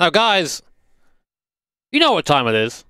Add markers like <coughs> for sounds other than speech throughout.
Now, guys, you know what time it is.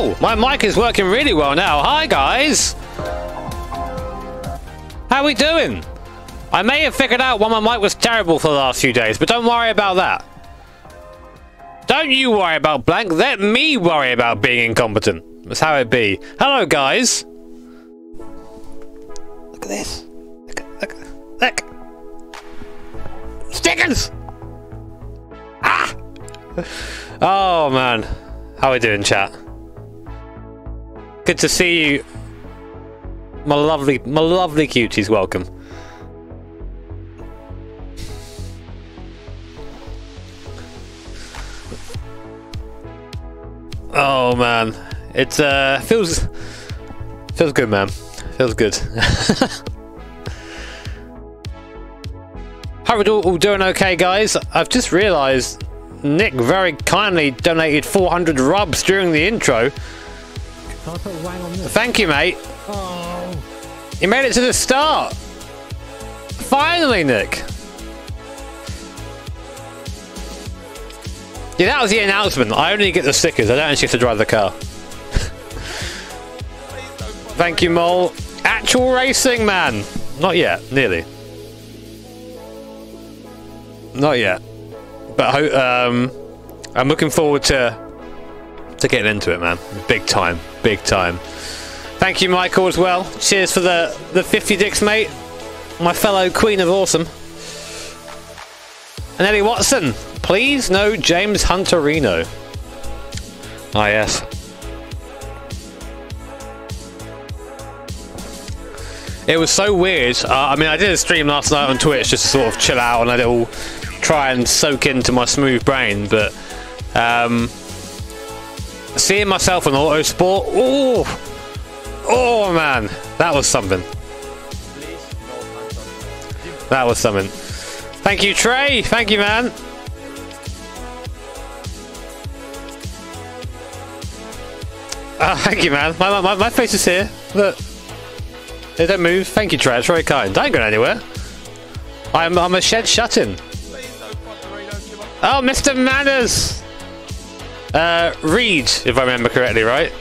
Ow! My mic is working really well now. Hi, guys! How we doing? I may have figured out why my mic was terrible for the last few days, but don't worry about that. Don't you worry about blank, let me worry about being incompetent. That's how it be. Hello, guys! Look at this. Look, look, look! Stickers! Ah! <laughs> Oh, man. How we doing, chat? Good to see you. My lovely, my lovely cuties, welcome. Oh man, it uh, feels feels good, man. Feels good. <laughs> Hope we're all doing okay, guys. I've just realised Nick very kindly donated 400 rubs during the intro. Thank you, mate. Oh. You made it to the start. Finally, Nick. Yeah, that was the announcement. I only get the stickers. I don't actually have to drive the car. <laughs> Thank you, Mole. Actual racing, man. Not yet. Nearly. Not yet. But um, I'm looking forward to to getting into it, man. Big time. Big time. Thank you, Michael, as well. Cheers for the, the 50 dicks, mate. My fellow queen of awesome. And Eddie Watson. Please, no James Hunterino. Ah, yes. It was so weird. Uh, I mean, I did a stream last night on Twitch just to sort of chill out and a little try and soak into my smooth brain, but um, seeing myself on Autosport, oh, oh man, that was something. That was something. Thank you, Trey. Thank you, man. Oh, <laughs> thank you, man. My, my, my face is here. Look. They don't move. Thank you, Trey. It's very kind. I ain't going anywhere. I'm, I'm a shed shut-in. Oh, Mr. Manners! Uh, Reed, if I remember correctly, right?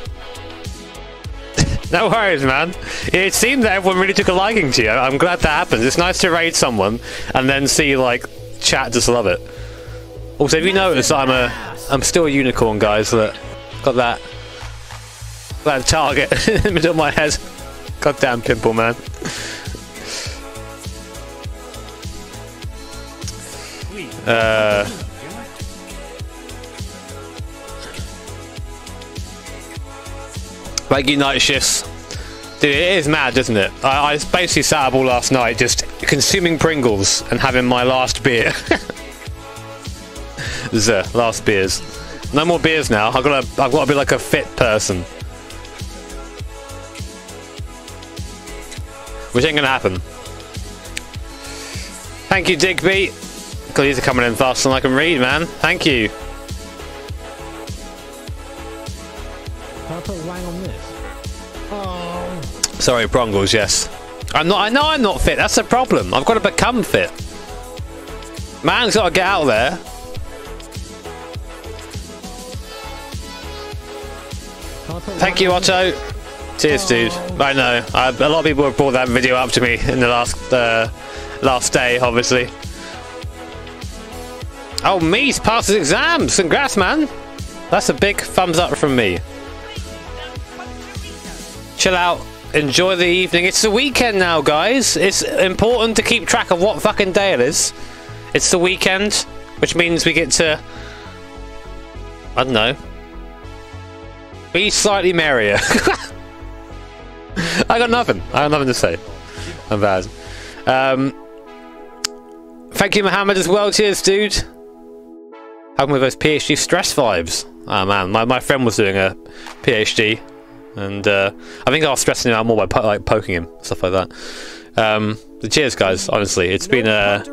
<laughs> no worries, man. It seemed that everyone really took a liking to you. I'm glad that happens. It's nice to raid someone and then see, like, chat just love it. Also, if you notice, I'm a, I'm still a unicorn, guys. That got that that target <laughs> in the middle of my head. Goddamn pimple, man. Uh, like you night shifts. Dude, it is mad, isn't it? I, I basically sat up all last night just consuming Pringles and having my last beer. <laughs> the last beers. No more beers now. I've got to. I've got to be like a fit person. Which ain't gonna happen. Thank you, Digby. Because these are coming in faster than I can read, man. Thank you. Sorry, Prongles, yes. I'm not I know I'm not fit, that's the problem. I've got to become fit. Man's gotta get out there. Thank you, Otto. Cheers, dude. I know. I, a lot of people have brought that video up to me in the last uh, last day, obviously. Oh, Me's passed his exams. Congrats, man. That's a big thumbs up from me. Chill out. Enjoy the evening. It's the weekend now, guys. It's important to keep track of what fucking day it is. It's the weekend, which means we get to... I don't know. Be slightly merrier. <laughs> I got nothing. I got nothing to say. I'm bad. Um, thank you, Mohammed, as well. Cheers, dude. Helping with those PhD stress vibes. Oh man, my, my friend was doing a PhD, and uh, I think I was stressing him out more by po like poking him, stuff like that. Um, the cheers, guys. Honestly, it's been a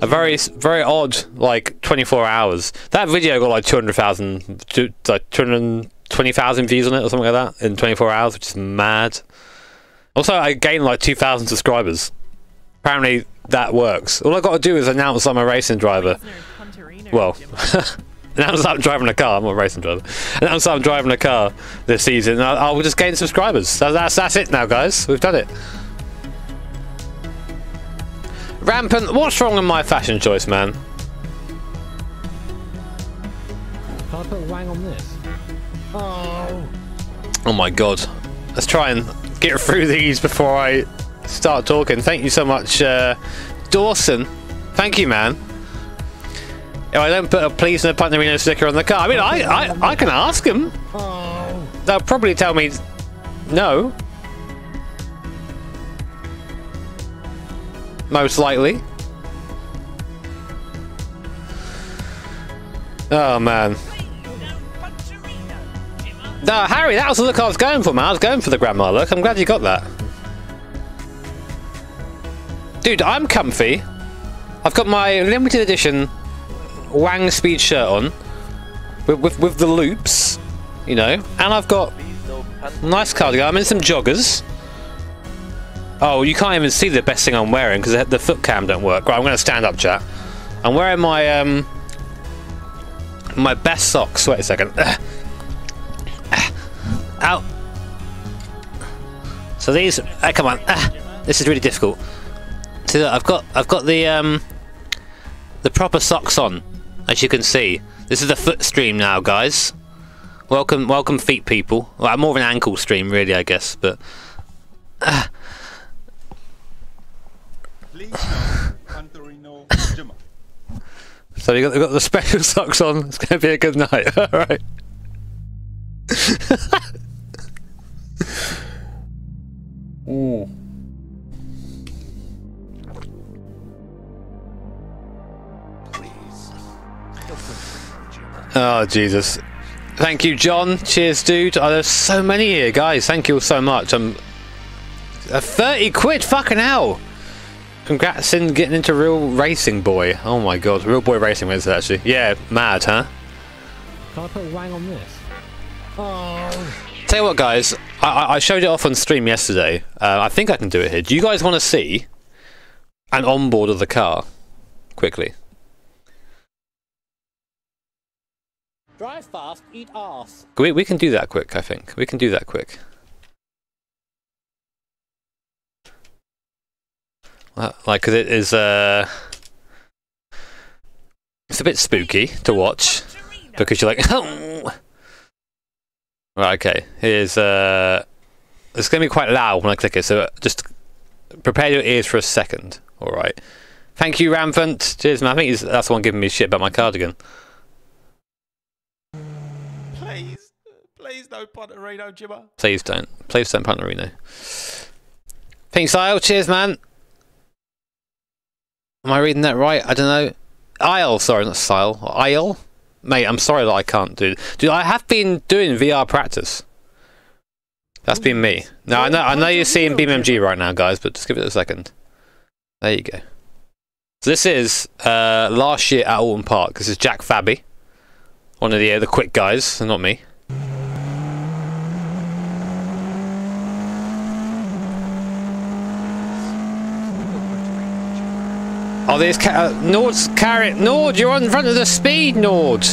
a very very odd like 24 hours. That video got like 200,000, like 220,000 views on it or something like that in 24 hours, which is mad. Also, I gained like 2,000 subscribers. Apparently, that works. All I got to do is announce I'm a racing driver. Well, <laughs> now I'm driving a car. I'm not a racing driver. Now I'm driving a car this season. I, I will just gain subscribers. That, that's that's it now, guys. We've done it. Rampant, what's wrong with my fashion choice, man? Can I put a wang on this? Oh. Oh my god. Let's try and get through these before I start talking. Thank you so much, uh, Dawson. Thank you, man. If I don't put a please and no Pantarino sticker on the car, I mean, I, I, I can ask. Oh. They'll probably tell me no. Most likely. Oh, man. No, Harry, that was the look I was going for, man. I was going for the grandma look. I'm glad you got that. Dude, I'm comfy. I've got my limited edition Wang Speed shirt on with, with, with the loops, you know, and I've got nice cardigan. I'm in some joggers. Oh, you can't even see the best thing I'm wearing because the foot cam don't work. Right, I'm going to stand up, chat. I'm wearing my um my best socks. Wait a second. Out. So these, uh, come on. This is really difficult. So I've got I've got the um the proper socks on, as you can see. This is a foot stream now, guys. Welcome, welcome, feet people. Well, more of an ankle stream, really, I guess, but. Uh, <laughs> so you got, got the special <laughs> socks on. It's going to be a good night. <laughs> All right. mm. Oh, Jesus. Thank you, John. Cheers, dude. Oh, there's so many here, guys. Thank you all so much. I'm... Uh, 30 quid? Fucking hell. Congrats in getting into real racing, boy. Oh my god. Real boy racing it, actually. Yeah, mad, huh? Can I put wang on this? Oh. Tell you what, guys. I, I showed it off on stream yesterday. Uh, I think I can do it here. Do you guys want to see an onboard of the car? Quickly. Drive fast, eat ass. We, we can do that quick, I think. We can do that quick. Like, cause it is, uh... It's a bit spooky to watch. Because you're like, oh! Right, okay. Here's, uh... It's going to be quite loud when I click it, so just prepare your ears for a second. Alright. Thank you, Rampant. Cheers, man. I think that's the one giving me shit about my cardigan. Please no Pontarino, Jimmer. Please don't. Please don't Pontarino. Pink Sile, cheers, man. Am I reading that right? I don't know. Isle, sorry, not Sile. Isle? Mate, I'm sorry that I can't do. Dude, I have been doing VR practice. That's been me. Now I know I know you're seeing BeamNG right now, guys, but just give it a second. There you go. So this is uh, last year at Oulton Park. This is Jack Fabby, one of the uh, the quick guys, not me. Oh, there's ca uh, Nord's carrot. Nord, you're on front of the speed, Nord.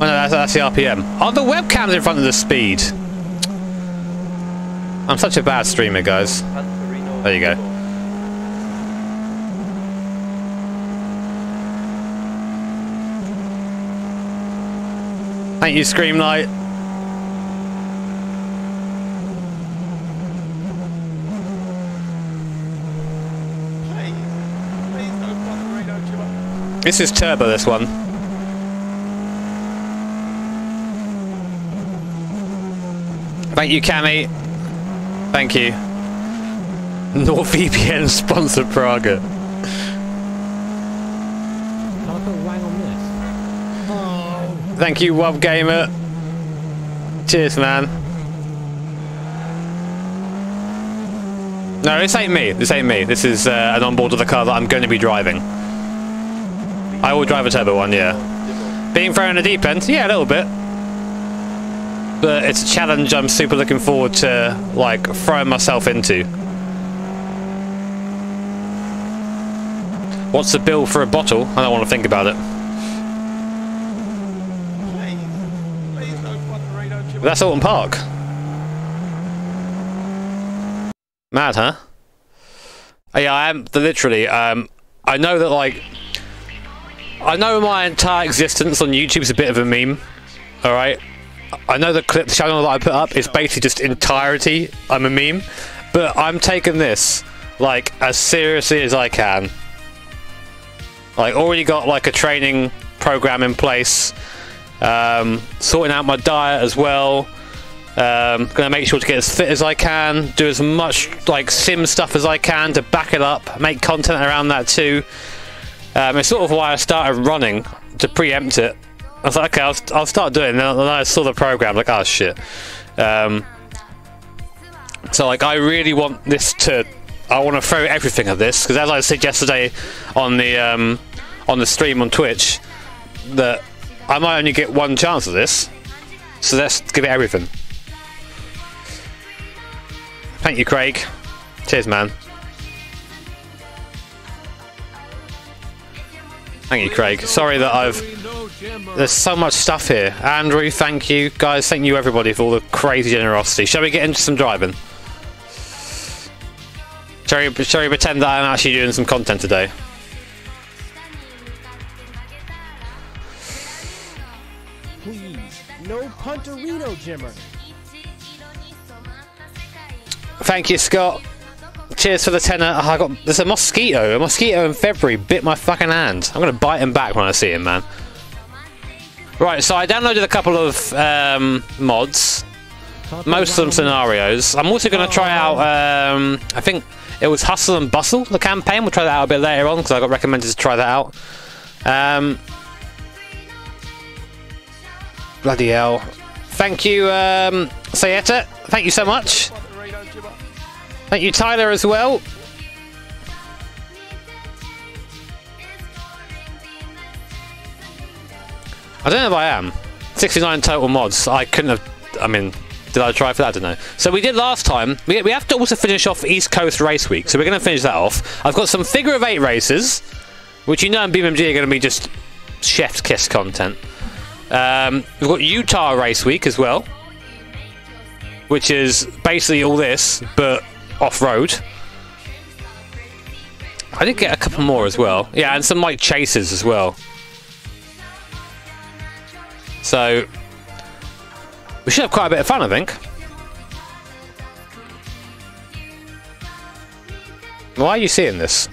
Oh no, that's, that's the RPM. Oh, the webcam's in front of the speed. I'm such a bad streamer, guys. There you go. Thank you, Screamlight. This is turbo, this one. Thank you, Cami. Thank you. NordVPN sponsor Praga. Thank you, Wub Gamer. Cheers, man. No, this ain't me. This ain't me. This is uh, an onboard of the car that I'm going to be driving. I will drive a turbo one, yeah. Being thrown in the deep end? Yeah, a little bit. But it's a challenge I'm super looking forward to, like, throwing myself into. What's the bill for a bottle? I don't want to think about it. That's Oulton Park. Mad, huh? Uh, Yeah, I am literally. Um, I know that like, I know my entire existence on YouTube is a bit of a meme. All right, I know the clip channel that I put up is basically just entirety. I'm a meme, but I'm taking this like as seriously as I can. Like, already got like a training program in place. Um, sorting out my diet as well. Um, gonna make sure to get as fit as I can, do as much like sim stuff as I can to back it up, make content around that too. Um, it's sort of why I started running to preempt it. I was like, okay, I'll, I'll start doing it. And then I saw the program, like, oh shit. Um, so like, I really want this to. I want to throw everything at this because, as I said yesterday on the um, on the stream on Twitch, that I might only get one chance of this. So let's give it everything. Thank you, Craig. Cheers, man. Thank you, Craig. Sorry that I've. There's so much stuff here. Andrew, thank you. Guys, thank you everybody for all the crazy generosity. Shall we get into some driving? Shall we, shall we pretend that I'm actually doing some content today? Please, no Punterino Jimmer. Thank you, Scott. Cheers for the tenner. Oh, I got there's a mosquito. A mosquito in February bit my fucking hand. I'm gonna bite him back when I see him, man. Right, so I downloaded a couple of um, mods, most of them scenarios. I'm also gonna try out. Um, I think it was Hustle and Bustle, the campaign. We'll try that out a bit later on because I got recommended to try that out. Um, bloody hell! Thank you, um, Sayeta. Thank you so much. Thank you, Tyler, as well. I don't know if I am. 69 total mods. I couldn't have. I mean, did I try for that? I don't know. So we did last time. We, we have to also finish off East Coast Race Week. So we're going to finish that off. I've got some figure of eight races, which you know in BeamNG are going to be just chef's kiss content. Um, we've got Utah Race Week as well, which is basically all this, but off road. I did get a couple more as well. Yeah, and some like chases as well. So we should have quite a bit of fun, I think. Why are you seeing this?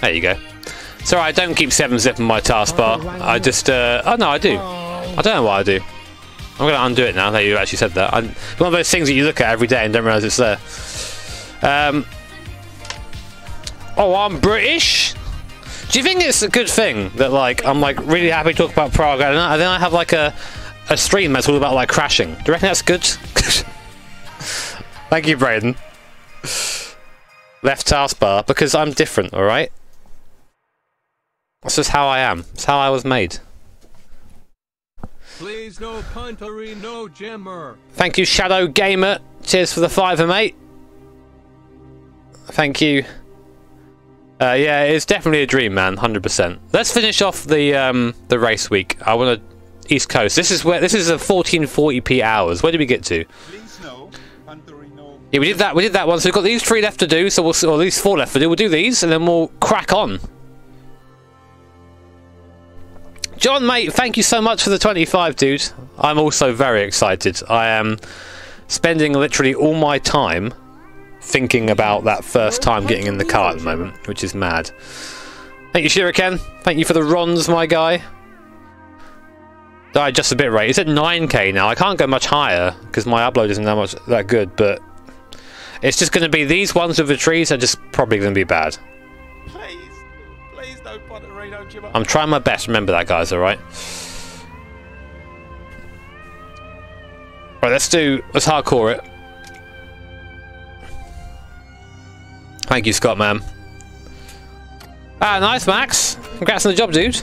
There you go. Sorry, I don't keep seven zip on my taskbar. I just, uh, oh no, I do. I don't know why I do. I'm going to undo it now that you actually said that. I, it's one of those things that you look at every day and don't realise it's there. Um, oh, I'm British. Do you think it's a good thing that like I'm like really happy to talk about Praga and then I- then I have like a a stream that's all about like crashing? Do you reckon that's good? <laughs> Thank you, Braden. Left taskbar because I'm different. All right. That's just how I am. It's how I was made. Please, no puntery, no jammer. Thank you, Shadow Gamer. Cheers for the fiver, mate. Thank you. Uh, yeah, it's definitely a dream, man. Hundred percent. Let's finish off the um, the race week. I want to East Coast. This is where this is a 1440p hours. Where did we get to? Yeah, we did that. We did that one. So we've got these three left to do. So we'll, or least four left to do. We'll do these, and then we'll crack on. John, mate, thank you so much for the 25, dude. I'm also very excited. I am spending literally all my time thinking about that first time getting in the car at the moment, which is mad. Thank you, Shuriken. Thank you for the Rons, my guy. Died just a bit rate. It's at 9k now. I can't go much higher because my upload isn't that much that good, but it's just going to be these ones with the trees are just probably going to be bad. Please, please don't put the radar chip up. I'm trying my best. Remember that, guys. All right. Right. Let's do. Let's hardcore it. Thank you, Scott, man. Ah, nice, Max. Congrats on the job, dude.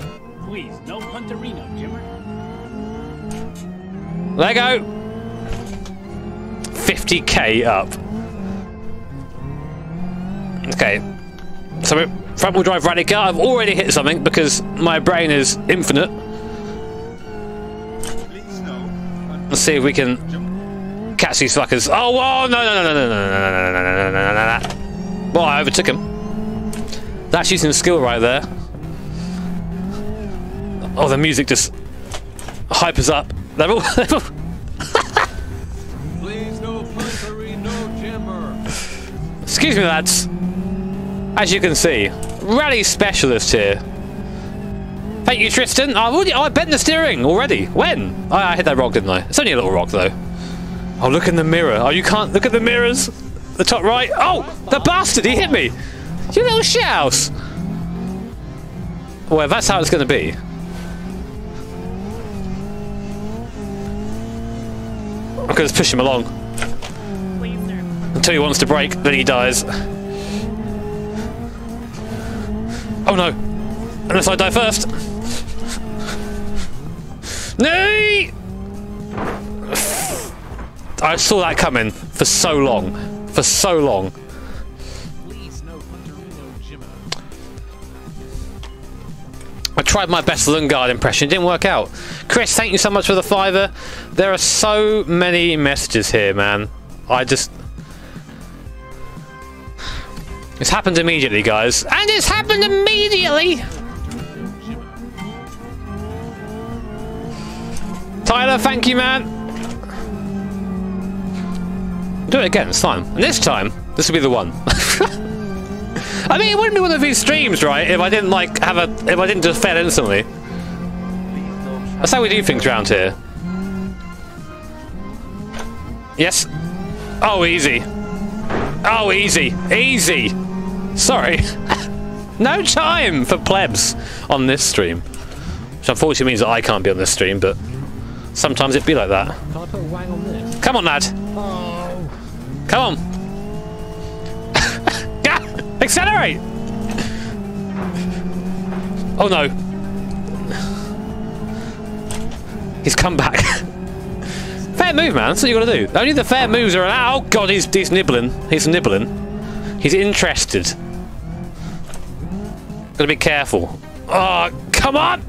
Please, no Punterino Jimmer. Lego. 50k up. Okay. So front wheel drive rally car. I've already hit something because my brain is infinite. Let's see if we can catch these fuckers. Oh, whoa, no, no, no, no, no, no, no, no, no, no, no, no, no, no. Well, I overtook him. That's using the skill right there. Oh, the music just hypers up. They're all, <laughs> they're all Please no puntery, no jimmer. Excuse me, lads. As you can see, rally specialist here. Thank you, Tristan. I've already, I bent the steering already. When? Oh, I hit that rock, didn't I? It's only a little rock, though. Oh, look in the mirror. Oh, you can't look at the mirrors. The top right. Oh, the bastard! He hit me. You little shithouse. Well, that's how it's going to be. I'm going to push him along until he wants to break, Then he dies. Oh no! Unless I die first. No! I saw that coming for so long. For so long. I tried my best Lungard impression, it didn't work out. Chris, thank you so much for the fiver. There are so many messages here, man. I just. It's happened immediately, guys. And it's happened immediately! Tyler, thank you, man. Do it again, it's time. And this time, this will be the one. <laughs> I mean, it wouldn't be one of these streams, right? If I didn't like have a, if I didn't just fail instantly. That's how we do things around here. Yes. Oh, easy. Oh, easy, easy. Sorry. <laughs> no time for plebs on this stream, which unfortunately means that I can't be on this stream, but sometimes it'd be like that. Come on, lad. Oh. Come on. <coughs> Accelerate! Oh no. He's come back. <laughs> fair move, man. That's what you gotta do. Only the fair moves are allowed. Oh god, he's, he's nibbling. He's nibbling. He's interested. Gotta be careful. Oh, come on!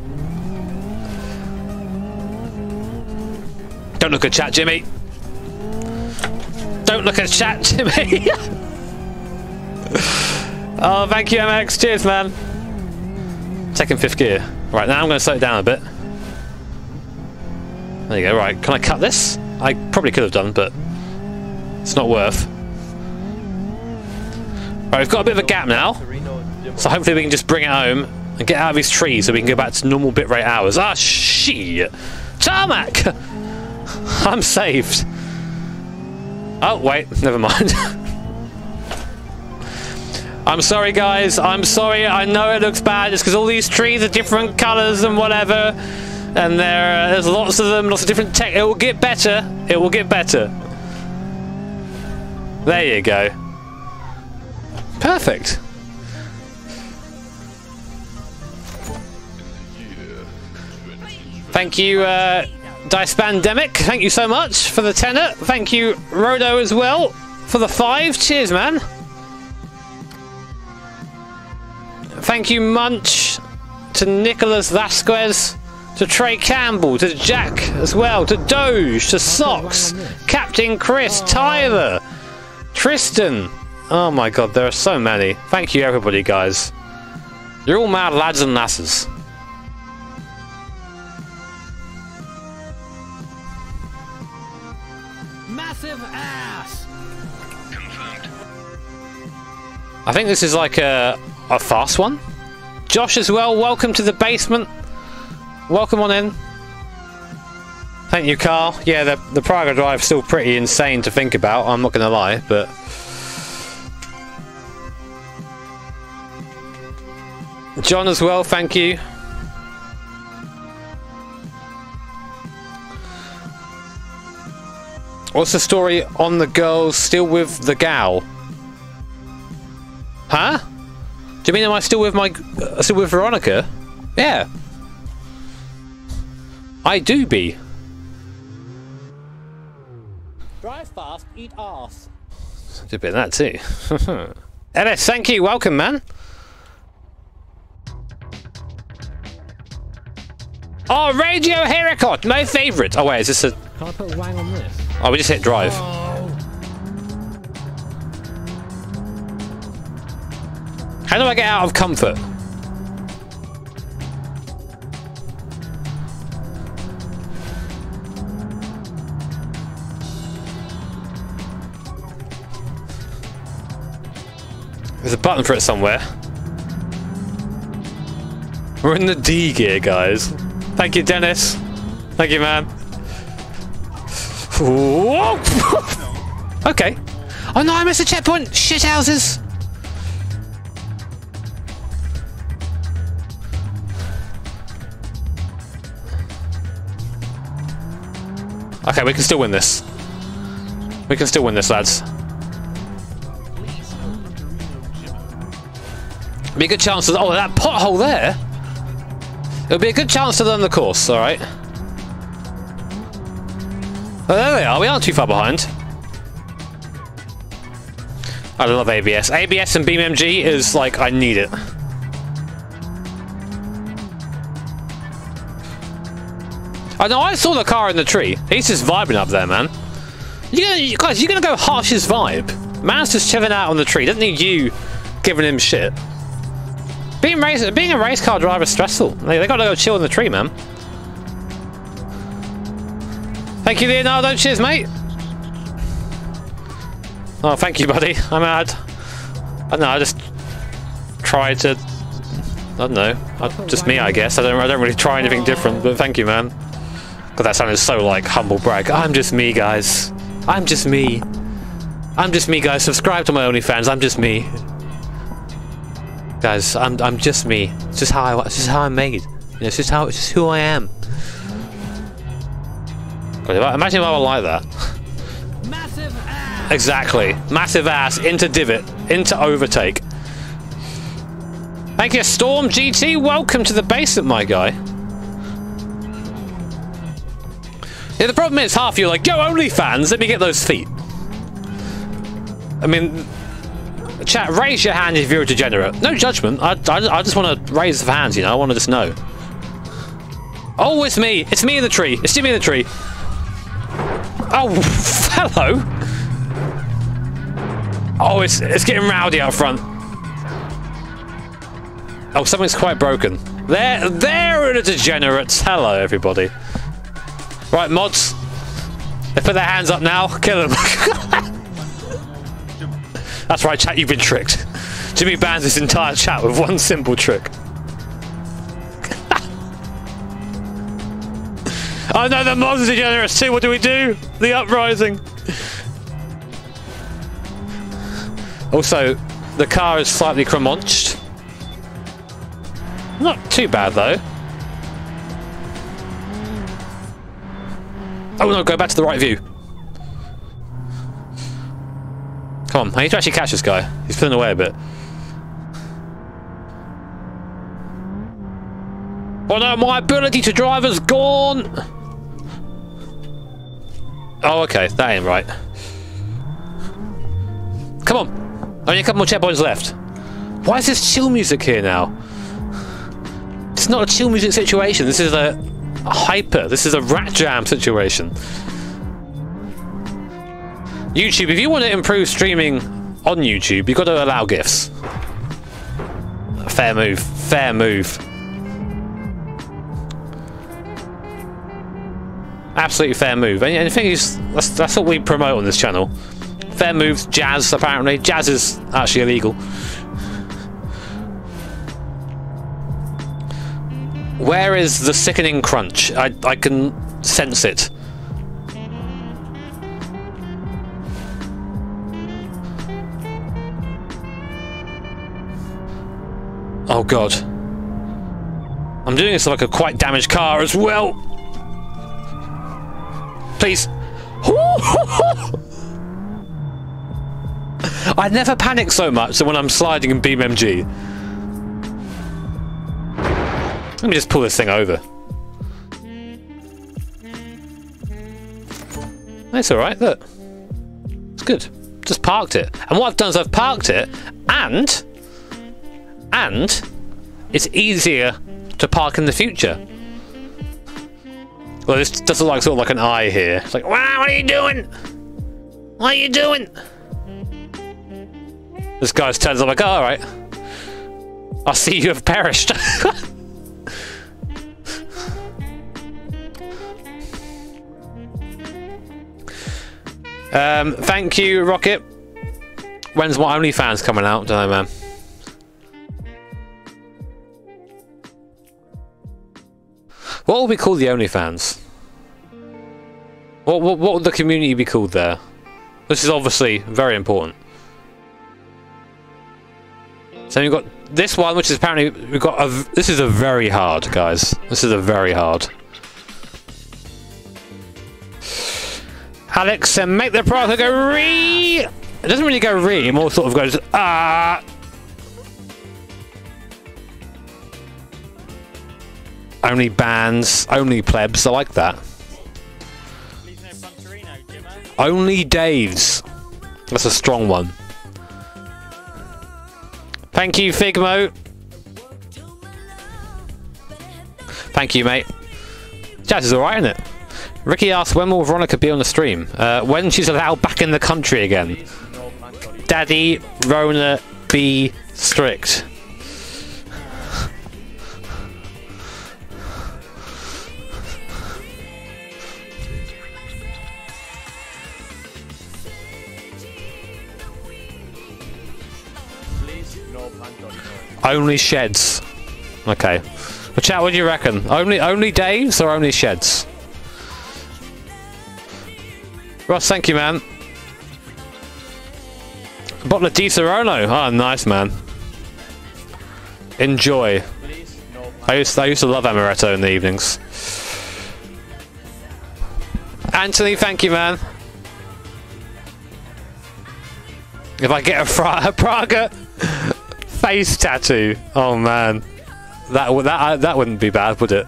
Don't look at chat, Jimmy. Don't look at chat, Jimmy. <laughs> oh, thank you, MX. Cheers, man. Taking fifth gear. Right, now I'm going to slow it down a bit. There you go. Right, can I cut this? I probably could have done, but it's not worth. Right, we've got a bit of a gap now. So hopefully we can just bring it home and get out of these trees so we can go back to normal bitrate hours. Ah, shit! Tarmac! <laughs> I'm saved. Oh, wait, never mind. <laughs> I'm sorry, guys. I'm sorry. I know it looks bad. It's because all these trees are different colours and whatever. And there, uh, there's lots of them, lots of different tech. It will get better. It will get better. There you go. Perfect. Thank you, uh, Dice Pandemic. Thank you so much for the tenner. Thank you, Rodo, as well, for the five. Cheers, man. Thank you, Munch, to Nicholas Vasquez, to Trey Campbell, to Jack as well, to Doge, to Socks, Captain Chris, Tyler, Tristan. Oh my god, there are so many. Thank you, everybody, guys. You're all mad lads and lasses. I think this is like a, a fast one. Josh as well, welcome to the basement. Welcome on in. Thank you, Carl. Yeah, the, the Praga Drive is still pretty insane to think about, I'm not going to lie, but... John as well, thank you. What's the story on the girls still with the gal? Huh? Do you mean am I still with my... Uh, still with Veronica? Yeah. I do be. Drive fast, eat ass. Did a bit of that too. <laughs> Ellis, thank you. Welcome, man. Oh, Radio Heracot, my favourite. Oh wait, is this a? Can I put Wang on this? Oh, we just hit drive. Oh, How do I get out of comfort? There's a button for it somewhere. We're in the D gear, guys. Thank you, Dennis. Thank you, man. <laughs> Okay. Oh no, I missed a checkpoint. Shit Okay, we can still win this. We can still win this, lads. Be a good chance to. Oh, that pothole there. It'll be a good chance to learn the course. All right. Oh, there they are. We aren't too far behind. I love ABS. ABS and BeamNG is like I need it. I know. I saw the car in the tree. He's just vibing up there, man. You gonna, you guys? You gonna go harsh his vibe? Man's just chilling out on the tree. Doesn't need you giving him shit. Being race, being a race car driver is stressful. They, they gotta go chill in the tree, man. Thank you, Leonardo. Cheers, mate. Oh, thank you, buddy. <laughs> I'm mad. I know. I just try to. I don't know. I, just me, I guess. I don't. I don't really try anything different. But thank you, man. God, that sounded so like humble brag. I'm just me, guys. I'm just me. I'm just me, guys. Subscribe to my OnlyFans. I'm just me. Guys, I'm I'm just me. It's just how I. It's just how I'm made. You know, it's just how. It's just who I am. God, if I- imagine if I were like that. Massive ass. Exactly. Massive ass into divot, into overtake. Thank you, Storm GT. Welcome to the basement, my guy. Yeah, the problem is half you are like, go OnlyFans, let me get those feet. I mean, chat, raise your hand if you're a degenerate. No judgment. I, I, I just want to raise the hands, you know. I want to just know. Oh, it's me. It's me in the tree. It's Jimmy in the tree. Oh, <laughs> hello. Oh, it's it's getting rowdy out front. Oh, something's quite broken. There, there are the degenerates. Hello, everybody. Right, mods. They put their hands up now. Kill them. <laughs> That's right, chat. You've been tricked. Jimmy bans this entire chat with one simple trick. <laughs> oh no, the mods are degenerates too. What do we do? The uprising. Also, the car is slightly cremonched. Not too bad though. Oh no, go back to the right view. Come on, I need to actually catch this guy. He's pulling away a bit. Oh no, my ability to drive is gone! Oh, okay, that ain't right. Come on! Only a couple more checkpoints left. Why is this chill music here now? It's not a chill music situation, this is a, hyper, this is a rat jam situation. YouTube, if you want to improve streaming on YouTube, you've got to allow GIFs. Fair move. Fair move. Absolutely fair move. And the thing is, that's, that's what we promote on this channel. Fair moves, jazz, apparently. Jazz is actually illegal. Where is the sickening crunch? I, I can sense it. Oh god. I'm doing this like a quite damaged car as well. Please. <laughs> I never panic so much than when I'm sliding in BeamNG. Let me just pull this thing over. That's alright, look. It's good. Just parked it. And what I've done is I've parked it and and it's easier to park in the future. Well, this does look like sort of like an eye here. It's like, wow, what are you doing? What are you doing? This guy's turns up like, oh, all right. I see you have perished. <laughs> um, thank you, Rocket. When's my OnlyFans coming out? Don't know, man. What will we call the OnlyFans? What, what, what would the community be called there? This is obviously very important. So we've got this one, which is apparently we've got a. This is a very hard, guys. This is a very hard. Alex, and make the product go re. It doesn't really go re. It more sort of goes ah. Only bands, only plebs. I like that. Only Daves. That's a strong one. Thank you, Figmo. Thank you, mate. Jazz is alright, isn't it? Ricky asks, when will Veronica be on the stream? Uh, when she's allowed back in the country again. Daddy, Rona, be strict. Only sheds. Okay. Well, chat, what do you reckon? Only only Daves or only sheds? Ross, thank you, man. A bottle of Disaronno. Oh, nice, man. Enjoy. I used, I used to love amaretto in the evenings. Anthony, thank you, man. If I get a, Fra a <laughs> Praga face tattoo, oh man, that that uh, that wouldn't be bad, would it?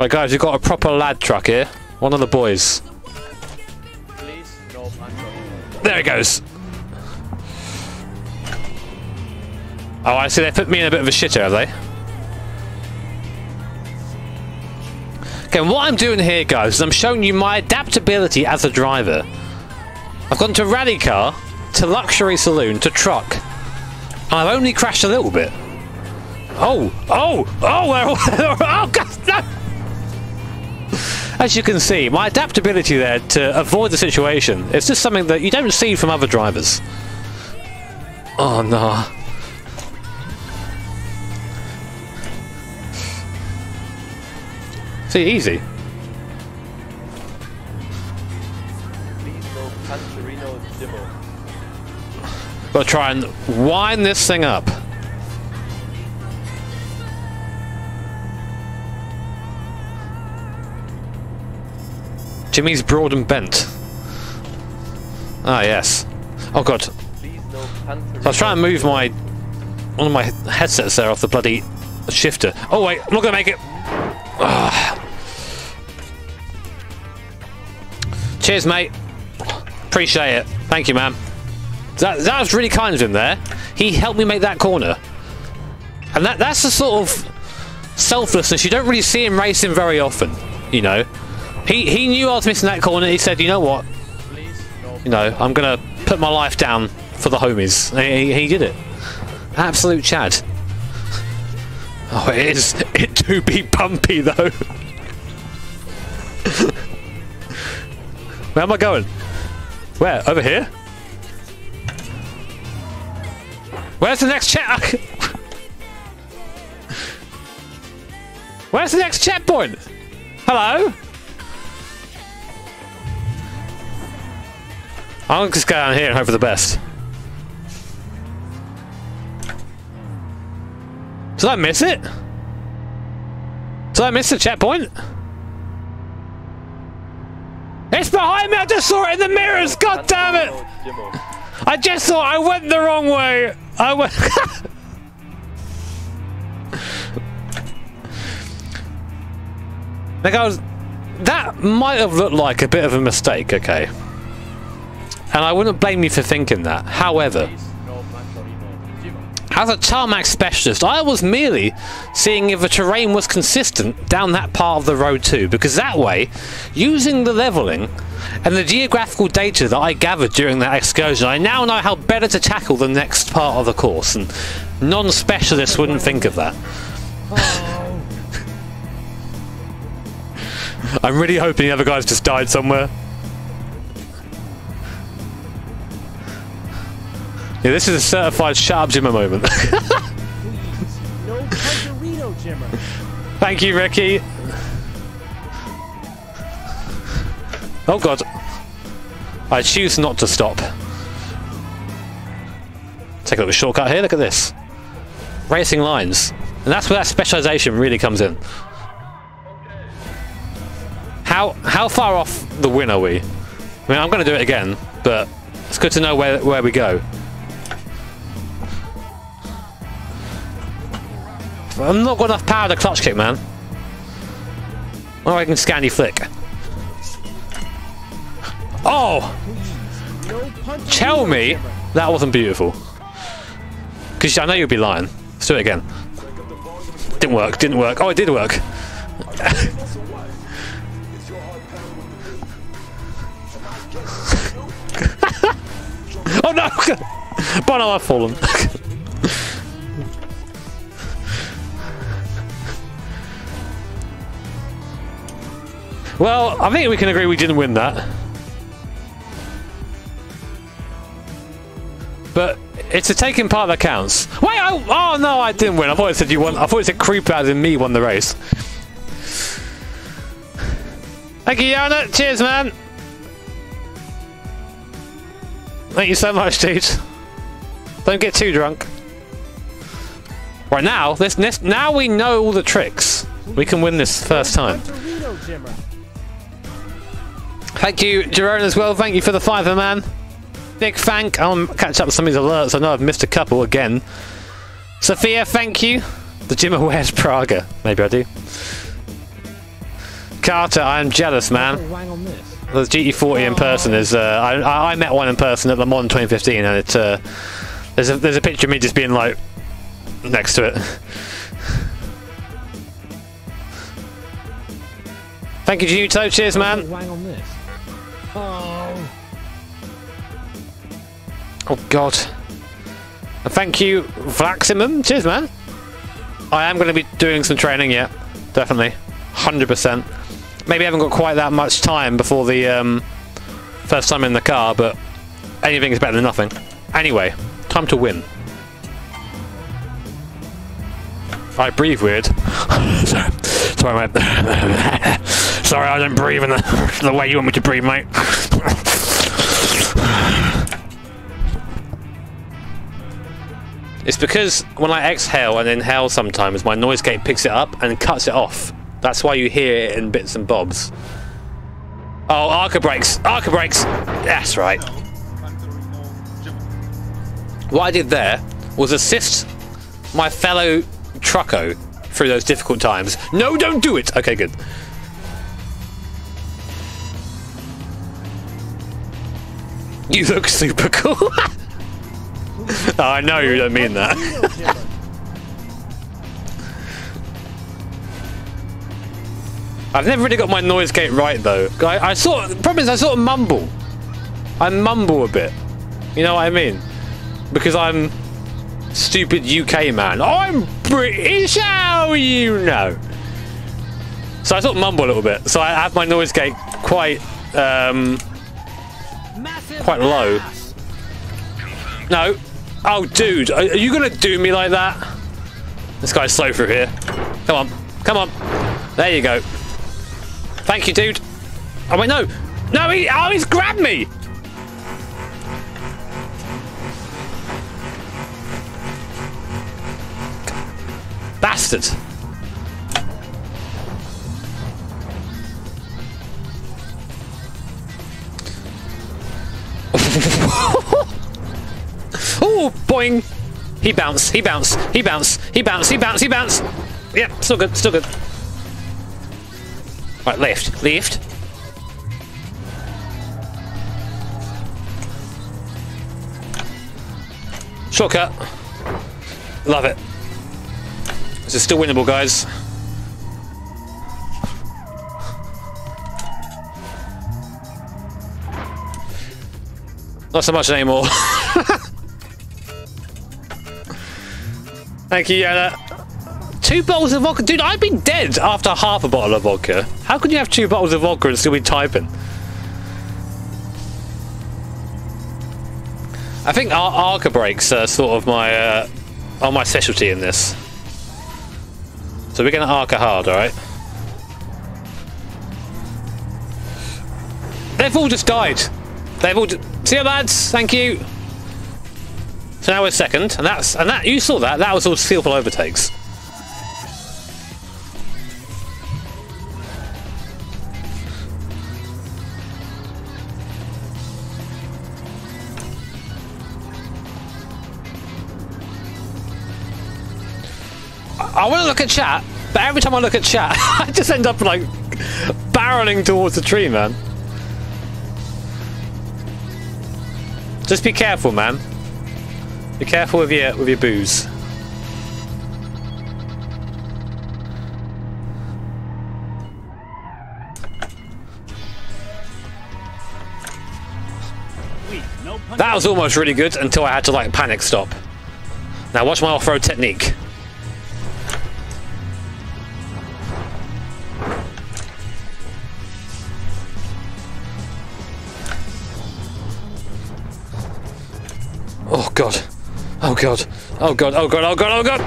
Right, guys, you've got a proper lad truck here. One of the boys. There it goes. Oh, I see. They put me in a bit of a shitter, have they? Okay, what I'm doing here, guys, is I'm showing you my adaptability as a driver. I've gone to rally car, to luxury saloon, to truck. And I've only crashed a little bit. Oh, oh, oh, <laughs> oh, God, no! As you can see, my adaptability there to avoid the situation, it's just something that you don't see from other drivers. Oh, no. See, easy. Gotta try and wind this thing up. Jimmy's broad and bent. Ah, yes. Oh god. I was trying to move my one of my headsets there off the bloody shifter. Oh wait, I'm not gonna make it. Ah. Cheers, mate. Appreciate it. Thank you, man. That, that was really kind of him there. He helped me make that corner. And that that's the sort of selflessness you don't really see him racing very often, you know. He he knew I was missing that corner. He said, "You know what? You know, I'm gonna put my life down for the homies." He, he did it. Absolute Chad. Oh, it is. <laughs> It do be bumpy though. <laughs> Where am I going? Where? Over here? Where's the next chat? <laughs> Where's the next checkpoint? Hello? I'll just go down here and hope for the best. Did I miss it? Did I miss the checkpoint? It's behind me! I just saw it in the mirrors! God damn it! I just thought I went the wrong way! I went... like I was... That might have looked like a bit of a mistake, okay? And I wouldn't blame you for thinking that. However... As a tarmac specialist, I was merely seeing if the terrain was consistent down that part of the road too, because that way, using the levelling and the geographical data that I gathered during that excursion, I now know how better to tackle the next part of the course, and non-specialists wouldn't think of that. <laughs> I'm really hoping the other guys just died somewhere. Yeah, this is a certified shut up Jimmer moment. No <laughs> Jimmer. Thank you, Ricky. Oh god. I choose not to stop. Take a little shortcut here, look at this. Racing lines. And that's where that specialization really comes in. How how far off the win are we? I mean, I'm going to do it again, but it's good to know where, where we go. I'm not got enough power to clutch kick, man. Or I can Scandi flick. Oh! Tell me that wasn't beautiful. Because I know you'd be lying. Let's do it again. Didn't work, didn't work. Oh, it did work. <laughs> oh no! <laughs> Bono, I've fallen. <laughs> well, I think we can agree we didn't win that. But it's a taking part that counts. Wait, oh, oh no, I didn't win. I thought it said you won. I thought it said creep as in me won the race. Thank you, Yana. Cheers, man. Thank you so much, dude. Don't get too drunk. Right now, this, this now we know all the tricks. We can win this first time. Thank you, Jerome, as well. Thank you for the fiver, man. Big thank. I'll catch up with some of these alerts. I know I've missed a couple again. Sophia, thank you. The Jimmer <laughs> wears Praga. Maybe I do. Carter, I am jealous, man. Wang on this. The GT40 in person is. Uh, I, I I met one in person at Le Mans 2015, and it's. Uh, there's a there's a picture of me just being like next to it. <laughs> Thank you, Juto. Cheers, man. Oh. Oh God. Thank you, Vlaximum. Cheers, man. I am going to be doing some training, yeah, definitely, hundred percent. Maybe I haven't got quite that much time before the um, first time in the car, but anything is better than nothing. Anyway, time to win. I breathe weird. <laughs> sorry, sorry, mate. <laughs> sorry, I don't breathe in the, <laughs> the way you want me to breathe, mate. It's because when I exhale and inhale sometimes, my noise gate picks it up and cuts it off. That's why you hear it in bits and bobs. Oh, Arca brakes! Arca brakes! That's right. What I did there was assist my fellow trucko through those difficult times. No, don't do it! Okay, good. You look super cool. <laughs> oh, I know you don't mean that. <laughs> I've never really got my noise gate right though. I, I sort of, the problem is I sort of mumble. I mumble a bit. You know what I mean? Because I'm stupid UK man. I'm British, how you know? So I sort of mumble a little bit. So I have my noise gate quite um, quite low. No. Oh, dude, are, you gonna do me like that? This guy's slow through here. Come on, come on. There you go. Thank you, dude. Oh wait, no, no, he, oh, he's grabbed me. Bastard. <laughs> oh, boing. He bounced, he bounced, he bounced, he bounced, he bounced, he bounced. Yep, still good, still good. Right, left, left. Shortcut. Love it. This is still winnable, guys. Not so much anymore. <laughs> Thank you, Yana. Two bottles of vodka? Dude, I'd be dead after half a bottle of vodka. How could you have two bottles of vodka and still be typing? I think Ar Arca breaks are sort of my uh, are my specialty in this. So we're going to Arca hard, alright? They've all just died. They've all just... See you, lads. Thank you. So now we're second, and that's and that you saw that. That was all skillful overtakes. I want to look at chat, but every time I look at chat, <laughs> I just end up like barreling towards the tree, man. Just be careful, man. Be careful with your with your booze. That was almost really good until I had to like panic stop. Now watch my off-road technique. God. Oh god. Oh god. Oh god. Oh god.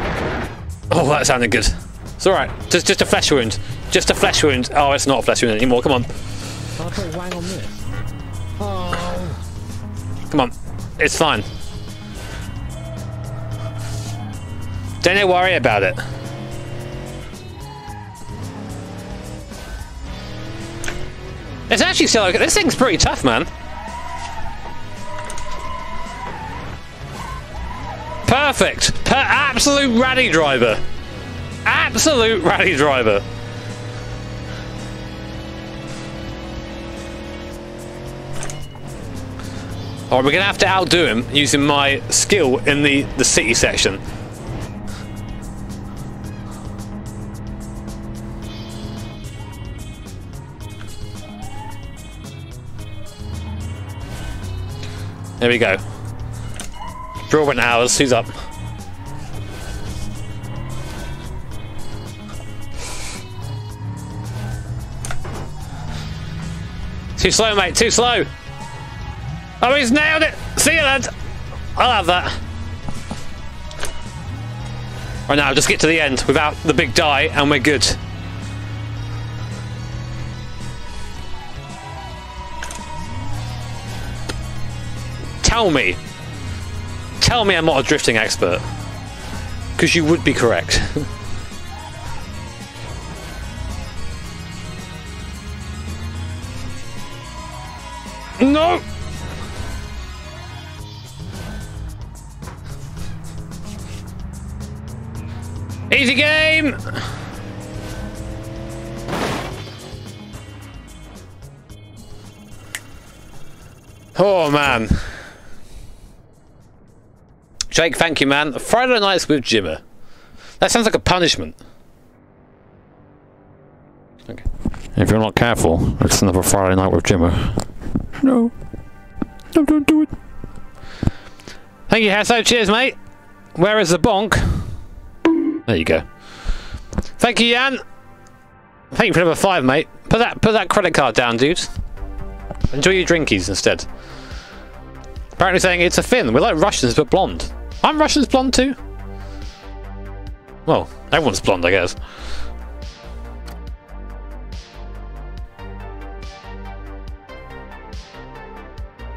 Oh, that sounded good. It's all right. Just just a flesh wound. Just a flesh wound. Oh, it's not a flesh wound anymore. Come on. Can I put wang on this? Oh. Come on. It's fine. Don't worry about it. It's actually still okay. This thing's pretty tough, man. Perfect. Per absolute rally driver. Absolute rally driver. Alright, we're gonna have to outdo him using my skill in the, the city section. There we go. Draw went hours, who's up? Too slow, mate, too slow! Oh, he's nailed it! See you, lads! I'll have that. Right now, just get to the end without the big die, and we're good. Tell me. Tell me I'm not a drifting expert. Because you would be correct. <laughs> no! Easy game! Oh man. Jake, thank you, man. Friday nights with Jimmer. That sounds like a punishment. Okay. If you're not careful, it's another Friday night with Jimmer. No. No, don't do it. Thank you, Hasso. Cheers, mate. Where is the bonk? There you go. Thank you, Jan. Thank you for number five, mate. Put that put that credit card down, dude. Enjoy your drinkies instead. Apparently saying it's a Finn. We're like Russians but blonde. I'm Russians blonde too. Well, everyone's blonde, I guess.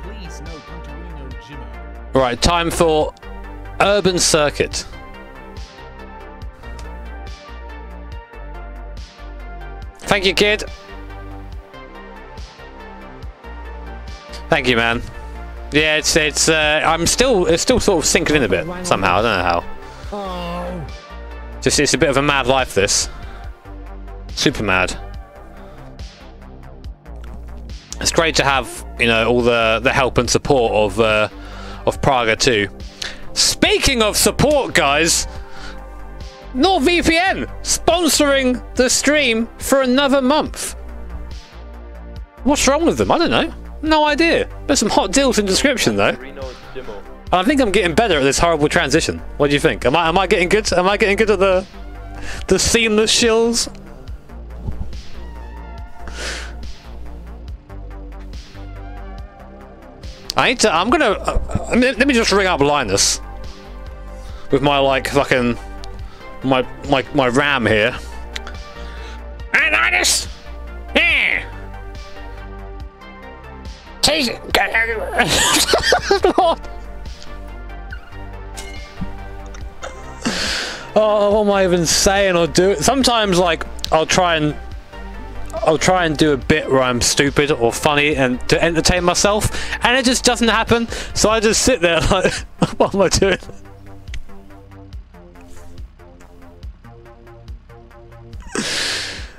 Please no Punterino Jimmer. Right, time for Urban Circuit. Thank you, kid. Thank you, man. Yeah, it's it's. Uh, I'm still it's still sort of sinking in a bit somehow. I don't know how. Just it's a bit of a mad life. This super mad. It's great to have you know all the the help and support of uh, of Praga too. Speaking of support, guys, NordVPN sponsoring the stream for another month. What's wrong with them? I don't know. No idea. There's some hot deals in the description though. I think I'm getting better at this horrible transition. What do you think? Am I am I getting good? Am I getting good at the the seamless shills? I need to. I'm gonna. Uh, uh, let me just ring up Linus with my like fucking my my my RAM here. Hey Linus, yeah. Take <laughs> Lord. Oh, what am I even saying or doing? Sometimes, like, I'll try and I'll try and do a bit where I'm stupid or funny and to entertain myself, and it just doesn't happen. So I just sit there <laughs> like, what am I doing? <laughs>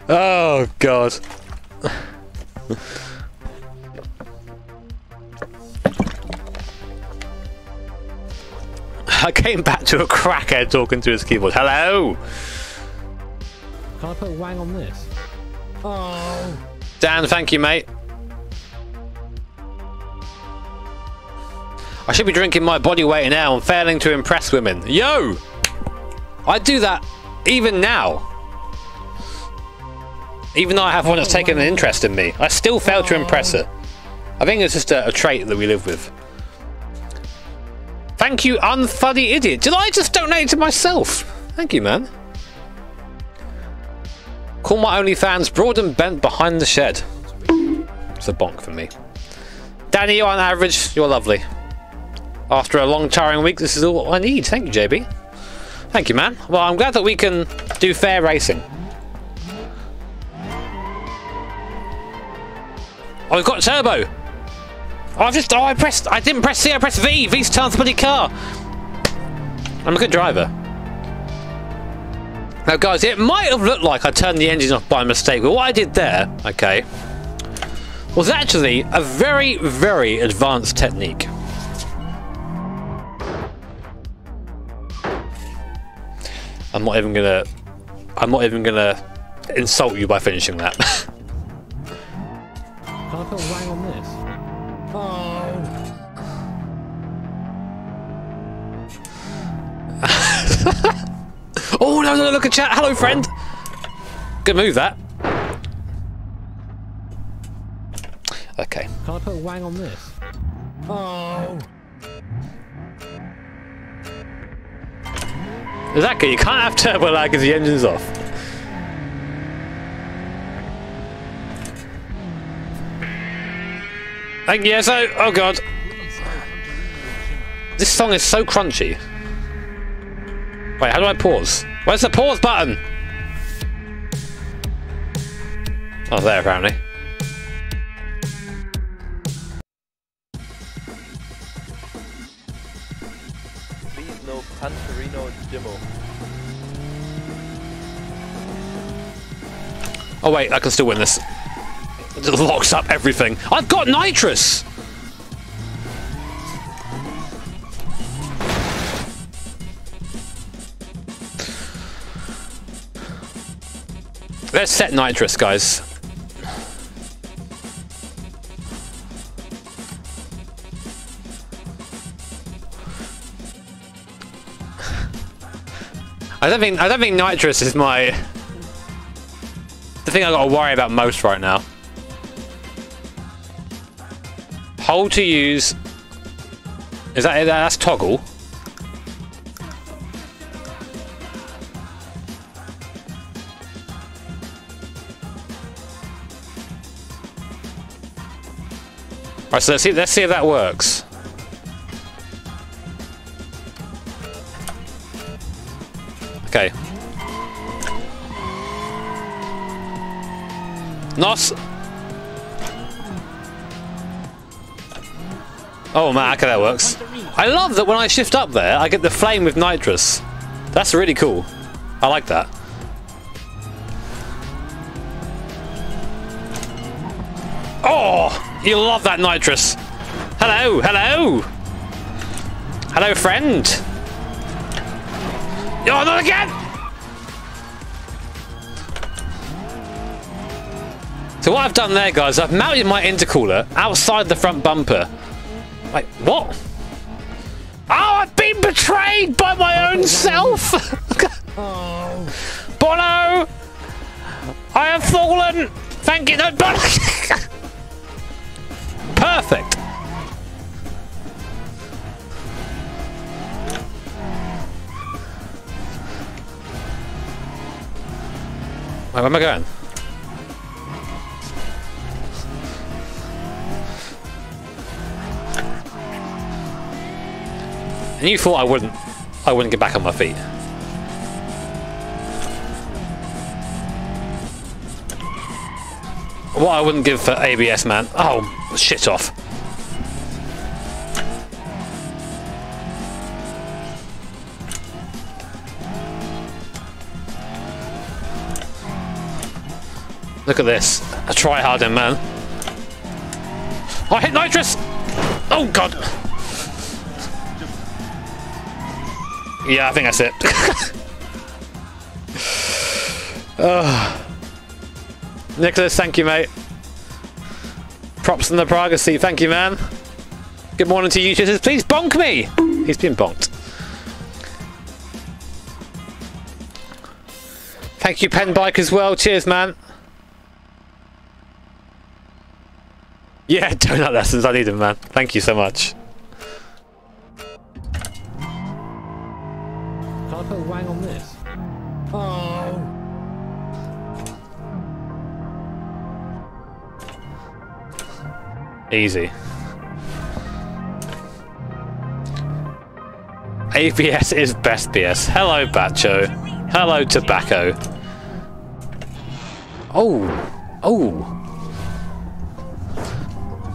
Oh god. I <laughs> came back to a crackhead talking to his keyboard. Hello! Can I put wang on this? Oh. Dan, thank you, mate. I should be drinking my body weight in ale and failing to impress women. Yo! I do that even now. Even though I have one that's taken an interest in me, I still fail to impress her. I think it's just a, a trait that we live with. Thank you, unfunny idiot. Did I just donate to myself? Thank you, man. Call my OnlyFans broad and bent behind the shed. It's a bonk for me. Danny, you're on average. You're lovely. After a long, tiring week, this is all I need. Thank you, JB. Thank you, man. Well, I'm glad that we can do fair racing. Oh, we've got turbo. Oh, I've just, oh, I pressed, I didn't press C, I pressed V. V's turns the bloody car. I'm a good driver. Now, guys, it might have looked like I turned the engine off by mistake, but what I did there, okay, was actually a very, very advanced technique. I'm not even gonna, I'm not even gonna insult you by finishing that. <laughs> look at chat. Hello, friend. Good move that. Okay. Can I put a wang on this? Oh. Exactly, you can't have turbo lag if the engine's off. Thank you, so, oh god. This song is so crunchy. Wait, how do I pause? Where's the pause button? Oh, there apparently. Please no Pancherino Jimmo. Oh wait, I can still win this. It locks up everything. I've got nitrous! Set nitrous, guys. I don't think I don't think nitrous is my the thing I got to worry about most right now. Hold to use. Is that that's toggle? Alright, so let's see let's see if that works. Okay. Nos. Oh man, okay, that works. I love that when I shift up there, I get the flame with nitrous. That's really cool. I like that. You love that nitrous. Hello, hello. Hello, friend. Oh, not again! So what I've done there, guys, I've mounted my intercooler outside the front bumper. Wait, what? Oh, I've been betrayed by my own self! <laughs> Bono! I have fallen! Thank you, no, Bono! <laughs> Perfect! Where am I going? And you thought I wouldn't I wouldn't get back on my feet. What I wouldn't give for ABS, man. Oh, shit off. Look at this. A try harder, man. I hit nitrous! Oh, God. Yeah, I think that's it. <laughs> oh. Nicholas, thank you, mate. Props in the Praga seat, thank you, man. Good morning to you, Jesus. Please bonk me! He's been bonked. Thank you, Pen Bike, as well. Cheers, man. Yeah, <laughs> donut lessons. I need them, man. Thank you so much. Can I put a wang on this? Oh. Easy. ABS is best BS. Hello, Bacho. Hello, Tobacco. Oh. Oh.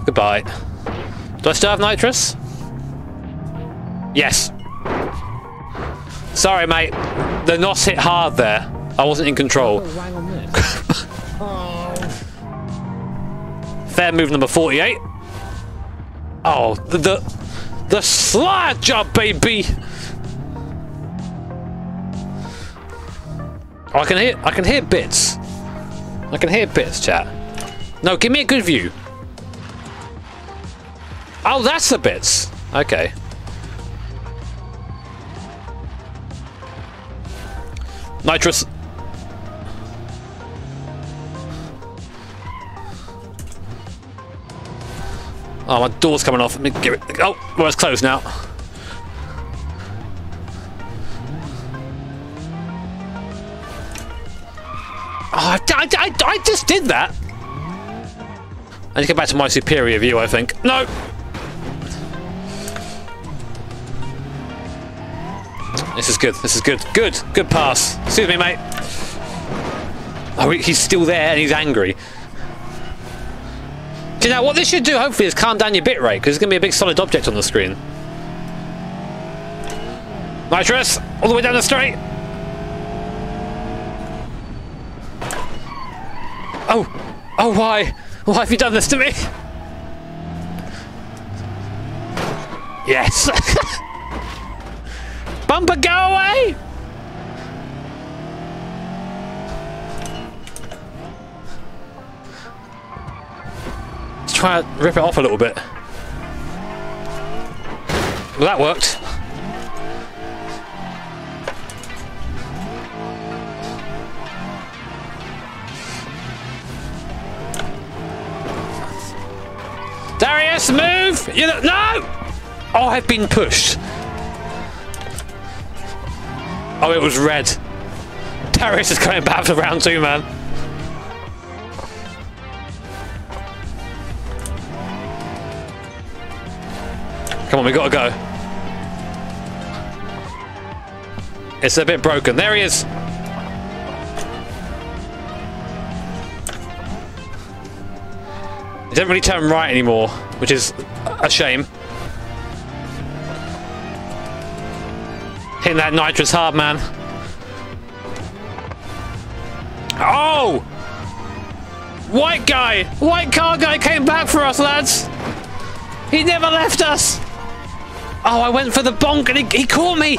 Goodbye. Do I still have nitrous? Yes. Sorry, mate. The NOS hit hard there. I wasn't in control. Put a wang on this. oh. Fair move number 48. Oh, the the, the slide job, baby. Oh, I can hear I can hear bits. I can hear bits, chat. No, give me a good view. Oh, that's the bits. Okay. Nitrous. Oh, my door's coming off. Let me give it. Oh, well, it's closed now. Oh, I, I, I, I just did that. I need to get back to my superior view, I think. No! This is good. This is good. Good. Good pass. Excuse me, mate. Oh, he's still there and he's angry. Do you know what this should do, hopefully, is calm down your bitrate, because there's going to be a big solid object on the screen. Nitrous! All the way down the straight! Oh! Oh, why? Why have you done this to me? Yes! <laughs> Bumper, go away! Try and rip it off a little bit. Well, that worked. Darius, move! You no! Oh, I've been pushed. Oh, it was red. Darius is coming back for round two, man. Come on, we gotta go. It's a bit broken. There he is. He doesn't really turn right anymore, which is a shame. Hitting that nitrous hard, man. Oh! White guy! White car guy came back for us, lads! He never left us! Oh, I went for the bonk and he, he caught me!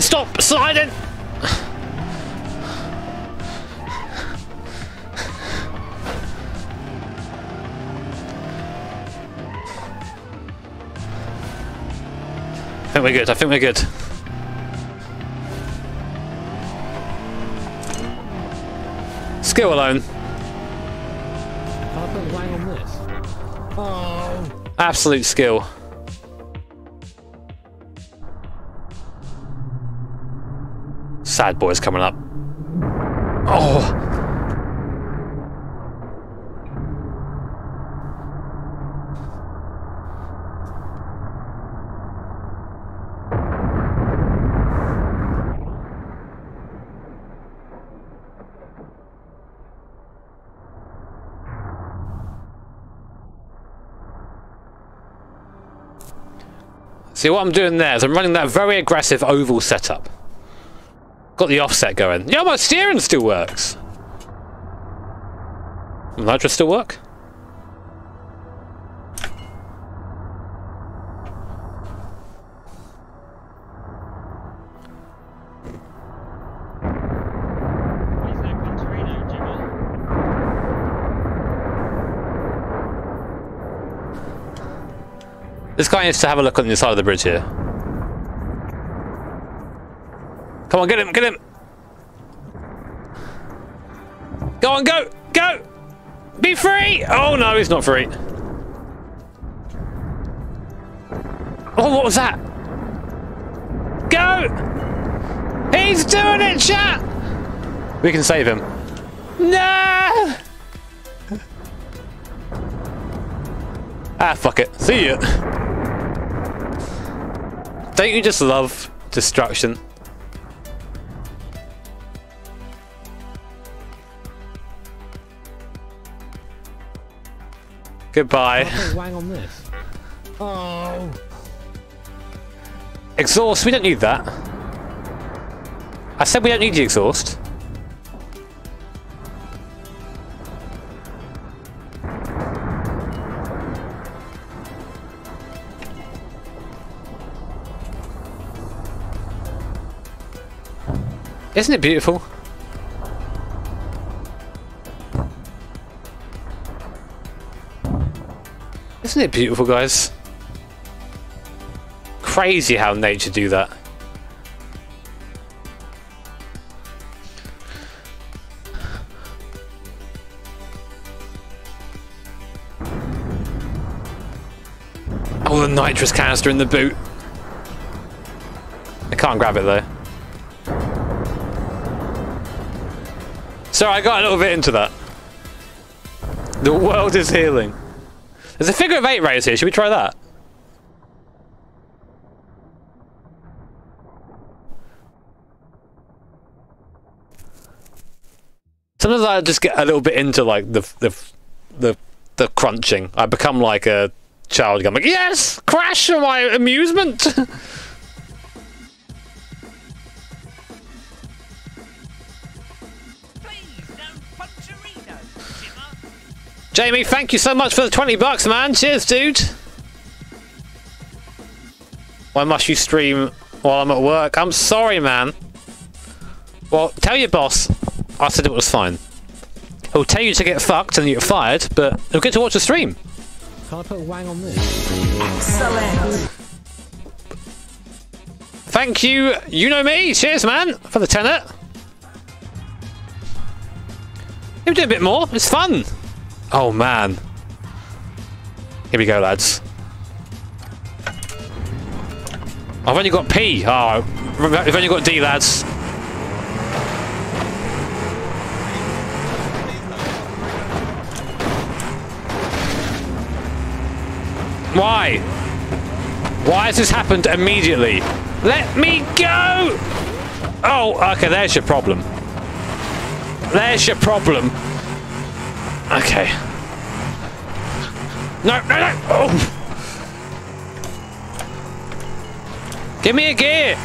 Stop sliding! I think we're good, I think we're good. Skill alone. Oh! Absolute skill. Sad boys coming up. Oh! See what I'm doing there is I'm running that very aggressive oval setup. Got the offset going. Yeah, my steering still works. Will Nitro still work? This guy needs to have a look on the side of the bridge here. Come on, get him, get him! Go on, go, go! Be free! Oh no, he's not free. Oh, what was that? Go! He's doing it, chat! We can save him. No! Ah, fuck it. See ya. Don't you just love destruction? Goodbye. Wang on this? Oh! Exhaust, we don't need that. I said we don't need the exhaust. Isn't it beautiful? Isn't it beautiful, guys? Crazy how nature do that. Oh, the nitrous canister in the boot. I can't grab it though. Sorry, I got a little bit into that. The world is healing. There's a figure of eight race here. Should we try that? Sometimes I just get a little bit into like the the the the crunching. I become like a child. I'm like, yes, crash for my amusement. <laughs> Jamie, thank you so much for the 20 bucks, man. Cheers, dude. Why must you stream while I'm at work? I'm sorry, man. Well, tell your boss I said it was fine. He'll tell you to get fucked and you get fired, but he'll get to watch the stream. Can I put a Wang on this? Excellent. Thank you, you know me. Cheers, man, for the tenner. Maybe do a bit more. It's fun. Oh, man. Here we go, lads. I've only got P. Oh, I've only got D, lads. Why? Why has this happened immediately? Let me go! Oh, okay, there's your problem. There's your problem. Okay. No, no, no! Oh! Give me a gear!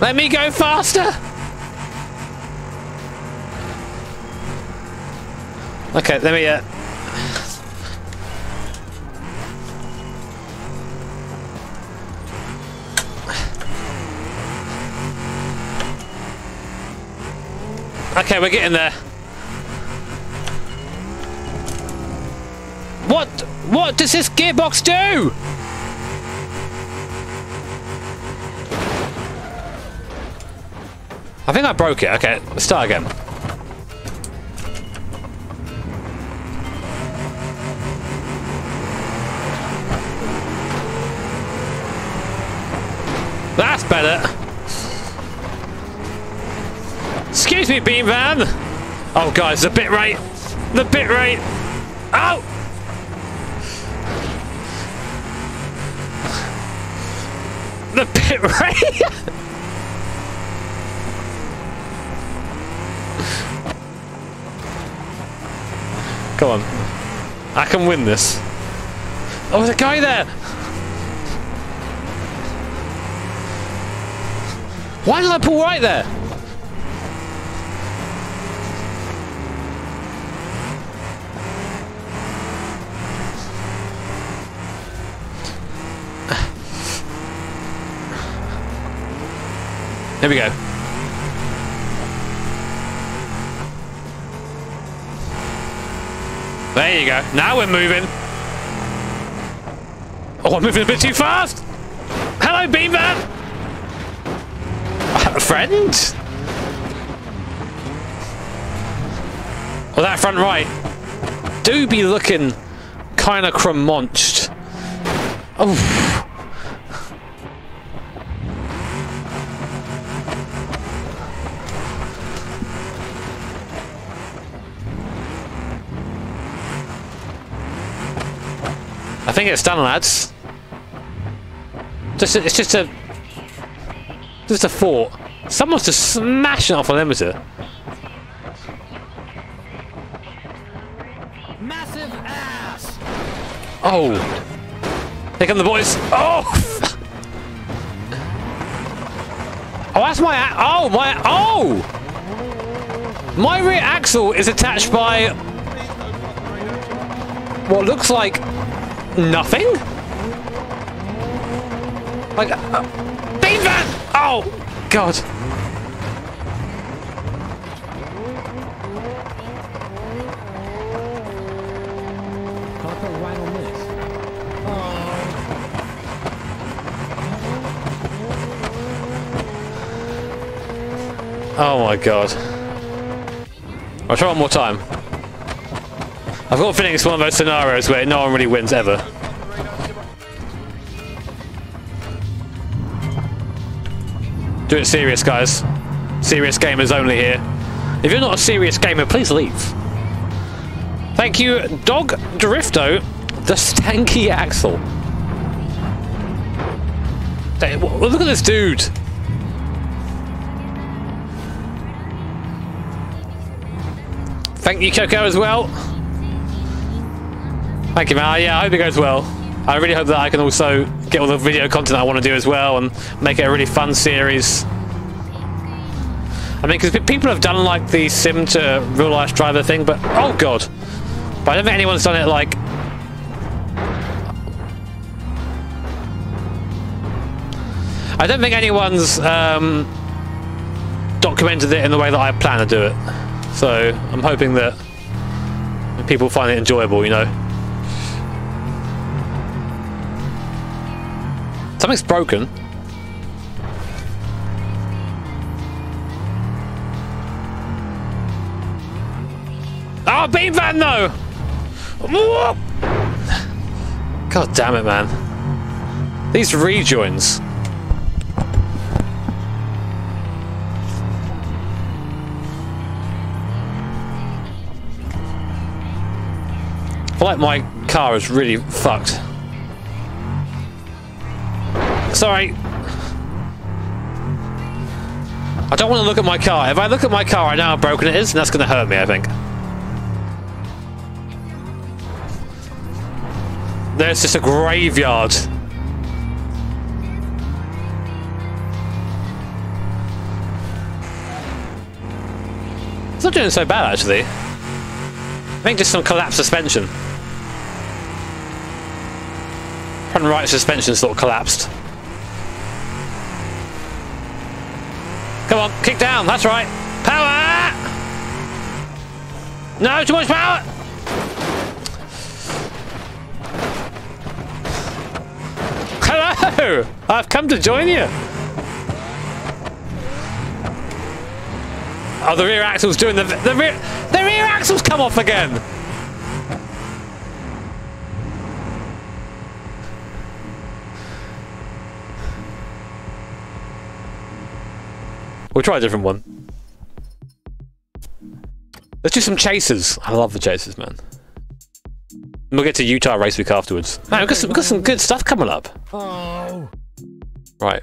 Let me go faster! Okay, let me. Uh... Okay, we're getting there. What? What does this gearbox do? I think I broke it. Okay, let's start again. That's better. Excuse me, beam van. Oh, guys, the bit rate. The bit rate. Ow! Oh! The bit rate. <laughs> Come on. I can win this. Oh, there's a guy there! Why did I pull right there? Here we go. There you go. Now we're moving. Oh, I'm moving a bit too fast. Hello, Beamman. Friend? Well, that front right do be looking kind of cremonched. Oh. Think it's done, lads. Just a, it's just a just a thought. Someone's just smashing off a limiter. Massive ass! Oh! Here come the boys! Oh! Oh, that's my. Oh, my. Oh! My rear axle is attached by what looks like nothing? Like. Uh, beam van! Oh! God. Oh my god. I'll try one more time. I've got a feeling it's one of those scenarios where no one really wins ever. Do it serious, guys. Serious gamers only here. If you're not a serious gamer, please leave. Thank you, Dog Drifto, the stanky axle. Look at this dude. Thank you, Coco, as well. Thank you, man. Yeah, I hope it goes well. I really hope that I can also get all the video content I want to do as well and make it a really fun series. I mean, because people have done like the sim to real life driver thing, but oh god! But I don't think anyone's done it like. I don't think anyone's um, documented it in the way that I plan to do it. So I'm hoping that people find it enjoyable, you know. Something's broken. Oh, beam van though! God damn it, man. These rejoins. I feel like my car is really fucked. Sorry. I don't want to look at my car. If I look at my car, right now how broken it is, and that's going to hurt me, I think. There's just a graveyard. It's not doing so bad, actually. I think just some collapsed suspension. Front right suspension sort of collapsed. Come on, kick down, that's right. Power! No, too much power! Hello! <laughs> I've come to join you. Oh, the rear axle's doing the the rear the rear axle's come off again. We'll try a different one. Let's do some chasers. I love the chasers, man. We'll get to Utah race week afterwards. Man, we've got some, we've got some good stuff coming up. Oh. Right.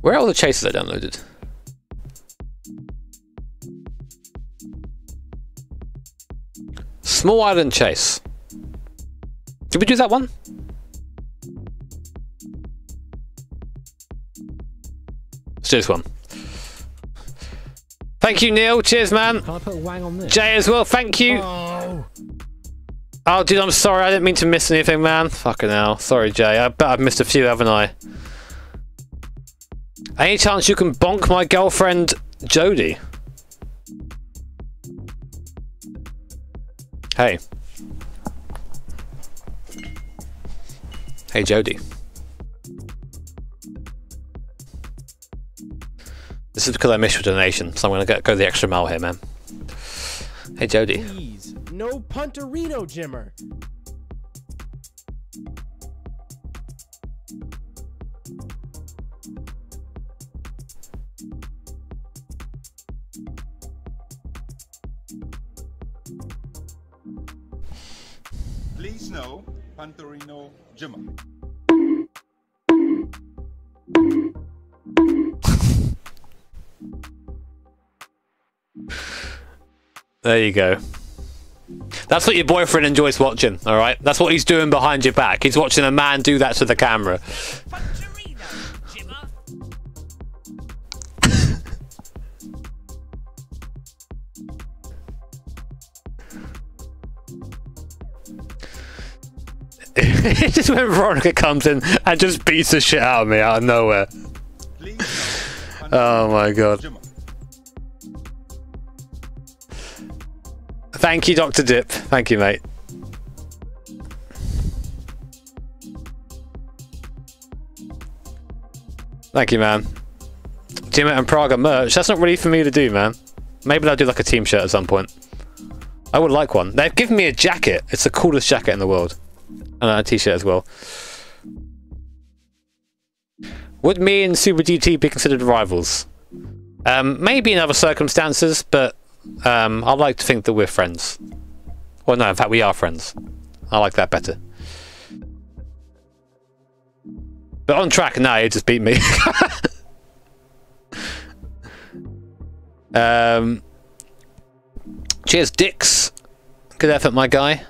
Where are all the chasers I downloaded? Small Island Chase. Did we do that one? This one. Thank you, Neil. Cheers, man. Can I put a wang on this? Jay as well. Thank you. Oh. Oh, dude, I'm sorry. I didn't mean to miss anything, man. Fucking hell. Sorry, Jay. I bet I've missed a few, haven't I? Any chance you can bonk my girlfriend, Jody? Hey. Hey, Jody. This is because I missed your donation, so I'm going to go the extra mile here, man. Hey, Jody. Please, no punterino, Jimmer. Please no Pantorino Jimmer. There you go. That's what your boyfriend enjoys watching, alright? That's what he's doing behind your back. He's watching a man do that to the camera. <laughs> It's just when Veronica comes in and just beats the shit out of me out of nowhere. Oh my god. Thank you, Dr. Dip. Thank you, mate. Thank you, man. Jim and Praga merch. That's not really for me to do, man. Maybe I'll do like a team shirt at some point. I would like one. They've given me a jacket. It's the coolest jacket in the world. And a t-shirt as well. Would me and Super GT be considered rivals? Um, maybe in other circumstances, but um, I like to think that we're friends. Well, no, in fact, we are friends. I like that better. But on track, now you just beat me. <laughs> um, cheers, Dix. Good effort, my guy.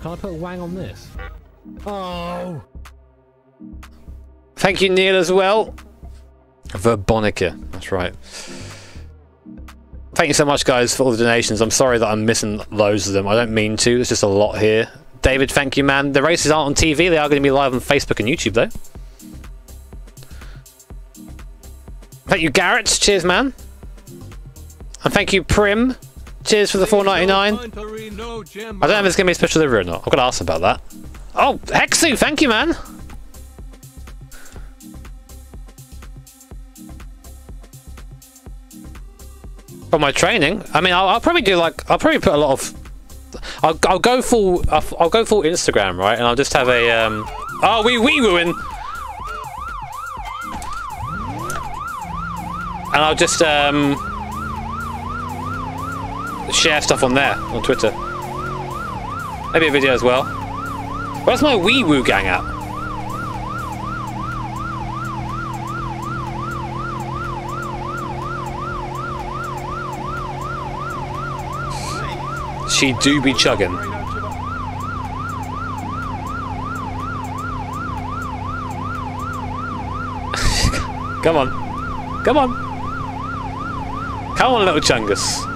Can I put a wang on this? Oh. Thank you, Neil, as well. Verbonica, that's right. Thank you so much, guys, for all the donations. I'm sorry that I'm missing loads of them. I don't mean to. There's just a lot here. David, thank you, man. The races aren't on TV. They are going to be live on Facebook and YouTube, though. Thank you, Garrett. Cheers, man. And thank you, Prim. Cheers for the 4.99. I don't know if it's going to be a special delivery or not. I've got to ask about that. Oh, Hexu, thank you, man. For my training, I mean, I'll, I'll probably do like I'll probably put a lot of. I'll, I'll go full. I'll, I'll go full Instagram, right? And I'll just have a. Um, oh, we we wooing. And I'll just um, share stuff on there on Twitter. Maybe a video as well. Where's my wee woo gang at? She do be chugging. <laughs> Come on. Come on. Come on, little Chungus.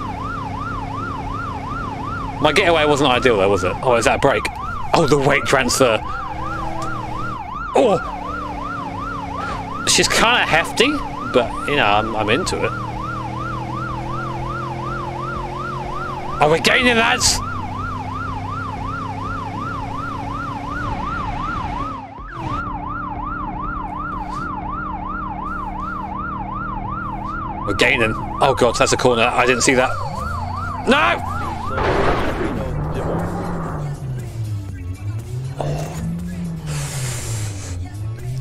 My getaway wasn't ideal though, was it? Oh, is that a break? Oh, the weight transfer. Oh! She's kind of hefty, but, you know, I'm, I'm into it. Are we gaining, lads? We're gaining. Oh god, that's a corner. I didn't see that. No!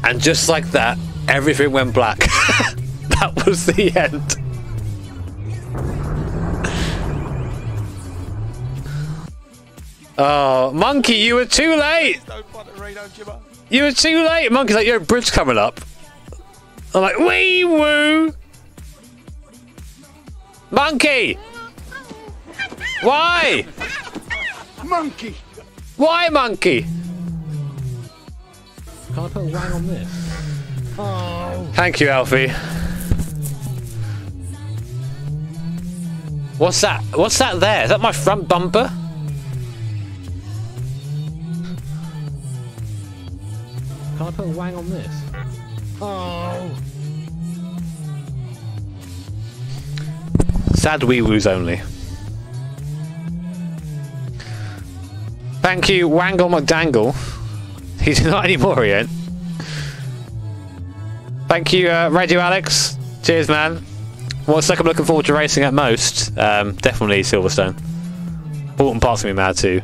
And just like that, everything went black. <laughs> that was the end. Oh, Monkey, you were too late! No Reno Jimmer. You were too late! Monkey's like, your bridge coming up. I'm like, wee woo! Monkey! Why? Monkey! Why, Monkey? Can I put a wang on this? Oh. Thank you, Alfie. What's that? What's that there? Is that my front bumper? Can I put a wang on this? Oh. Sad wee woos only. Thank you, Wangle McDangle. He's <laughs> not anymore yet. Thank you, uh, Radio Alex. Cheers, man. What's like I'm looking forward to racing at most? Um, definitely Silverstone. Park's gonna be mad too.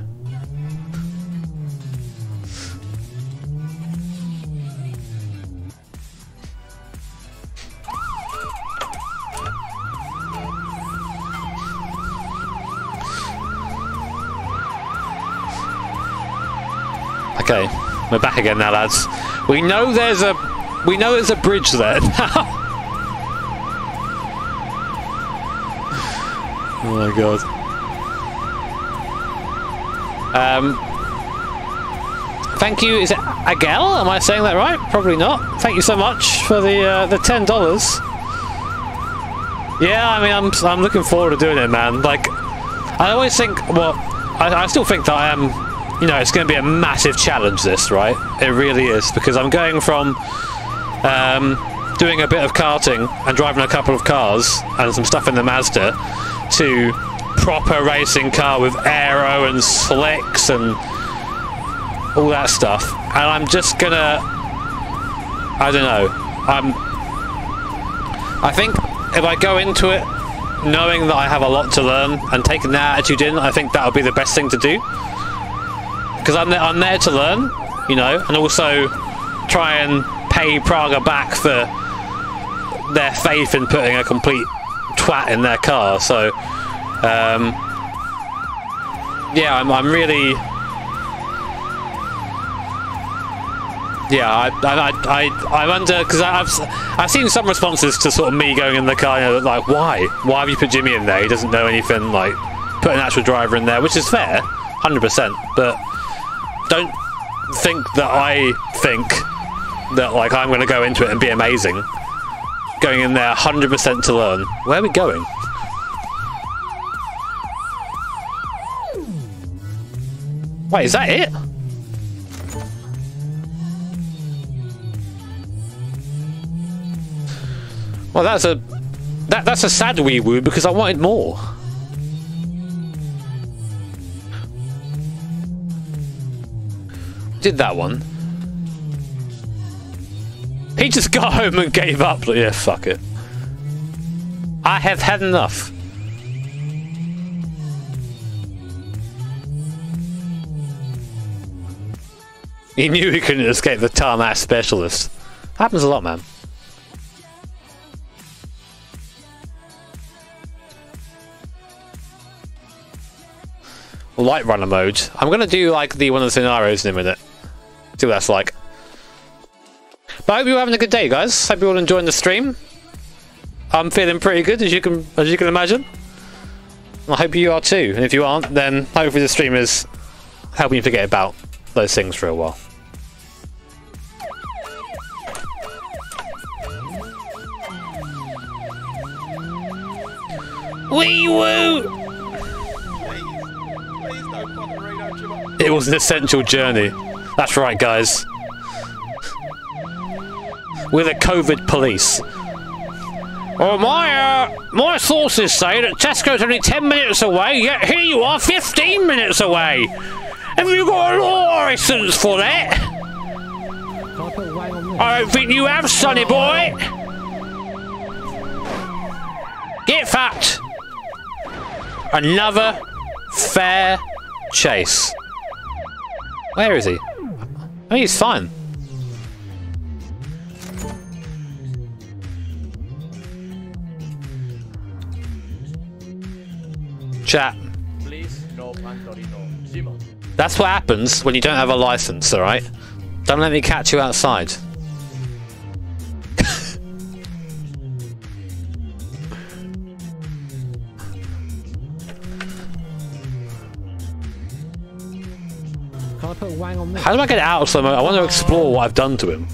We're back again now, lads. We know there's a we know there's a bridge there <laughs> now. oh my god. Um. Thank you. Is it Agel? Am I saying that right? Probably not. Thank you so much for the uh, the ten dollars. Yeah, I mean, I'm I'm looking forward to doing it, man. Like, I always think, well, I, I still think that I am you know, it's going to be a massive challenge, this, right? It really is, because I'm going from um, doing a bit of karting and driving a couple of cars and some stuff in the Mazda to proper racing car with aero and slicks and all that stuff. And I'm just gonna, I don't know, I'm, I think if I go into it knowing that I have a lot to learn and taking that attitude in, I think that'll be the best thing to do because I'm I'm there to learn, you know, and also try and pay Praga back for their faith in putting a complete twat in their car. So, um, yeah, I'm, I'm really, yeah, I, I, I, I'm under because I've I've seen some responses to sort of me going in the car, you know, like why, why have you put Jimmy in there? He doesn't know anything. Like, put an actual driver in there, which is fair, hundred percent, but don't think that I think that like I'm going to go into it and be amazing. Going in there 100% to learn. Where are we going? Wait, is that it? Well, that's a that that's a sad wee woo because I wanted more. Did that one. He just got home and gave up. Yeah, fuck it. I have had enough. He knew he couldn't escape the tarmac specialist. Happens a lot, man. Light runner mode. I'm gonna do like the one of the scenarios in a minute. See what that's like. But I hope you're having a good day, guys. Hope you're all enjoying the stream. I'm feeling pretty good, as you can as you can imagine. I hope you are too. And if you aren't, then hopefully the stream is helping you forget about those things for a while. Wee woo! Please. Please no Pontarino Jimmer. It was an essential journey. That's right, guys. We're the COVID police. Well, my uh, my sources say that Tesco's only 10 minutes away, yet here you are 15 minutes away. Have you got a license for that? I don't think you have, sonny boy. Get fucked. Another fair chase. Where is he? Oh, he's fine. Chat. Please, no That's what happens when you don't have a license, alright? Don't let me catch you outside. I put wang on this? How do I get out of slow I want to uh, explore what I've done to him.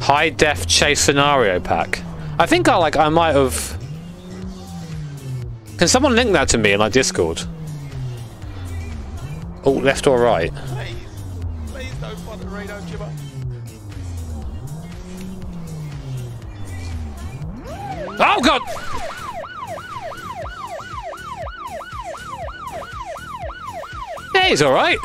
High def chase scenario pack. I think I like I might have. Can someone link that to me in my Discord? Oh, left or right? Oh god! Yeah, he's alright.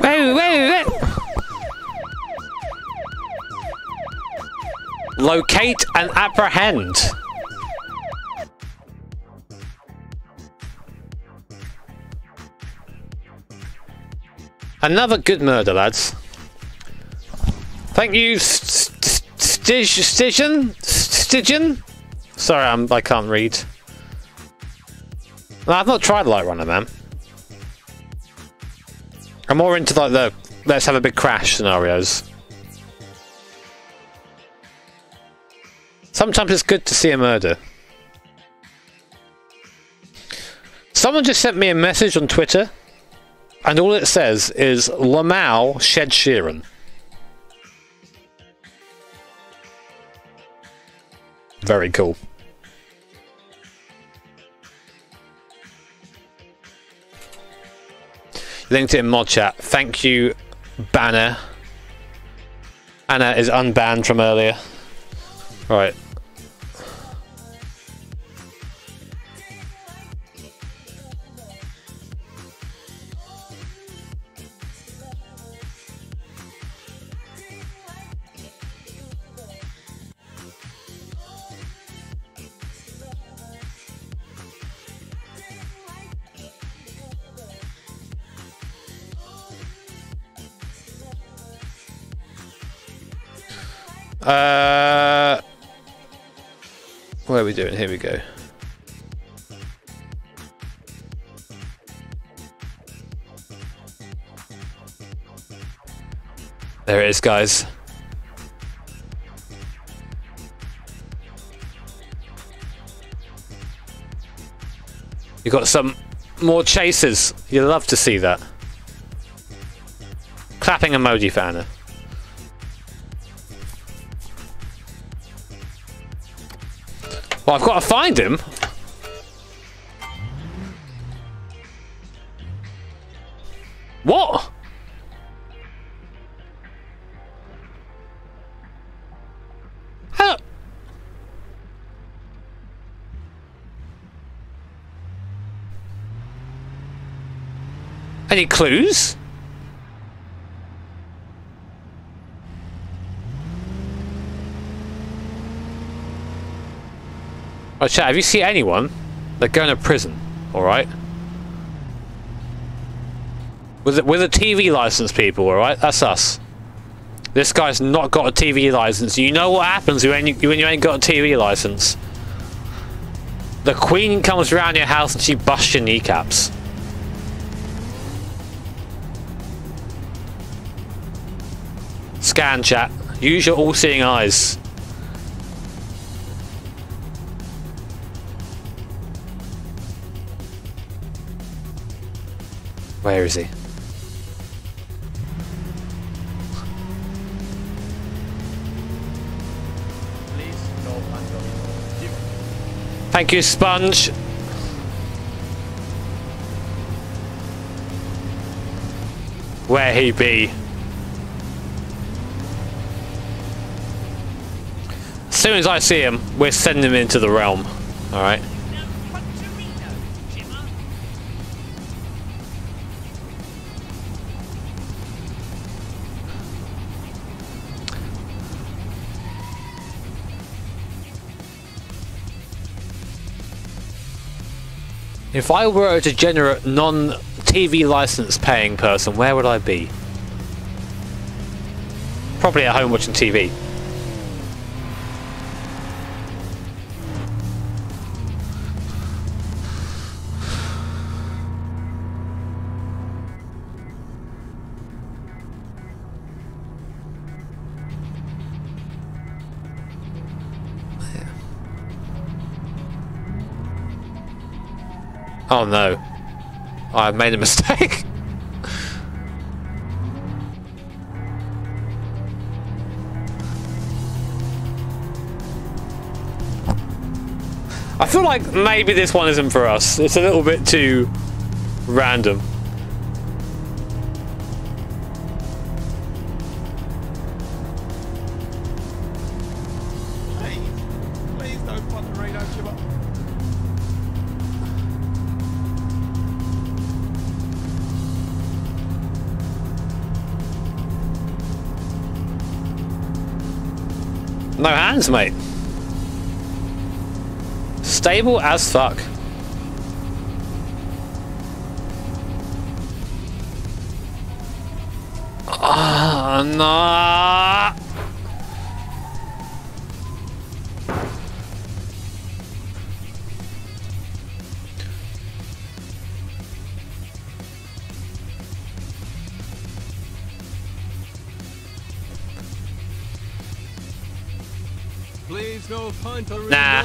Wait, wait. Locate and apprehend. Another good murder, lads. Thank you, St- St- Stij- Stigen? Stigen? Sorry, I'm, I can't read. No, I've not tried Light Runner, man. I'm more into like the let's have a big crash scenarios. Sometimes it's good to see a murder. Someone just sent me a message on Twitter, and all it says is Lamau Shed Sheeran. Very cool. Linked in mod chat. Thank you, Banner. Anna is unbanned from earlier. Right. Uh, where are we doing? Here we go. There it is, guys. You got some more chases. You'd love to see that. Clapping emoji Anna. Well, I've got to find him. What? How? Any clues? Oh, chat, have you seen anyone? They're going to prison, alright? With a TV license, people, alright? That's us. This guy's not got a TV license. You know what happens when you, when you ain't got a TV license. The Queen comes around your house and she busts your kneecaps. Scan chat. Use your all-seeing eyes. Where is he? Thank you, Sponge. Where he be? As soon as I see him, we're sending him into the realm. Alright. If I were a degenerate, non-TV license paying person, where would I be? Probably at home watching TV. Oh no. I've made a mistake. <laughs> I feel like maybe this one isn't for us. It's a little bit too random. No mate. Stable as fuck. Ah, no. Nah.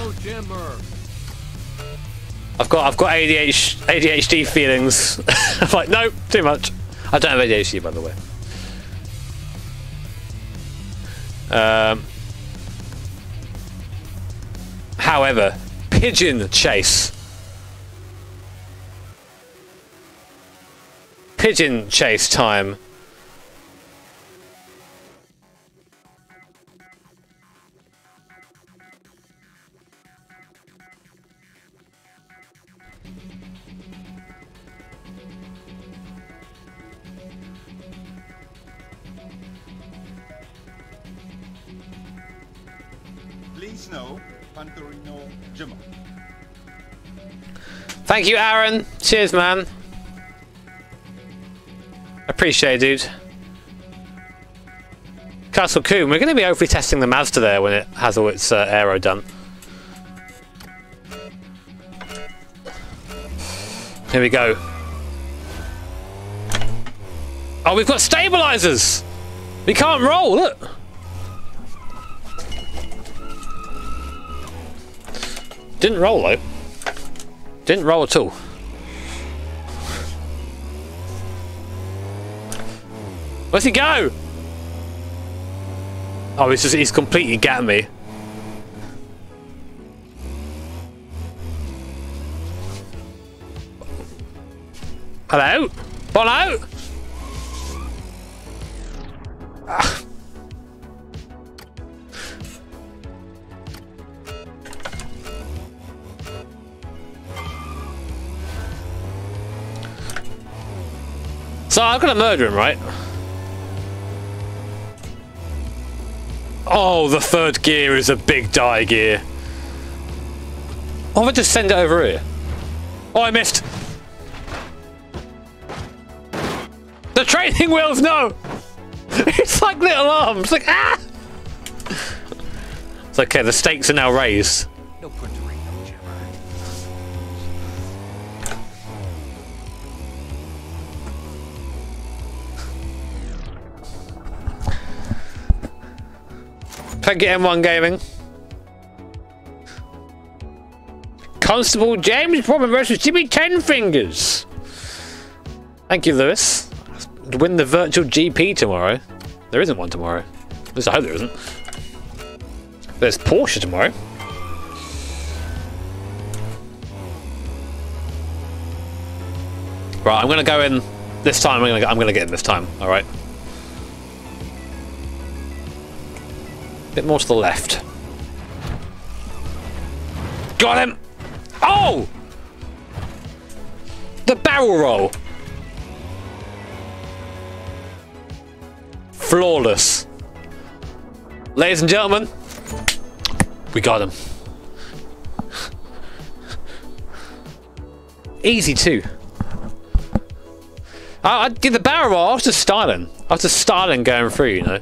I've got I've got ADHD, ADHD feelings. <laughs> I'm like, nope, too much. I don't have ADHD, by the way. Um, however, pigeon chase. Pigeon chase time. Thank you, Aaron. Cheers, man. Appreciate it, dude. Castle Combe, we're going to be hopefully testing the Mazda there when it has all its uh, aero done. Here we go. Oh, we've got stabilizers! We can't roll, look! Didn't roll, though. Didn't roll at all. Where's he go? Oh, he's just, he's completely gat me. Hello? Bono? So I'm gonna murder him, right? Oh, the third gear is a big die gear. Why don't I just send it over here? Oh, I missed. The training wheels, no! <laughs> It's like little arms, like ah! It's okay, the stakes are now raised. Thank you, M1 Gaming. Constable James Problem versus Jimmy Ten Fingers. Thank you, Lewis. Win the virtual GP tomorrow. There isn't one tomorrow. At least I hope there isn't. There's Porsche tomorrow. Right, I'm gonna go in this time. I'm gonna I'm gonna get in this time. All right. Bit more to the left. Got him! Oh! The barrel roll! Flawless. Ladies and gentlemen, we got him. Easy too. I, I did the barrel roll, I was just styling. I was just styling going through, you know.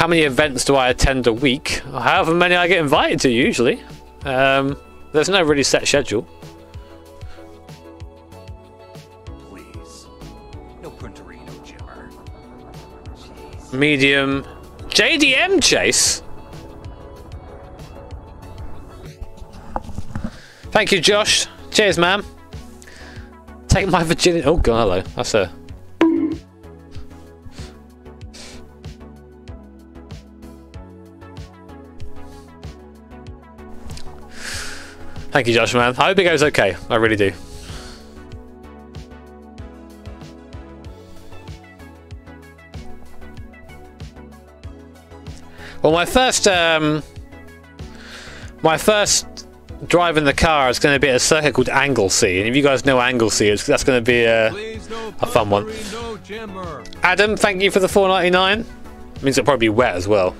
How many events do I attend a week? However many I get invited to, usually. Um, there's no really set schedule. Please. No Punterino, Jimmer. Medium. JDM chase? Thank you, Josh. Cheers, man. Take my virginity. Oh, God, hello. That's a. Thank you, Josh, man. I hope it goes okay. I really do. Well, my first, um, my first drive in the car is going to be at a circuit called Anglesey, and if you guys know Anglesey, it's, that's going to be a, a fun one. Adam, thank you for the 4.99. Means it'll probably be wet as well.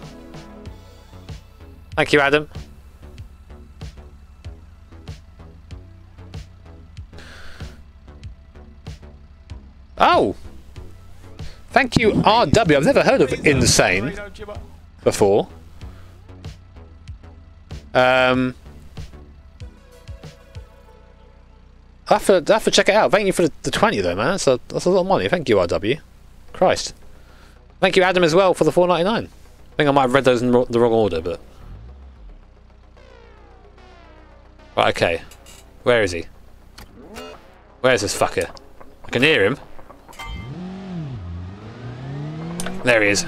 Thank you, Adam. Oh, thank you, RW. I've never heard of Insane before. Um, I have, to, I have to check it out. Thank you for the, the 20 though, man. That's a, that's a lot of money. Thank you, RW. Christ. Thank you, Adam, as well, for the 4.99. I think I might have read those in the wrong order, but... Right, okay. Where is he? Where's this fucker? I can hear him. There he is.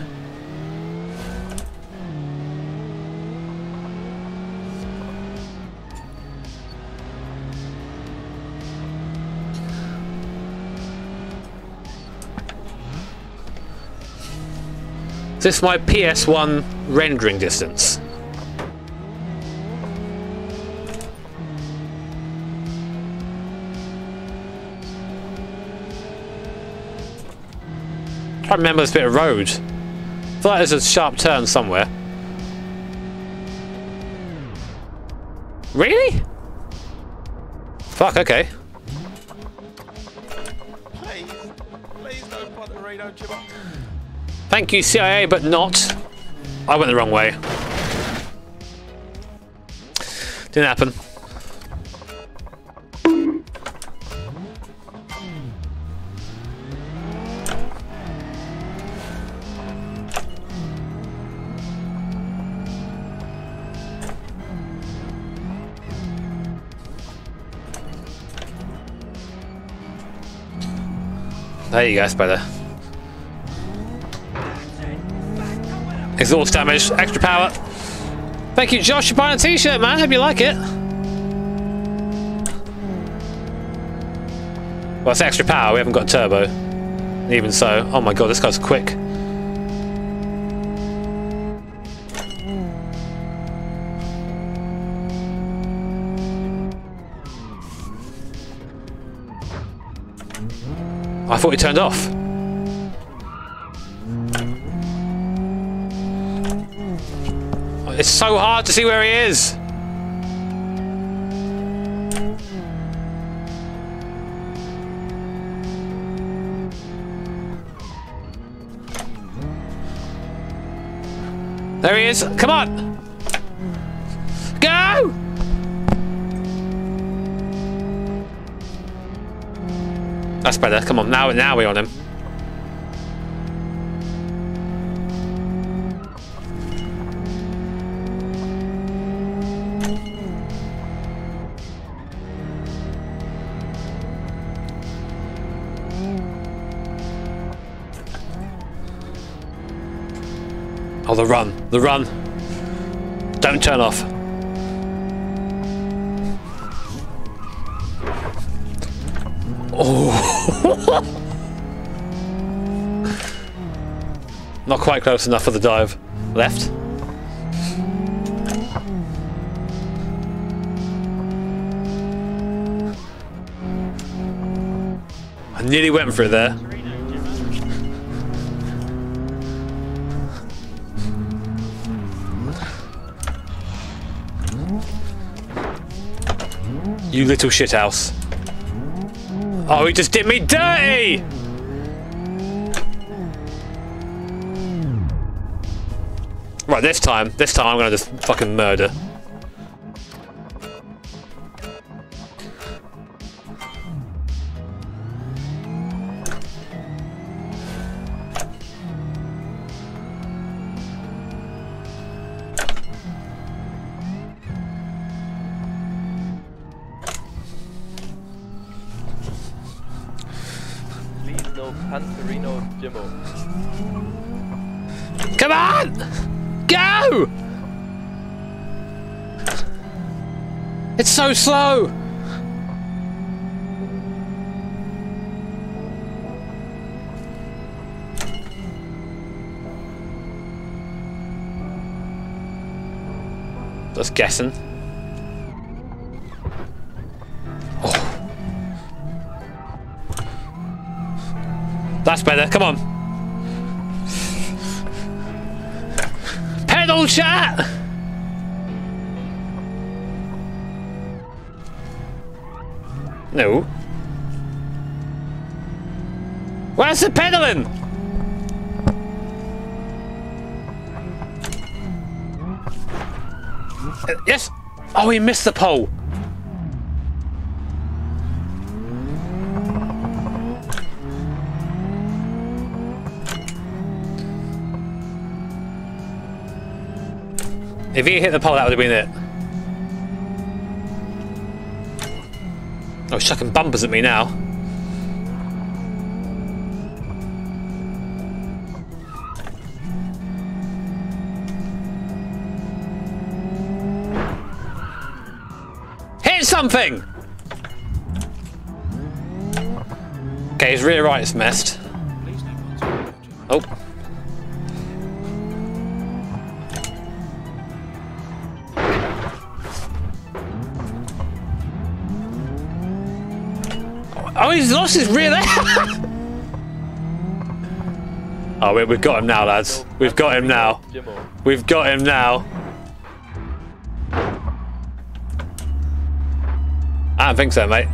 This Is my PS1 rendering distance? I can't remember this bit of road. I feel like there's a sharp turn somewhere. Really? Fuck, okay. Please. Please no Punterino, Jimmer. Thank you, CIA, but not. I went the wrong way. Didn't happen. There you that's better. Exhaust damage, extra power. Thank you, Josh, for buying a t-shirt, man. Hope you like it. Well, it's extra power. We haven't got turbo. Even so. Oh my god, this guy's quick. Thought he turned off. It's so hard to see where he is. There he is. Come on. That's better. Come on, now now we're on him. Oh, the run, the run. Don't turn off. Oh. <laughs> Not quite close enough for the dive. Left. I nearly went for it there. You little shithouse. Oh, he just did me dirty! Right, this time, this time I'm gonna just fucking murder. Slow! Just guessing. Oh. That's better, come on. Pedal shot! No. Where's the pedaling? Uh, yes. Oh, he missed the pole. If he hit the pole, that would have been it. Oh, he's chucking bumpers at me now. Hit something! Okay, his rear right's messed. Oh, he's lost his rear there. <laughs> oh, we, we've got him now, lads. We've got him now. We've got him now. I don't think so, mate.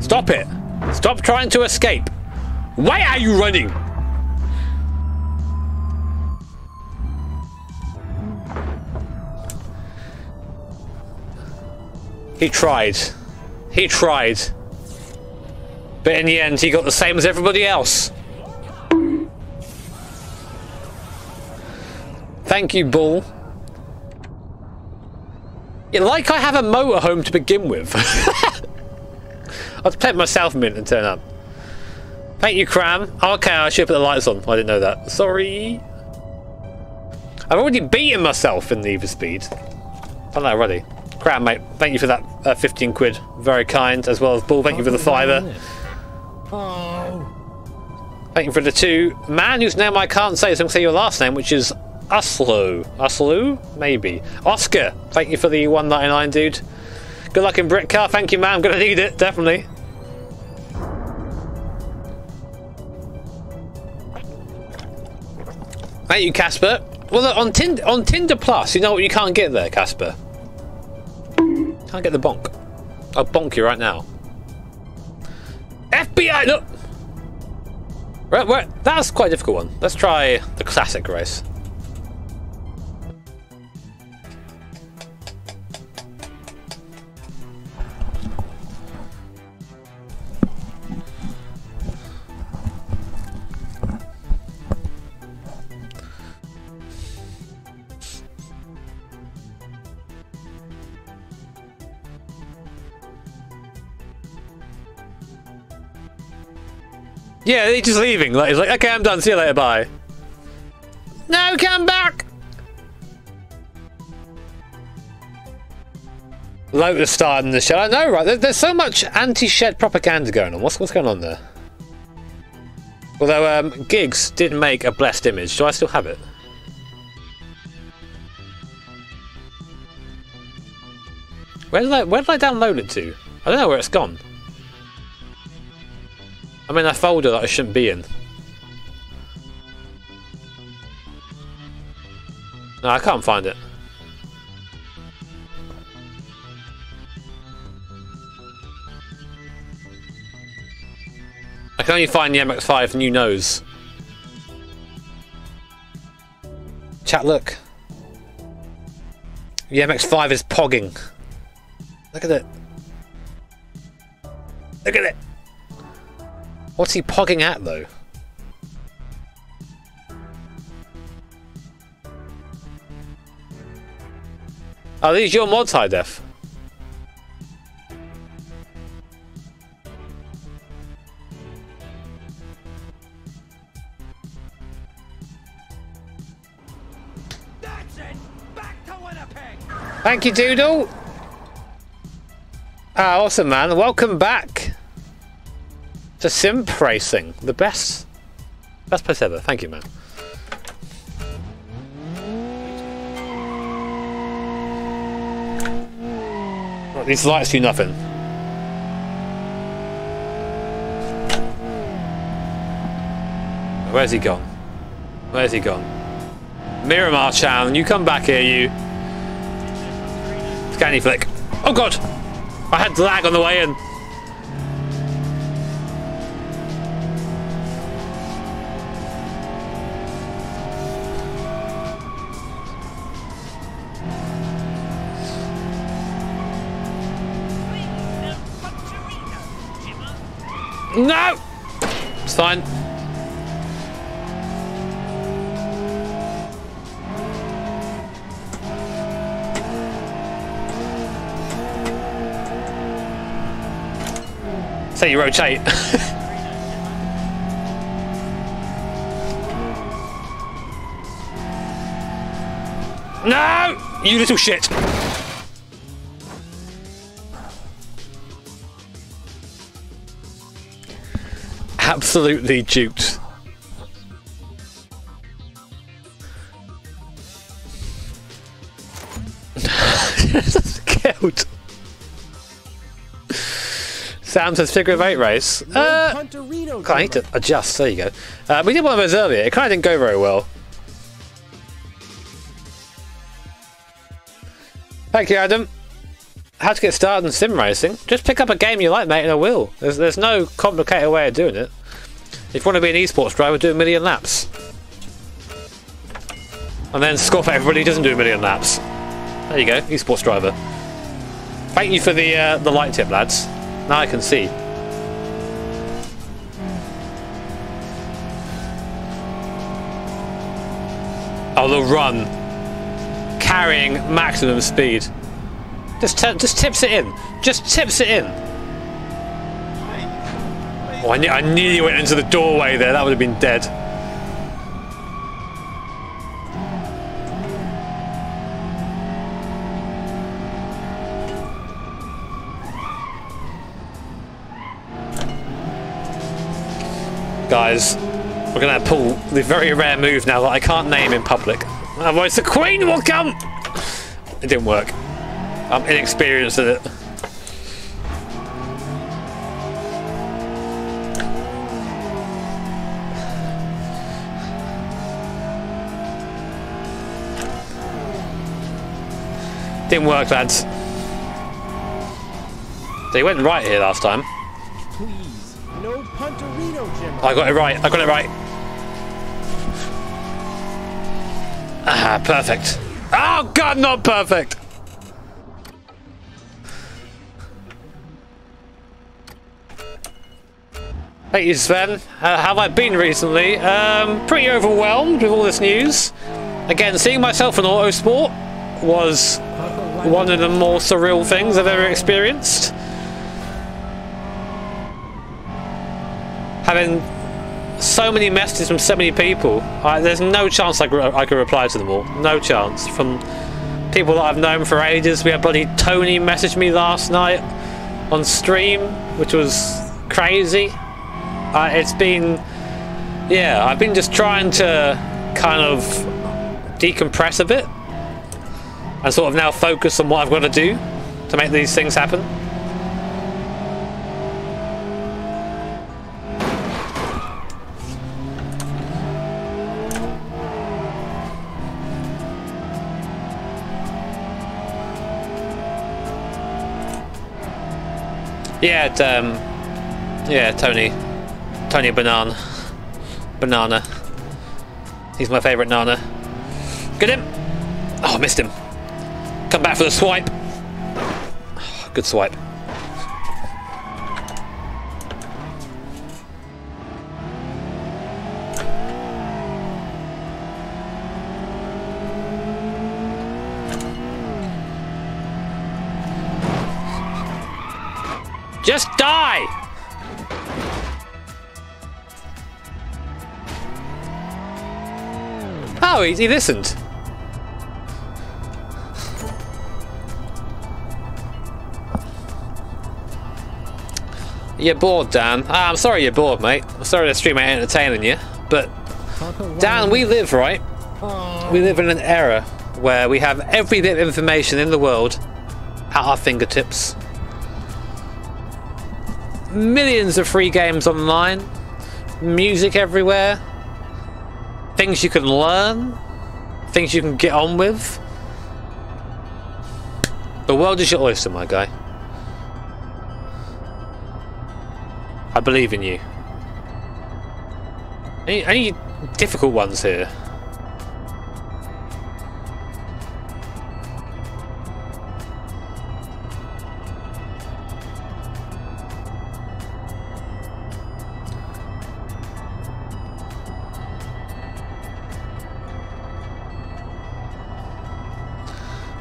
Stop it. Stop trying to escape. Why are you running? He tried. He tried. But in the end, he got the same as everybody else. Thank you, Bull. Yeah, like I have a motorhome to begin with. <laughs> I'll take myself a minute and turn up. Thank you, Cram. Oh, okay, I should put the lights on. I didn't know that. Sorry. I've already beaten myself in the for Speed. Done that already. Cram, mate. Thank you for that uh, 15 quid. Very kind. As well as Bull, thank you for the fiver. Oh. Thank you for the two. Man whose name I can't say, so I'm going to say your last name, which is Uslu. Uslu? Maybe. Oscar, thank you for the 199, dude. Good luck in Britcar. Thank you, man. I'm going to need it, definitely. Thank you, Casper. Well, look, on Tinder, on Tinder Plus, you know what you can't get there, Casper? Can't get the bonk. I'll bonk you right now. FBI, look! Right, right, that's quite a difficult one. Let's try the classic race. Yeah, he's just leaving. Like, he's like, okay, I'm done. See you later. Bye. No, come back. Lotus starting the show. I know, right? There, there's so much anti-shed propaganda going on. What's what's going on there? Although um, Gigs did make a blessed image. Do I still have it? Where did I where did I download it to? I don't know where it's gone. I'm in a folder that I shouldn't be in. No, I can't find it. I can only find the MX5 new nose. Chat, look. The MX5 is pogging. Look at it. Look at it. What's he pogging at, though? Are these your mods, high def. That's it! Back to Winnipeg! Thank you, Doodle. Ah, awesome, man. Welcome back to Simp Racing, the best, best place ever. Thank you, man. These lights do nothing. Where's he gone? Where's he gone? Miramar Chan, you come back here, you. Scandi flick. Oh god! I had lag on the way in. No! It's fine. Say you rotate. <laughs> no! You little shit! Absolutely duped. Killed. Sam says figure of eight race. No Uh, Punterino God, I need to adjust. There you go. Uh, we did one of those earlier. It kind of didn't go very well. Thank you, Adam. How to get started in sim racing? Just pick up a game you like, mate, and I will. There's, there's no complicated way of doing it. If you want to be an esports driver, do a million laps. And then scoff at everybody who doesn't do a million laps. There you go, esports driver. Thank you for the uh, the light tip, lads. Now I can see. Oh, the run. Carrying maximum speed. Just, just tips it in. Just tips it in. Oh, I, ne- I nearly went into the doorway there. That would have been dead. Guys, we're gonna pull the very rare move now that I can't name in public. Otherwise the Queen will come! It didn't work. I'm inexperienced at it. Didn't work, lads. They went right here last time. Please, no Punterino Jimmer. I got it right. I got it right. Ah, perfect. Oh god, not perfect. Hey, you Sven. Uh, how have I been recently? Um, pretty overwhelmed with all this news. Again, seeing myself in Autosport was one of the more surreal things I've ever experienced. Having so many messages from so many people. I, there's no chance I, could- I could reply to them all. No chance. From people that I've known for ages. We had bloody Tony message me last night on stream, which was crazy. Uh, it's been, yeah, I've been just trying to kind of decompress a bit and sort of now focus on what I've got to do to make these things happen. Yeah, um, yeah, Tony, Tony Banana, Banana. He's my favourite Nana. Get him! Oh, I missed him. Come back for the swipe. Good swipe. Just die! Oh, he, he listened. You're bored, Dan. Ah, I'm sorry you're bored, mate. I'm sorry the stream ain't entertaining you. But, Can I put Wang Dan, we live, right? We live in an era where we have every bit of information in the world at our fingertips. Millions of free games online, music everywhere, things you can learn, things you can get on with. The world is your oyster, my guy. I believe in you. Any, any difficult ones here?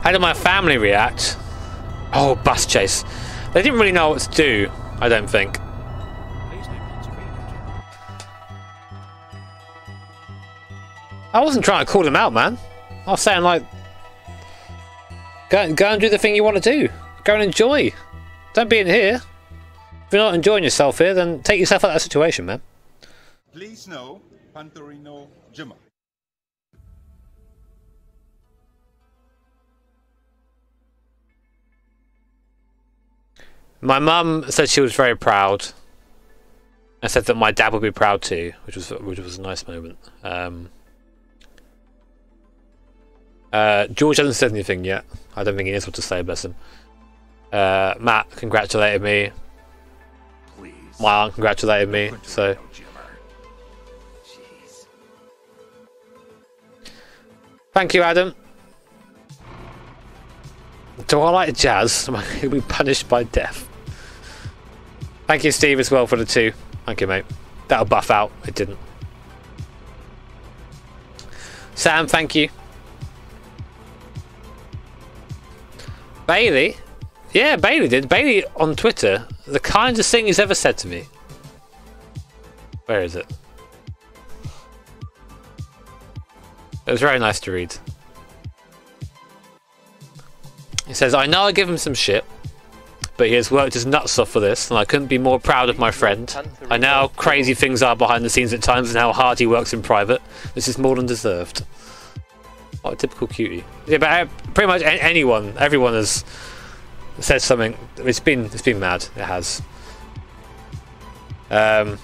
How did my family react? Oh, bus chase. They didn't really know what to do, I don't think. I wasn't trying to call them out, man. I was saying, like, go, go and do the thing you want to do. Go and enjoy. Don't be in here. If you're not enjoying yourself here, then take yourself out of that situation, man. Please know Punterino Jimmer. My mum said she was very proud. I said that my dad would be proud too, which was which was a nice moment. Um, uh, George hasn't said anything yet. I don't think he knows what to say. Bless him. Uh, Matt congratulated me. Please. My aunt congratulated me. So thank you, Adam. Do I like jazz? Am I going to be punished by death? Thank you, Steve, as well for the two. Thank you, mate. That'll buff out. It didn't. Sam, thank you. Bailey? Yeah, Bailey did. Bailey on Twitter, the kindest thing he's ever said to me. Where is it? It was very nice to read. He says, I know I give him some shit, but he has worked his nuts off for this, and I couldn't be more proud of my friend. I know how crazy things are behind the scenes at times and how hard he works in private. This is more than deserved. What a typical cutie. Yeah, but uh, pretty much anyone, everyone has said something. It's been, it's been mad. It has. Um.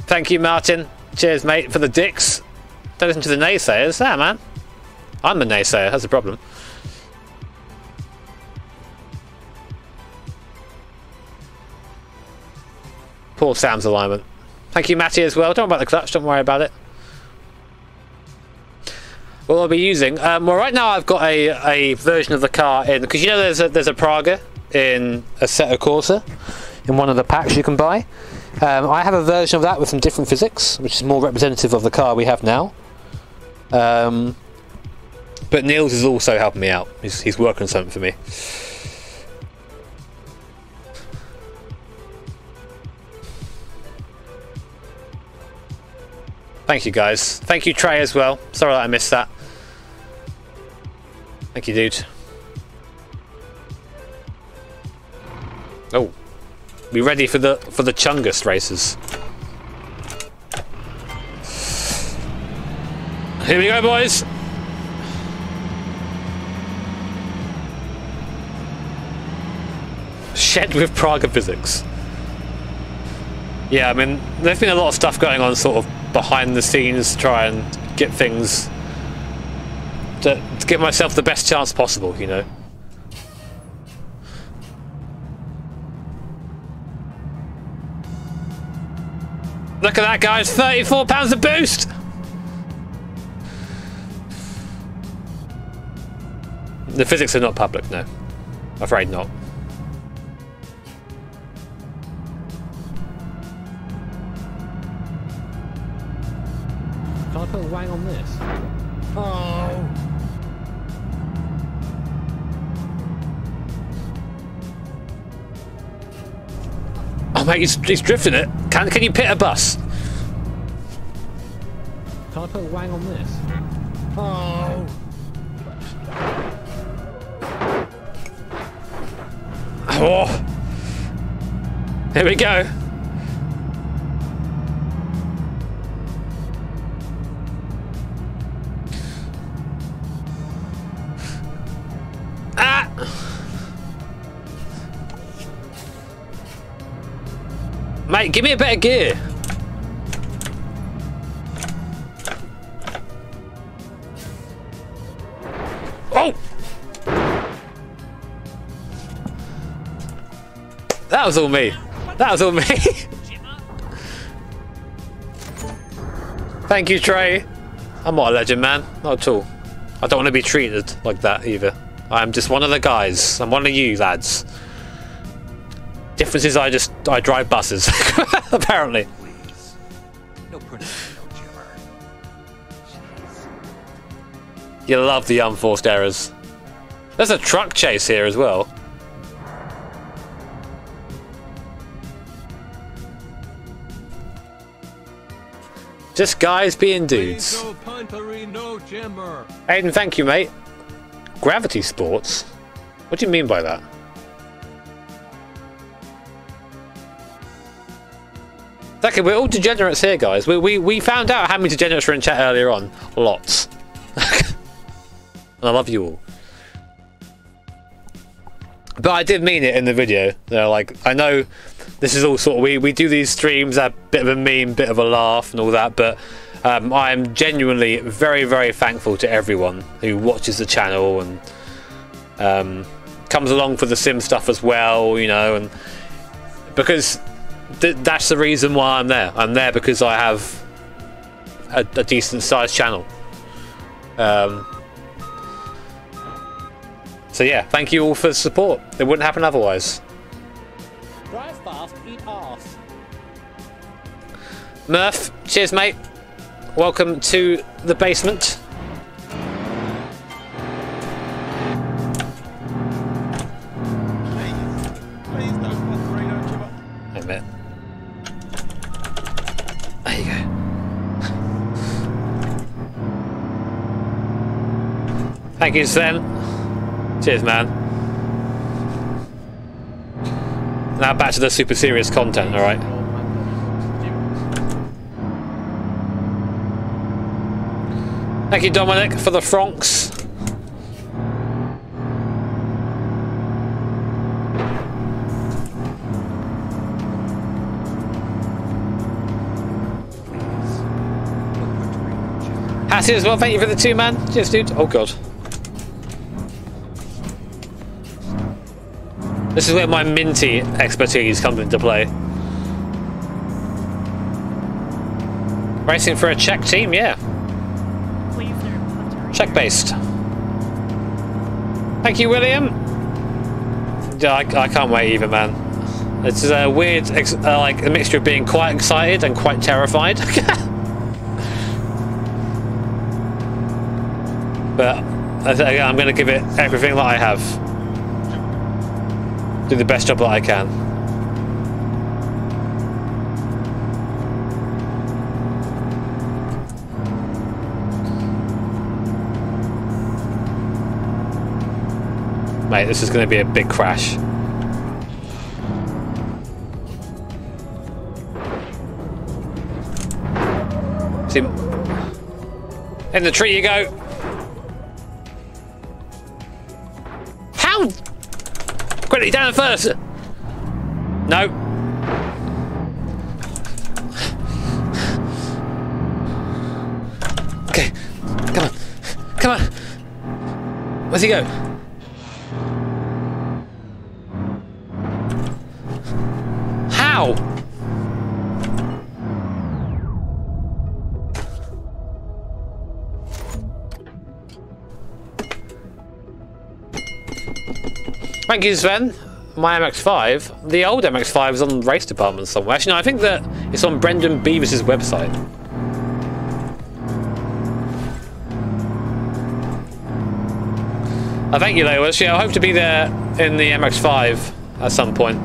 Thank you, Martin. Cheers, mate, for the dicks. Don't listen to the naysayers. Yeah, man. I'm the naysayer. That's the problem. Poor Sam's alignment. Thank you, Matty, as well. Don't worry about the clutch. Don't worry about it. What I'll be using. Um, well, right now I've got a, a version of the car in because you know there's a there's a Praga in Assetto Corsa in one of the packs you can buy. Um, I have a version of that with some different physics, which is more representative of the car we have now. Um, but Niels is also helping me out. He's, he's working something for me. Thank you guys. Thank you Trey as well. Sorry that I missed that. Thank you, dude. Oh. Be ready for the for the Chungus races. Here we go, boys. Shed with Praga physics. Yeah, I mean, there's been a lot of stuff going on sort of behind the scenes to try and get things to, to give myself the best chance possible, you know. Look at that, guys! 34 pounds of boost! The physics are not public, no. Afraid not. Can I put a wang on this? Oh. Oh mate, he's, he's drifting it. Can can you pit a bus? Can I put a wang on this? Oh. Oh. Here we go. Ah! Mate, give me a better gear. Oh! That was all me. That was all me. <laughs> Thank you, Trey. I'm not a legend, man. Not at all. I don't want to be treated like that either. I'm just one of the guys. I'm one of you lads. Difference is I just I drive buses. <laughs> Apparently. No printing, no jimmer. You love the unforced errors. There's a truck chase here as well. Just guys being dudes. Please no puntery, no jimmer. Aiden, thank you, mate. Gravity sports? What do you mean by that? Okay, we're all degenerates here, guys. We, we, we found out how many degenerates were in chat earlier on. Lots. <laughs> and I love you all. But I did mean it in the video. You know, like, I know this is all sort of, we, we do these streams, a bit of a meme, bit of a laugh and all that, but um, I am genuinely very, very thankful to everyone who watches the channel and um, comes along for the sim stuff as well, you know, and because th that's the reason why I'm there. I'm there because I have a, a decent sized channel. Um, so yeah, thank you all for the support. It wouldn't happen otherwise. Drive fast, eat ass. Murph, cheers, mate. Welcome to the basement. Thank you, Sven. Cheers, man. Now back to the super serious content, alright? Thank you, Dominic, for the Francs. Hattie as well, thank you for the two man. Cheers, dude. Oh, God. This is where my minty expertise comes into play. Racing for a Czech team, yeah. Check based. Thank you, William. Yeah, I, I can't wait either, man. It's a weird, uh, like a mixture of being quite excited and quite terrified. <laughs> but I I'm going to give it everything that I have do the best job that I can. Mate, this is going to be a big crash. See, in the tree you go. Quickly, down first. No. Okay, come on, come on. Where's he go? Thank you, Sven. My MX-5. The old MX-5 is on RaceDepartment somewhere. Actually, no, I think that it's on Brendan Beavis' website. Oh, thank you, Lewis. Yeah, I hope to be there in the MX-5 at some point.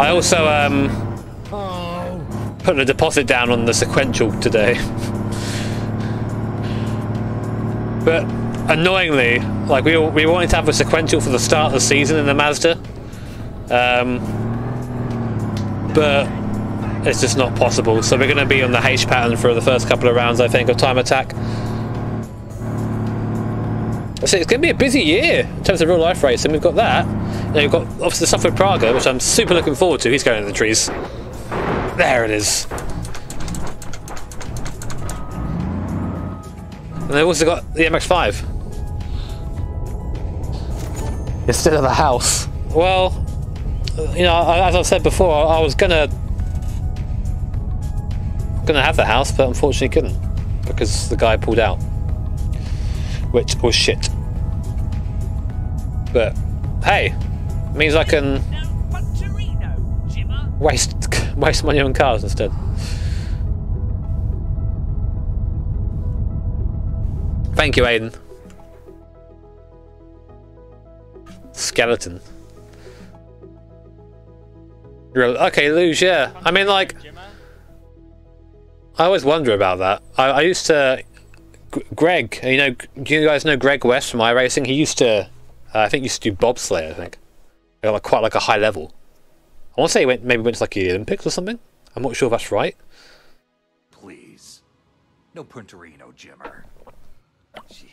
I also um, put a deposit down on the sequential today. <laughs> but annoyingly, like we we wanted to have a sequential for the start of the season in the Mazda, um, but it's just not possible. So we're going to be on the H pattern for the first couple of rounds, I think, of Time Attack. So it's going to be a busy year in terms of real life racing. We've got that. We've got obviously stuff with Praga, which I'm super looking forward to. He's going in the trees. There it is. And they've also got the MX-5. Instead of the house. Well, you know, as I've said before, I was gonna gonna have the house, but unfortunately couldn't because the guy pulled out which was shit. But hey, means I can waste <laughs> waste money on cars instead. Thank you, Aiden. Skeleton. Okay, Luge, yeah. I mean, like, I always wonder about that. I, I used to Greg, you know, do you guys know Greg West from iRacing? He used to, uh, I think, used to do bobsleigh. I think, like quite like a high level. I want to say he went maybe went to like the Olympics or something. I'm not sure if that's right. Please, no Punterino, Jimmer. Jeez.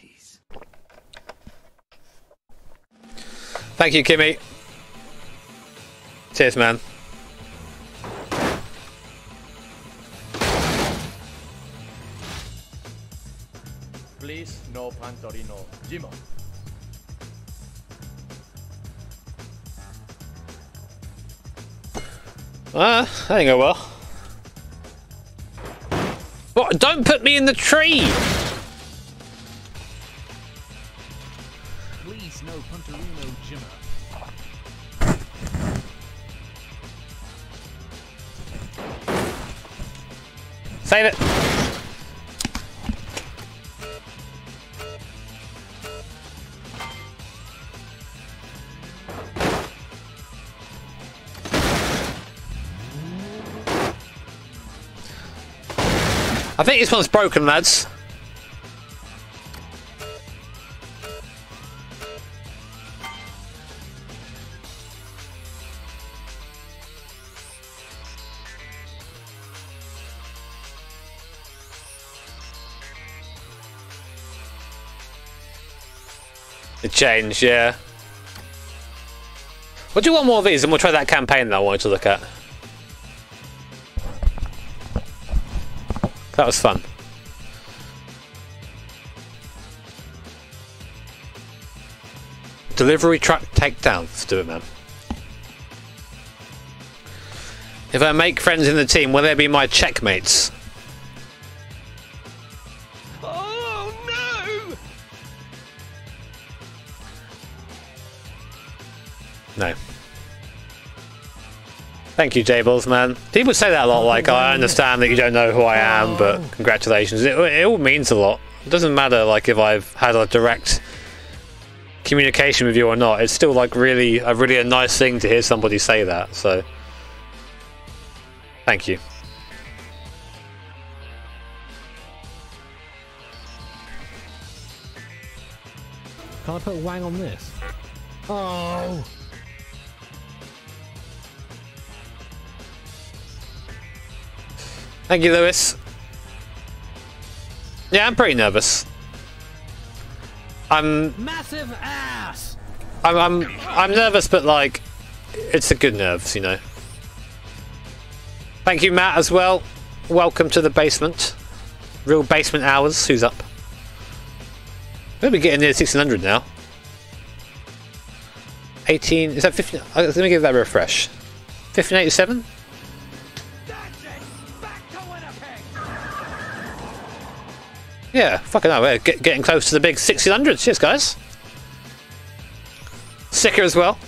Thank you, Kimmy. Cheers, man. Please, no Punterino. Jimo. Ah, that didn't go well. What? Don't put me in the tree! Please, no Punterino Save it! I think this one's broken, lads. It changed, yeah. We'll do one more of these and we'll try that campaign that I wanted to look at. That was fun. Delivery truck takedown. Let's do it, man. If I make friends in the team, will they be my checkmates? No. Thank you, Jables, man. People say that a lot, like, I understand that you don't know who I am, but oh. congratulations. It, it all means a lot. It doesn't matter, like, if I've had a direct communication with you or not. It's still, like, really a really a nice thing to hear somebody say that, so... Thank you. Can I put wang on this? Oh! Thank you, Lewis. Yeah, I'm pretty nervous. I'm Massive ass! I'm I'm I'm nervous, but like, it's a good nerves, you know. Thank you, Matt, as well. Welcome to the basement. Real basement hours. Who's up? We'll be getting near 1600 now. 18. Is that 15? uh, Let me give that a refresh. 1587. Yeah, fucking hell, we're get, getting close to the big 1600s. Cheers, guys. Sicker as well.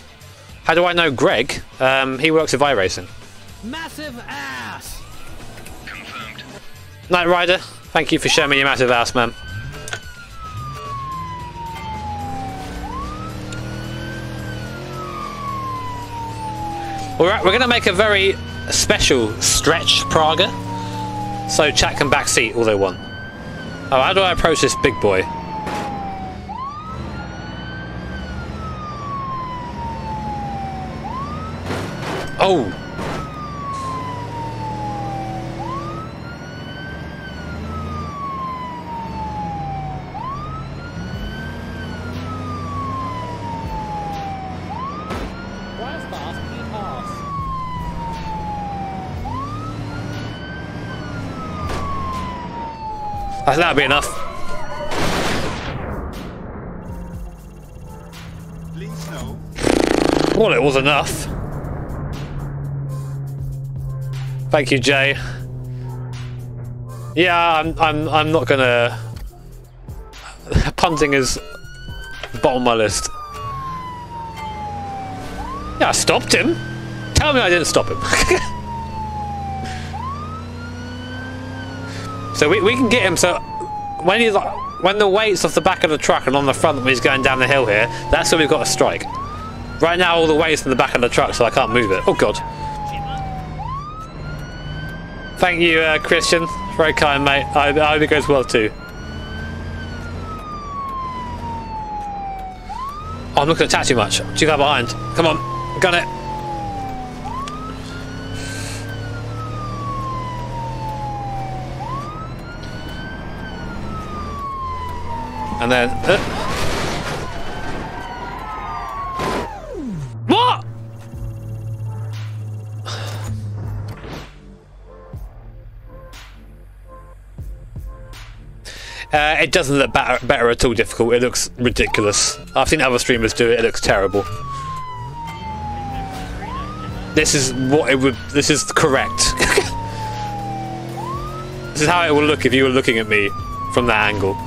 How do I know Greg? Um, he works with iRacing. Massive ass! Confirmed. Knight Rider, thank you for showing me your massive ass, man. Alright, we're going to make a very special stretch Praga. So chat can backseat all they want. Oh, how do I approach this big boy? Oh! That'll be enough. Well, it was enough. Thank you, Jay. Yeah, I'm. I'm. I'm not gonna. <laughs> Punting is bottom of my list. Yeah, I stopped him. Tell me I didn't stop him. <laughs> so we, we can get him. So when he's like, when the weight's off the back of the truck and on the front when he's going down the hill here, that's when we've got to strike. Right now, all the weight's in the back of the truck, so I can't move it. Oh god. Thank you, uh, Christian. Very kind, mate. I, I hope it goes well too. Oh, I'm not going to attack too much. Too far behind. Come on. Got it. And then... Uh. What? <sighs> Uh, it doesn't look better, better at all difficult. It looks ridiculous. I've seen other streamers do it. It looks terrible. This is what it would. This is correct. <laughs> this is how it will look if you were looking at me from that angle.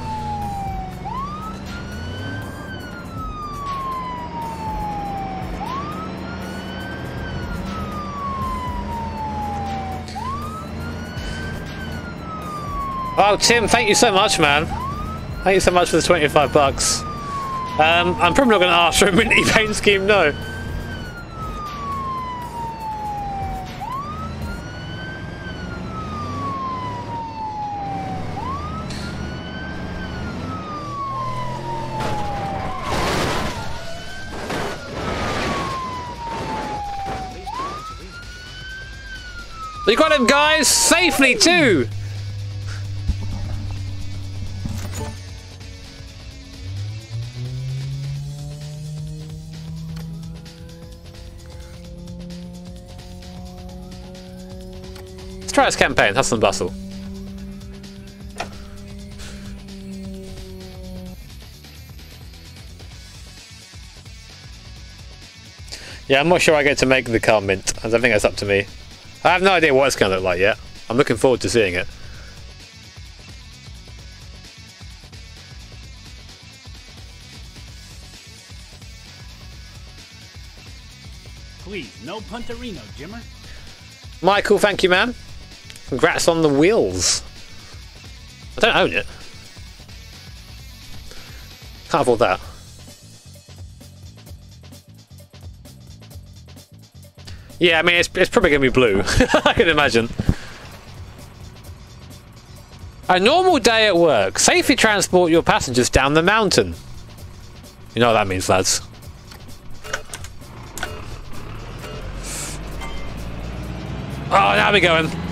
Oh, Tim, thank you so much, man. Thank you so much for the 25 bucks. Um, I'm probably not going to ask for a <laughs> mini paint scheme, no. You got him, guys! Safely, too! Let's try this campaign, hustle and bustle. Yeah, I'm not sure I get to make the car mint. I don't think that's up to me. I have no idea what it's going to look like yet. I'm looking forward to seeing it. Please, no Punterino, Jimmer. Michael, thank you, man. Congrats on the wheels. I don't own it. Can't afford that. Yeah, I mean, it's, it's probably going to be blue. <laughs> I can imagine. A normal day at work. Safely transport your passengers down the mountain. You know what that means, lads. Oh, now we're going.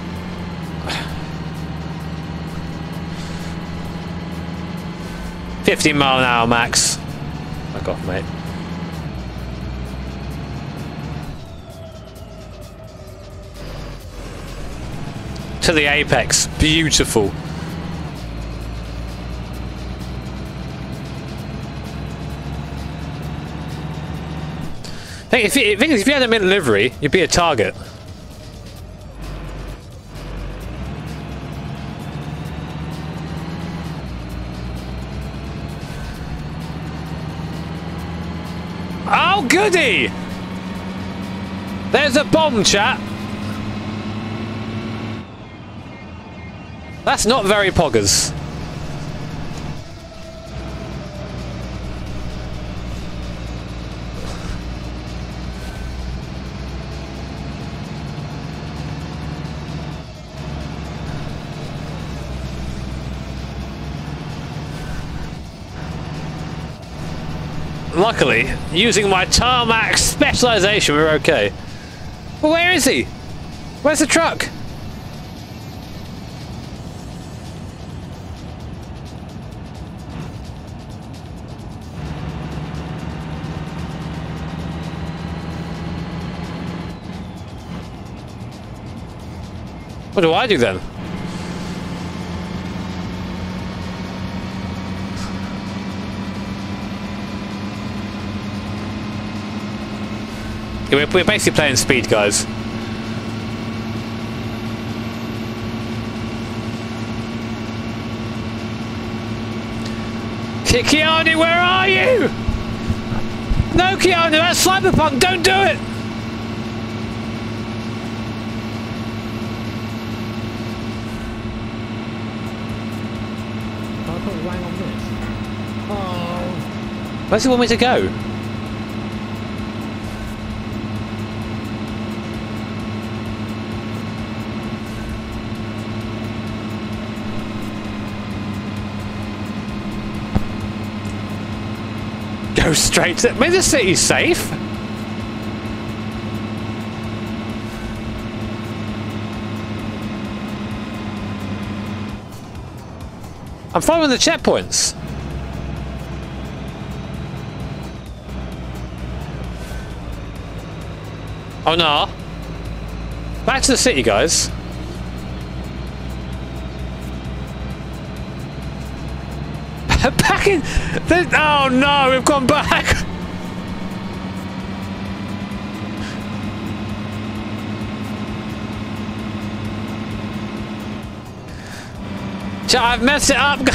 Fifteen mile an hour max. Fuck off, mate. To the apex. Beautiful. Think if you, if you had a mint livery, you'd be a target. Oh, goody! There's a bomb, chat. That's not very poggers. Luckily, using my tarmac specialization, we're okay. But where is he? Where's the truck? What do I do then? We're, we're basically playing speed, guys. Keanu, where are you? No, Keanu, that's Cyberpunk, don't do it! Can I put wang on this? Where's he want me to go? Go straight to... Maybe the city's safe? I'm following the checkpoints. Oh no. Back to the city, guys. Back in. Oh no, we've gone back. I've messed it up. <laughs>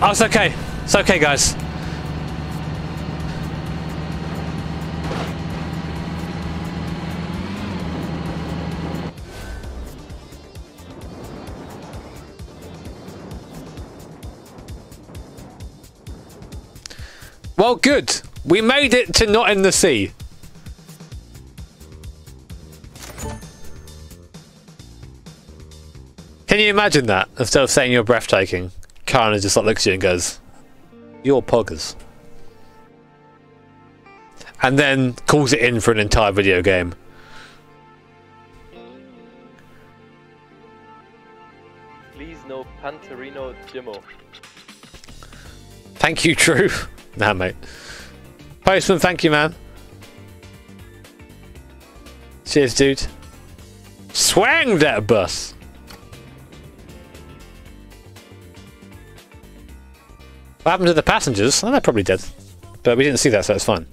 oh, it's okay. It's okay, guys. Well, good. We made it to not in the sea. Can you imagine that? Instead of saying you're breathtaking, Karen just like looks at you and goes, "You're poggers," and then calls it in for an entire video game. Please no Punterino Jimmo. Thank you, True. Nah, mate. Postman, thank you, man. Cheers, dude. Swang that bus. What happened to the passengers? Oh, they're probably dead. But we didn't see that, so it's fine.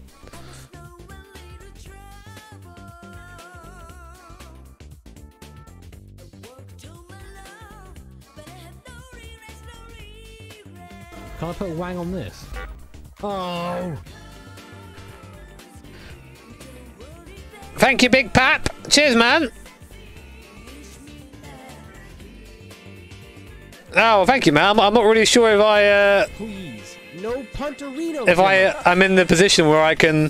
Can I put wang on this? Oh. Thank you, Big Pap. Cheers, man. Oh, thank you, man. I'm, I'm not really sure if I, uh, Please, no Punterino. if I, uh, I'm in the position where I can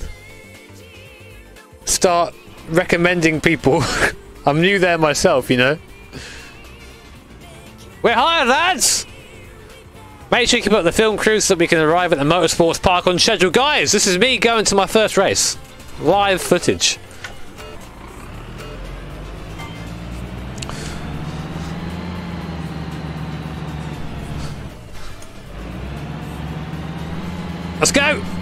start recommending people <laughs> I'm new there myself, you know. We're hired, lads! Make sure you keep up the film crew so that we can arrive at the motorsports park on schedule. Guys, this is me going to my first race. Live footage. Let's go!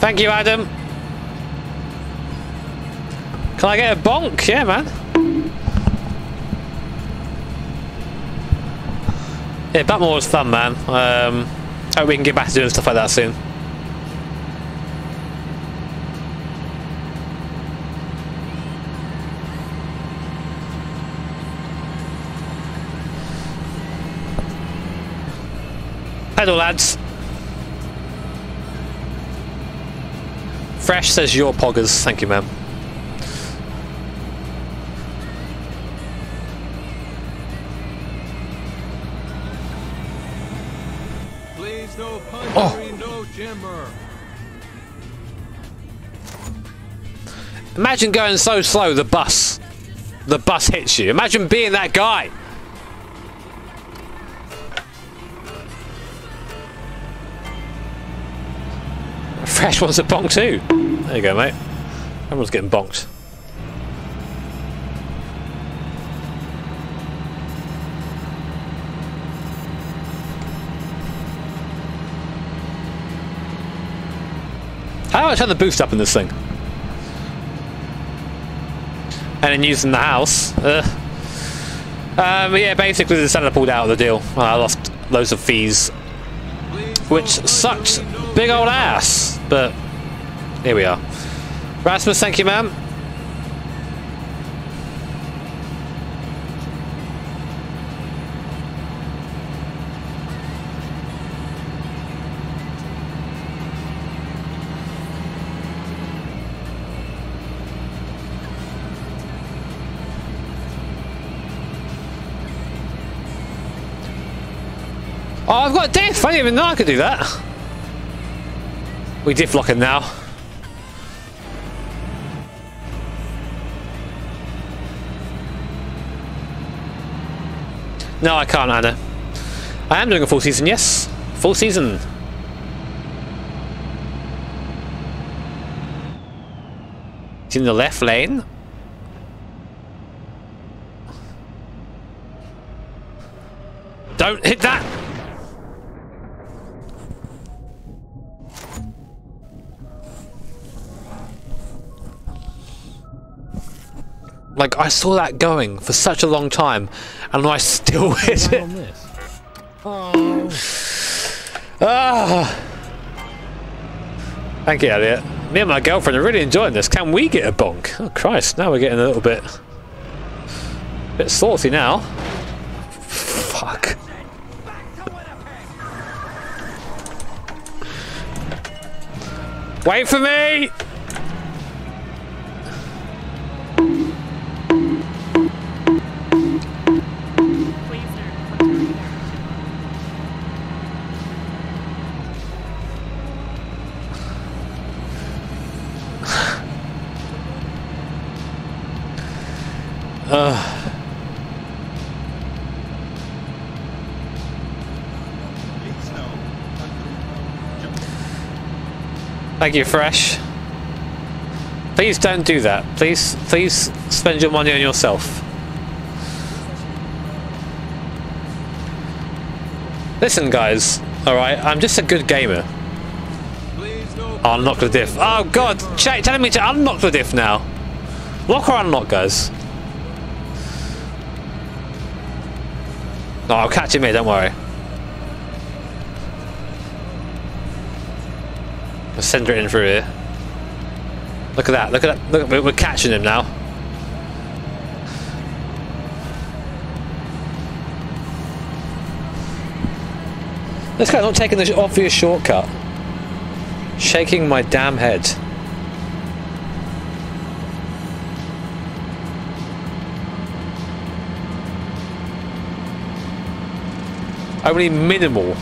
Thank you, Adam. Can I get a bonk? Yeah, man. Yeah, Batmore was fun, man. Um, hope we can get back to doing stuff like that soon. Pedal, lads. Fresh says your poggers. Thank you, ma'am. Please no puntery, oh. no jimmer. Imagine going so slow, the bus. The bus hits you. Imagine being that guy. Fresh wants a bonk too. There you go, mate. Everyone's getting bonked. How I turn the boost up in this thing? And then using the house. Uh, um, yeah, basically the seller pulled out of the deal. I lost loads of fees, which sucked big old ass. But here we are. Rasmus, thank you, ma'am. Oh, I've got diff! I didn't even know I could do that. We diff lock him now. No, I can't, Anna. I am doing a full season, yes. Full season. It's in the left lane. Don't hit that! Like, I saw that going for such a long time, and I still <laughs> hit it. on this. Oh. Ah! Thank you, Elliot. Me and my girlfriend are really enjoying this. Can we get a bonk? Oh, Christ. Now we're getting a little bit... A bit saucy now. Fuck. Wait for me! You, Fresh. Please don't do that. Please, please spend your money on yourself. Listen, guys. All right, I'm just a good gamer. Oh, unlock the diff. Oh God, Ch telling me to unlock the diff now. Lock or unlock, guys. No, I'll catch him here. Don't worry. Send it in through here. Look at that. Look at that. Look, we're, we're catching him now. This guy's not taking the obvious shortcut. Shaking my damn head. Only minimal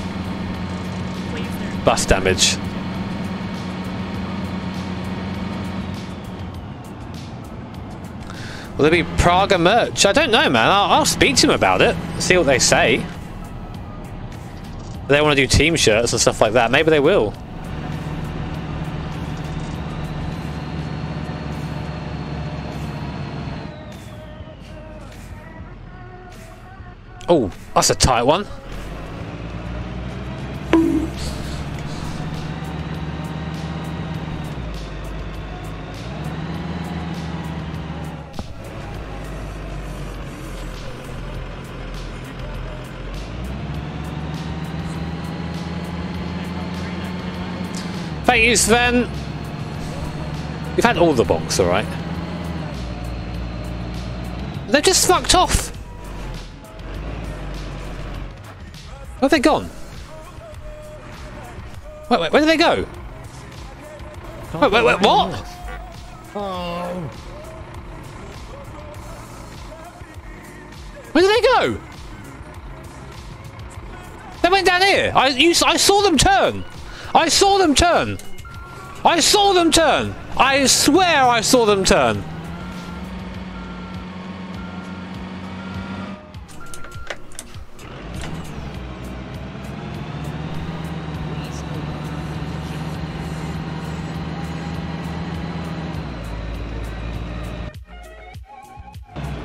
bus damage. Will there be Praga merch? I don't know, man. I'll, I'll speak to them about it. See what they say. They want to do team shirts and stuff like that. Maybe they will. Oh, that's a tight one. Sven. You've had all the box, alright? They've just fucked off. Where have they gone? Wait, wait, where did they go? Wait, wait, wait, what? Oh. Where did they go? They went down here. I, you, I saw them turn. I saw them turn. I saw them turn. I swear I saw them turn.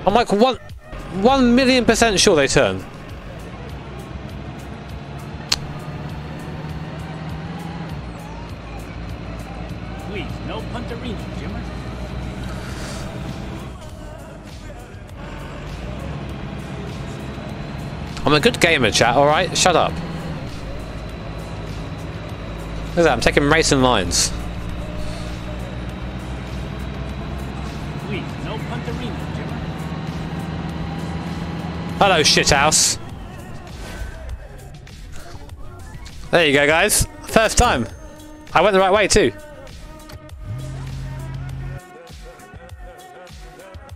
I'm like one, one million percent sure they turn. I'm a good gamer, chat. All right, shut up. Look at that. I'm taking racing lines. Please, no Punterino, Hello, shithouse. There you go, guys. First time. I went the right way too.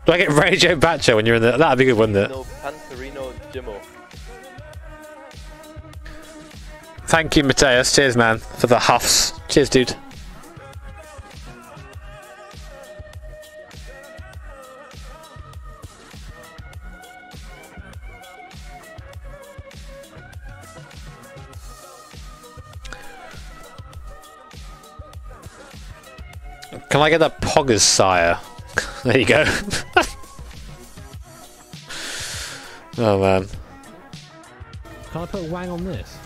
Do I get <laughs> Radio Bacho when you're in the... That'd be good, wouldn't it? Thank you, Mateus. Cheers, man, for the huffs. Cheers, dude. Can I get that Poggers sire? <laughs> there you go. <laughs> oh man. Can I put Wang on this?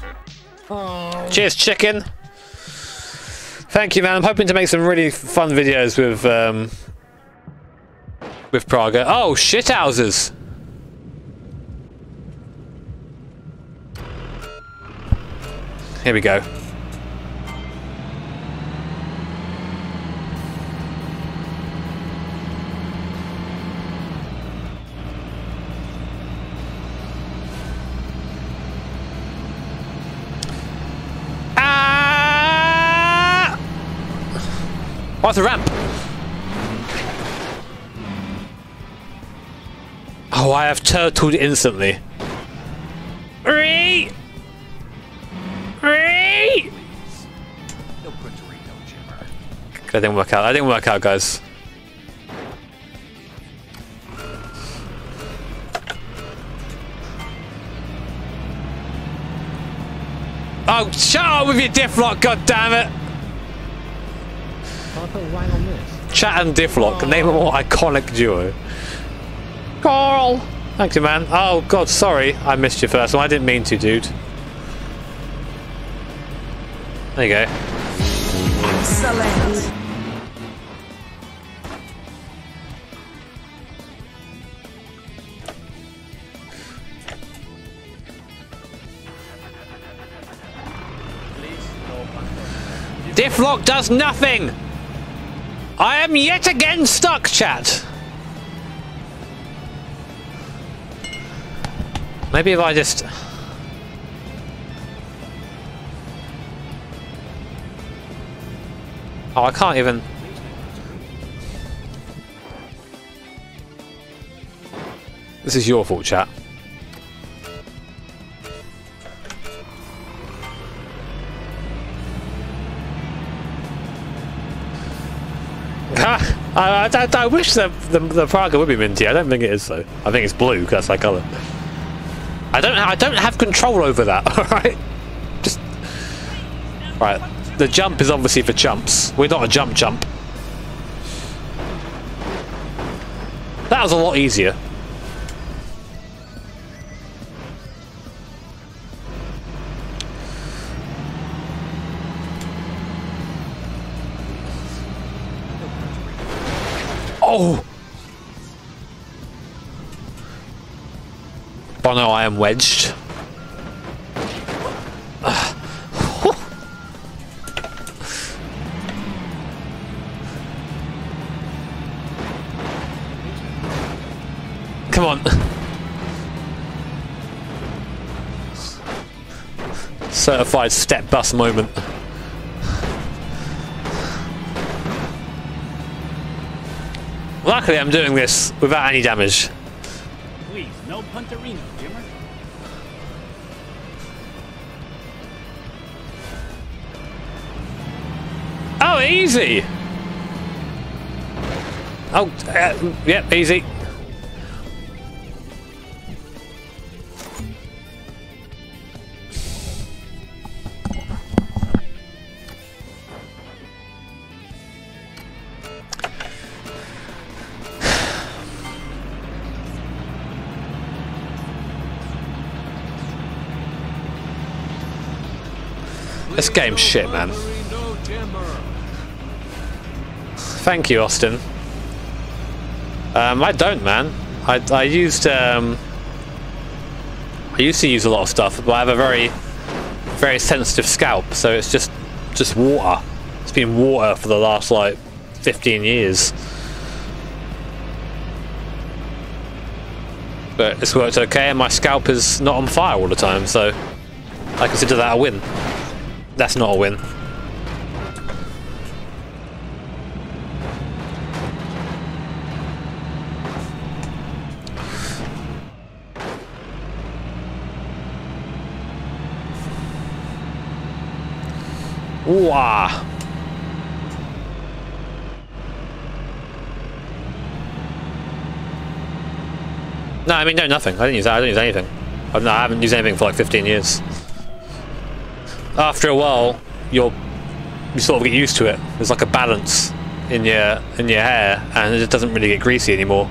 Oh. Cheers, chicken. Thank you, man. I'm hoping to make some really fun videos with um, with Praga. Oh, shithouses. Here we go. What's the ramp? Oh, I have turtled instantly. Ree! Ree! That didn't work out. That didn't work out, guys. Oh, shut up with your diff lock, god Chat and Difflock, name a more iconic duo. Carl! Thank you, man. Oh, God, sorry. I missed your first one. I didn't mean to, dude. There you go. Excellent. Difflock does nothing! I am yet again stuck, chat. Maybe if I just... Oh, I can't even... This is your fault, chat. Uh, I, I, I wish the, the the Praga would be minty. I don't think it is though. I think it's blue because that's my colour. I don't I don't have control over that. <laughs> All right, just right. The jump is obviously for chumps. We're not a jump jump. That was a lot easier. I. Come on. Certified step bus moment. Luckily, I'm doing this without any damage. Please, no Punterino, easy! Oh, uh, yep, easy. This game's shit, man. Thank you, Austin. Um, I don't, man. I, I used um, I used to use a lot of stuff, but I have a very very sensitive scalp, so it's just just water. It's been water for the last like 15 years. But it's worked okay, and my scalp is not on fire all the time, so I consider that a win. That's not a win. No, I mean no, nothing. I didn't use that. I didn't use anything. I, no, I haven't used anything for like 15 years. After a while, you're you sort of get used to it. There's like a balance in your in your hair, and it doesn't really get greasy anymore.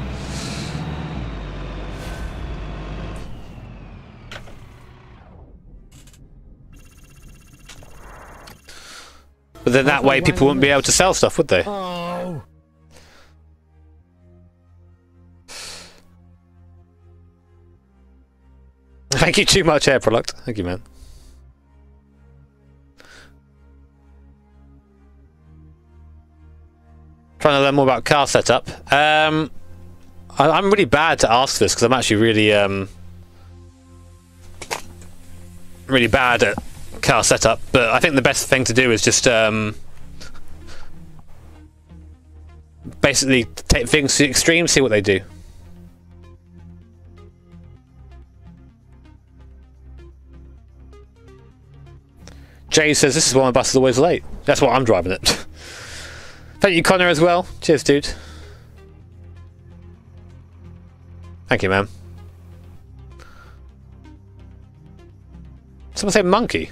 Then that way, people wouldn't be able to sell stuff, would they? Oh. Thank you too much hair product. Thank you, man. Trying to learn more about car setup. Um, I, I'm really bad to ask this because I'm actually really, um, really bad at car setup. But I think the best thing to do is just um, basically take things to the extreme, see what they do. Jay says this is why my bus is always late. That's why I'm driving it. <laughs> Thank you, Connor, as well. Cheers, dude. Thank you, man. Someone say monkey.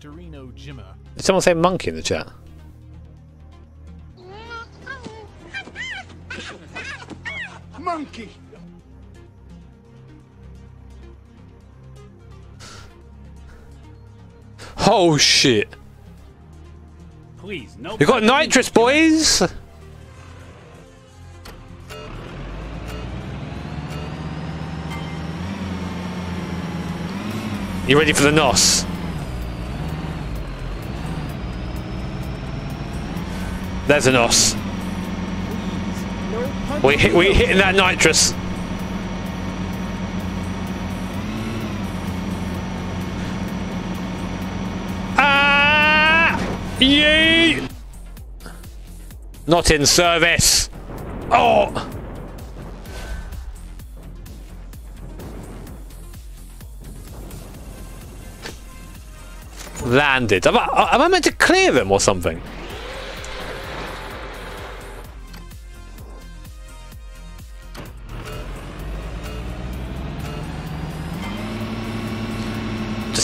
Please, no Punterino Jimmer. Did someone say monkey in the chat? Monkey! Oh shit! Please, no. We got nitrous, boys. You ready for the nos? There's an. No We hit, we hitting that nitrous. Ah! Yee! Not in service. Oh! Landed. Am I, am I meant to clear them or something?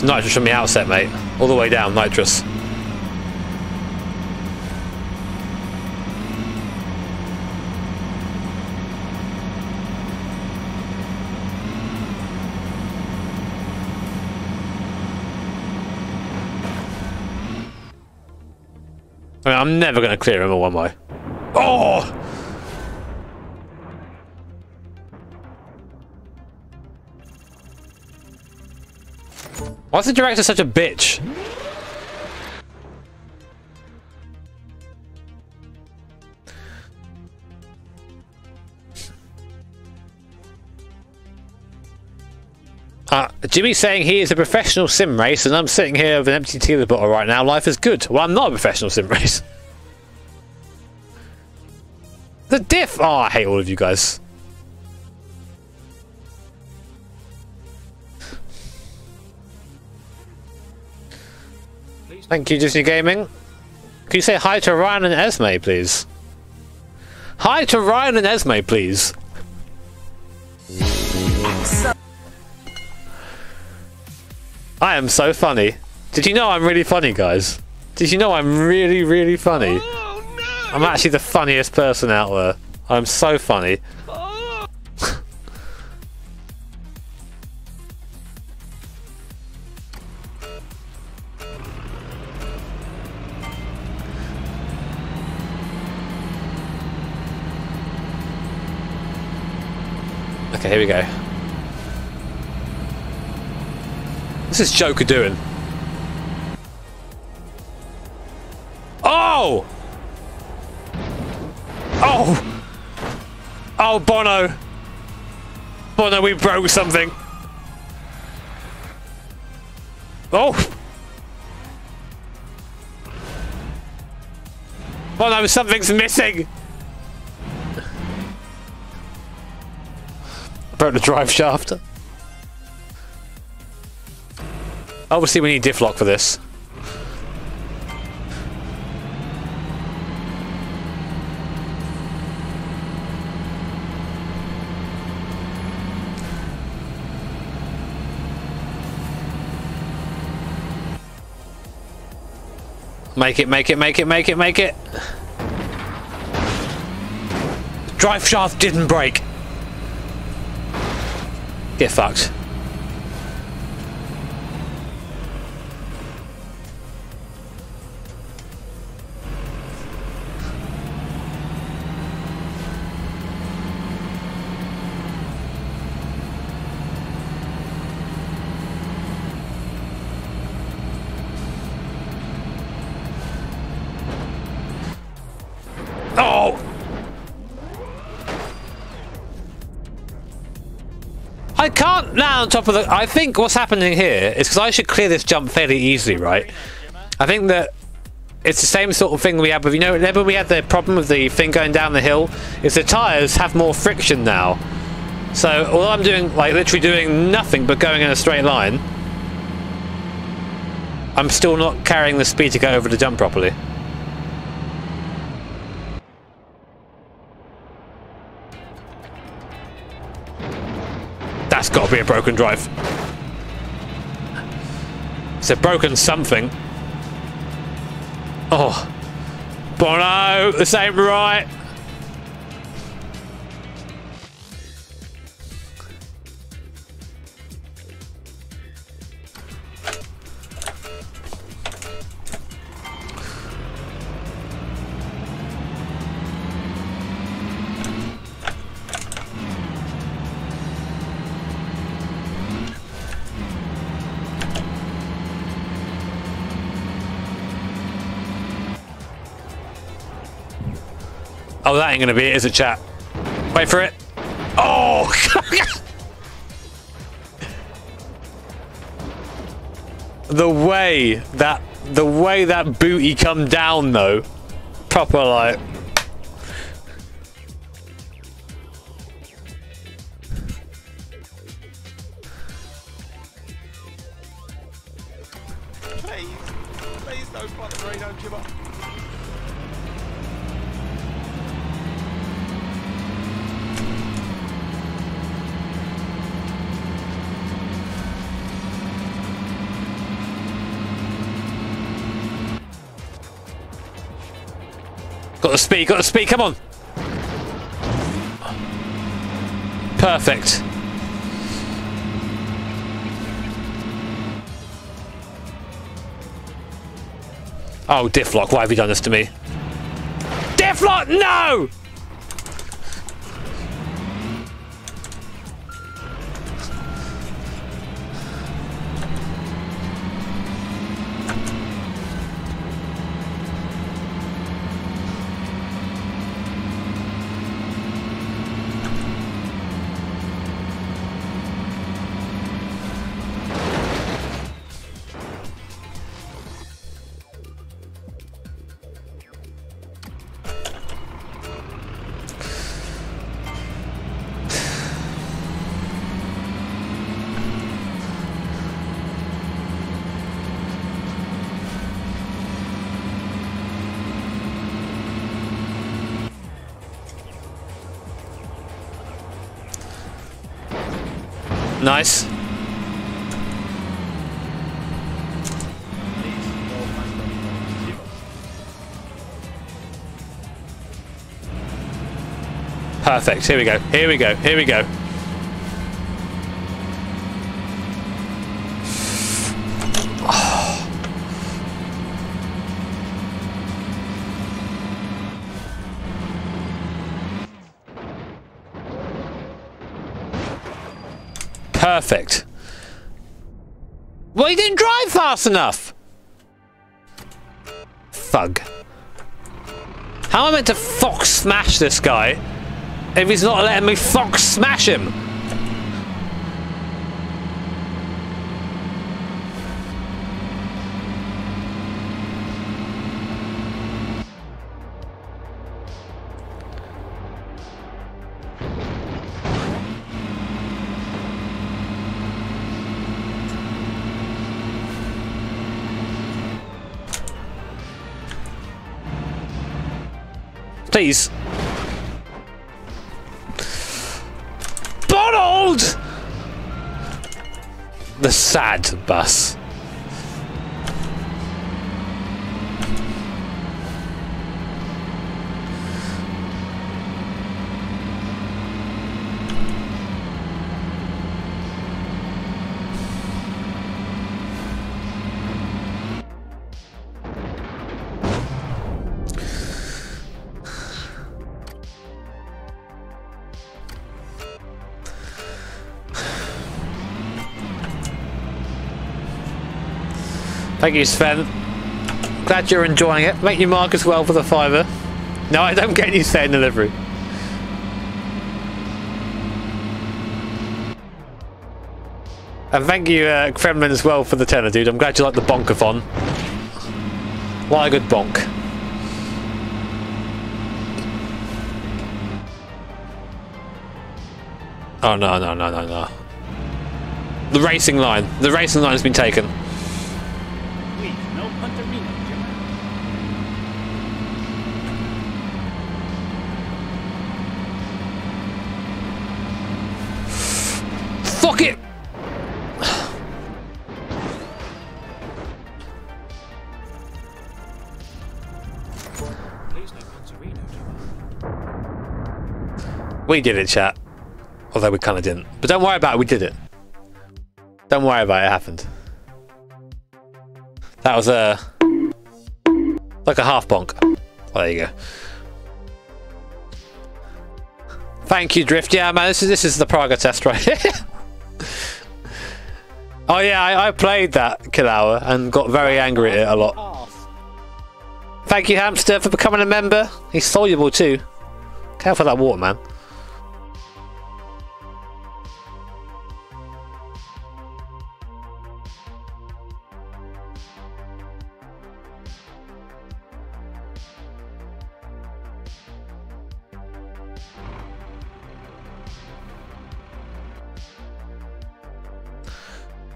Nitrous, from the outset, mate. All the way down, nitrous. I mean, I'm never going to clear him all, am I? Oh! Why's the director such a bitch? Uh, Jimmy's saying he is a professional sim race, and I'm sitting here with an empty tequila bottle right now. Life is good. Well, I'm not a professional sim race. <laughs> The diff! Oh, I hate all of you guys. Thank you, Disney Gaming. Can you say hi to Ryan and Esme, please? Hi to Ryan and Esme, please. I am so funny. Did you know I'm really funny, guys? Did you know I'm really, really funny? Oh, I'm actually the funniest person out there. I'm so funny. Here we go. This is Joker doing? Oh! Oh! Oh, Bono! Bono, we broke something. Oh! Bono, something's missing! Broke the drive shaft. Obviously, we need diff lock for this. Make it, make it, make it, make it, make it. Drive shaft didn't break. Get fucked. On top of the... I think what's happening here is because I should clear this jump fairly easily, right? I think that it's the same sort of thing we had with... You know, whenever we had the problem with the thing going down the hill, is the tyres have more friction now. So, although I'm doing, like, literally doing nothing but going in a straight line, I'm still not carrying the speed to go over the jump properly. Be a broken drive. It's a broken something. Oh. Bono, this ain't right. Oh, that ain't gonna be it, is it, chat? Wait for it. Oh! <laughs> the way that the way that booty come down though, proper like. Speed, got the speed, come on! Perfect. Oh, Difflock, why have you done this to me? Difflock, no! Nice. Perfect. Here we go. Here we go. Here we go. Fast enough. Thug. How am I meant to fox smash this guy if he's not letting me fox smash him? Please. Bottled! The sad bus. Thank you, Sven. Glad you're enjoying it. Make your mark as well for the fiver. No, I don't get any Sven delivery. And thank you, uh, Kremlin, as well for the tenner, dude. I'm glad you like the bonkathon. What a good bonk. Oh, no, no, no, no, no. The racing line. The racing line has been taken. We did it, chat. Although we kind of didn't. But don't worry about it, we did it. Don't worry about it, it happened. That was a... Like a half bonk. Well, there you go. Thank you, Drift. Yeah, man, this is, this is the Praga test right here. <laughs> oh yeah, I, I played that Hour and got very angry at it a lot. Thank you, Hamster, for becoming a member. He's soluble too. Careful with that water, man.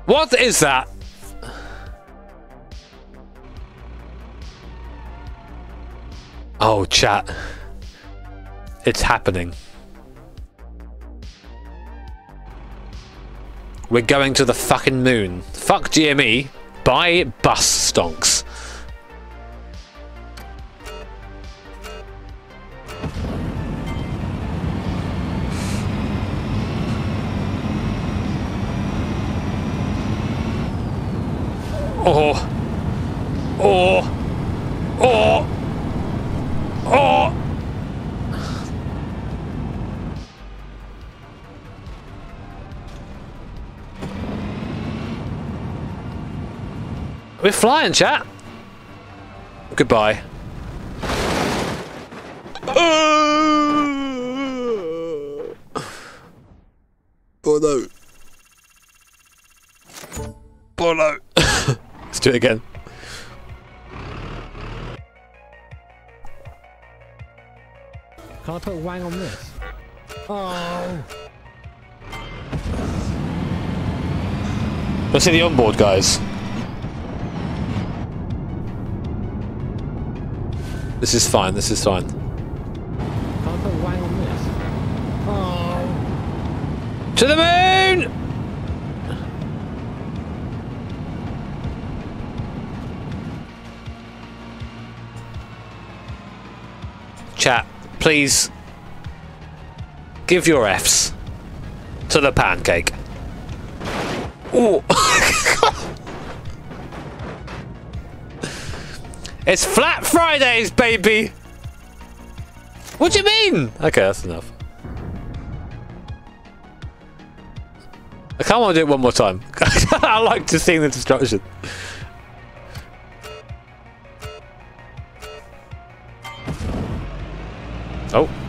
What is that? Oh, chat. It's happening. We're going to the fucking moon. Fuck GME. Buy bus stonks. Oh. Oh. Oh. Oh. We're flying, chat. Goodbye. Oh no. Oh no. <laughs> do it again. Can I put wang on this? Oh. Let's see the onboard, guys. This is fine, this is fine. Can I put wang on this? Oh. To the moon! Chat, please give your Fs to the pancake. Ooh. <laughs> it's Flat Fridays, baby! What do you mean? Okay, that's enough. I can't want to do it one more time. <laughs> I like to see the destruction. Oh.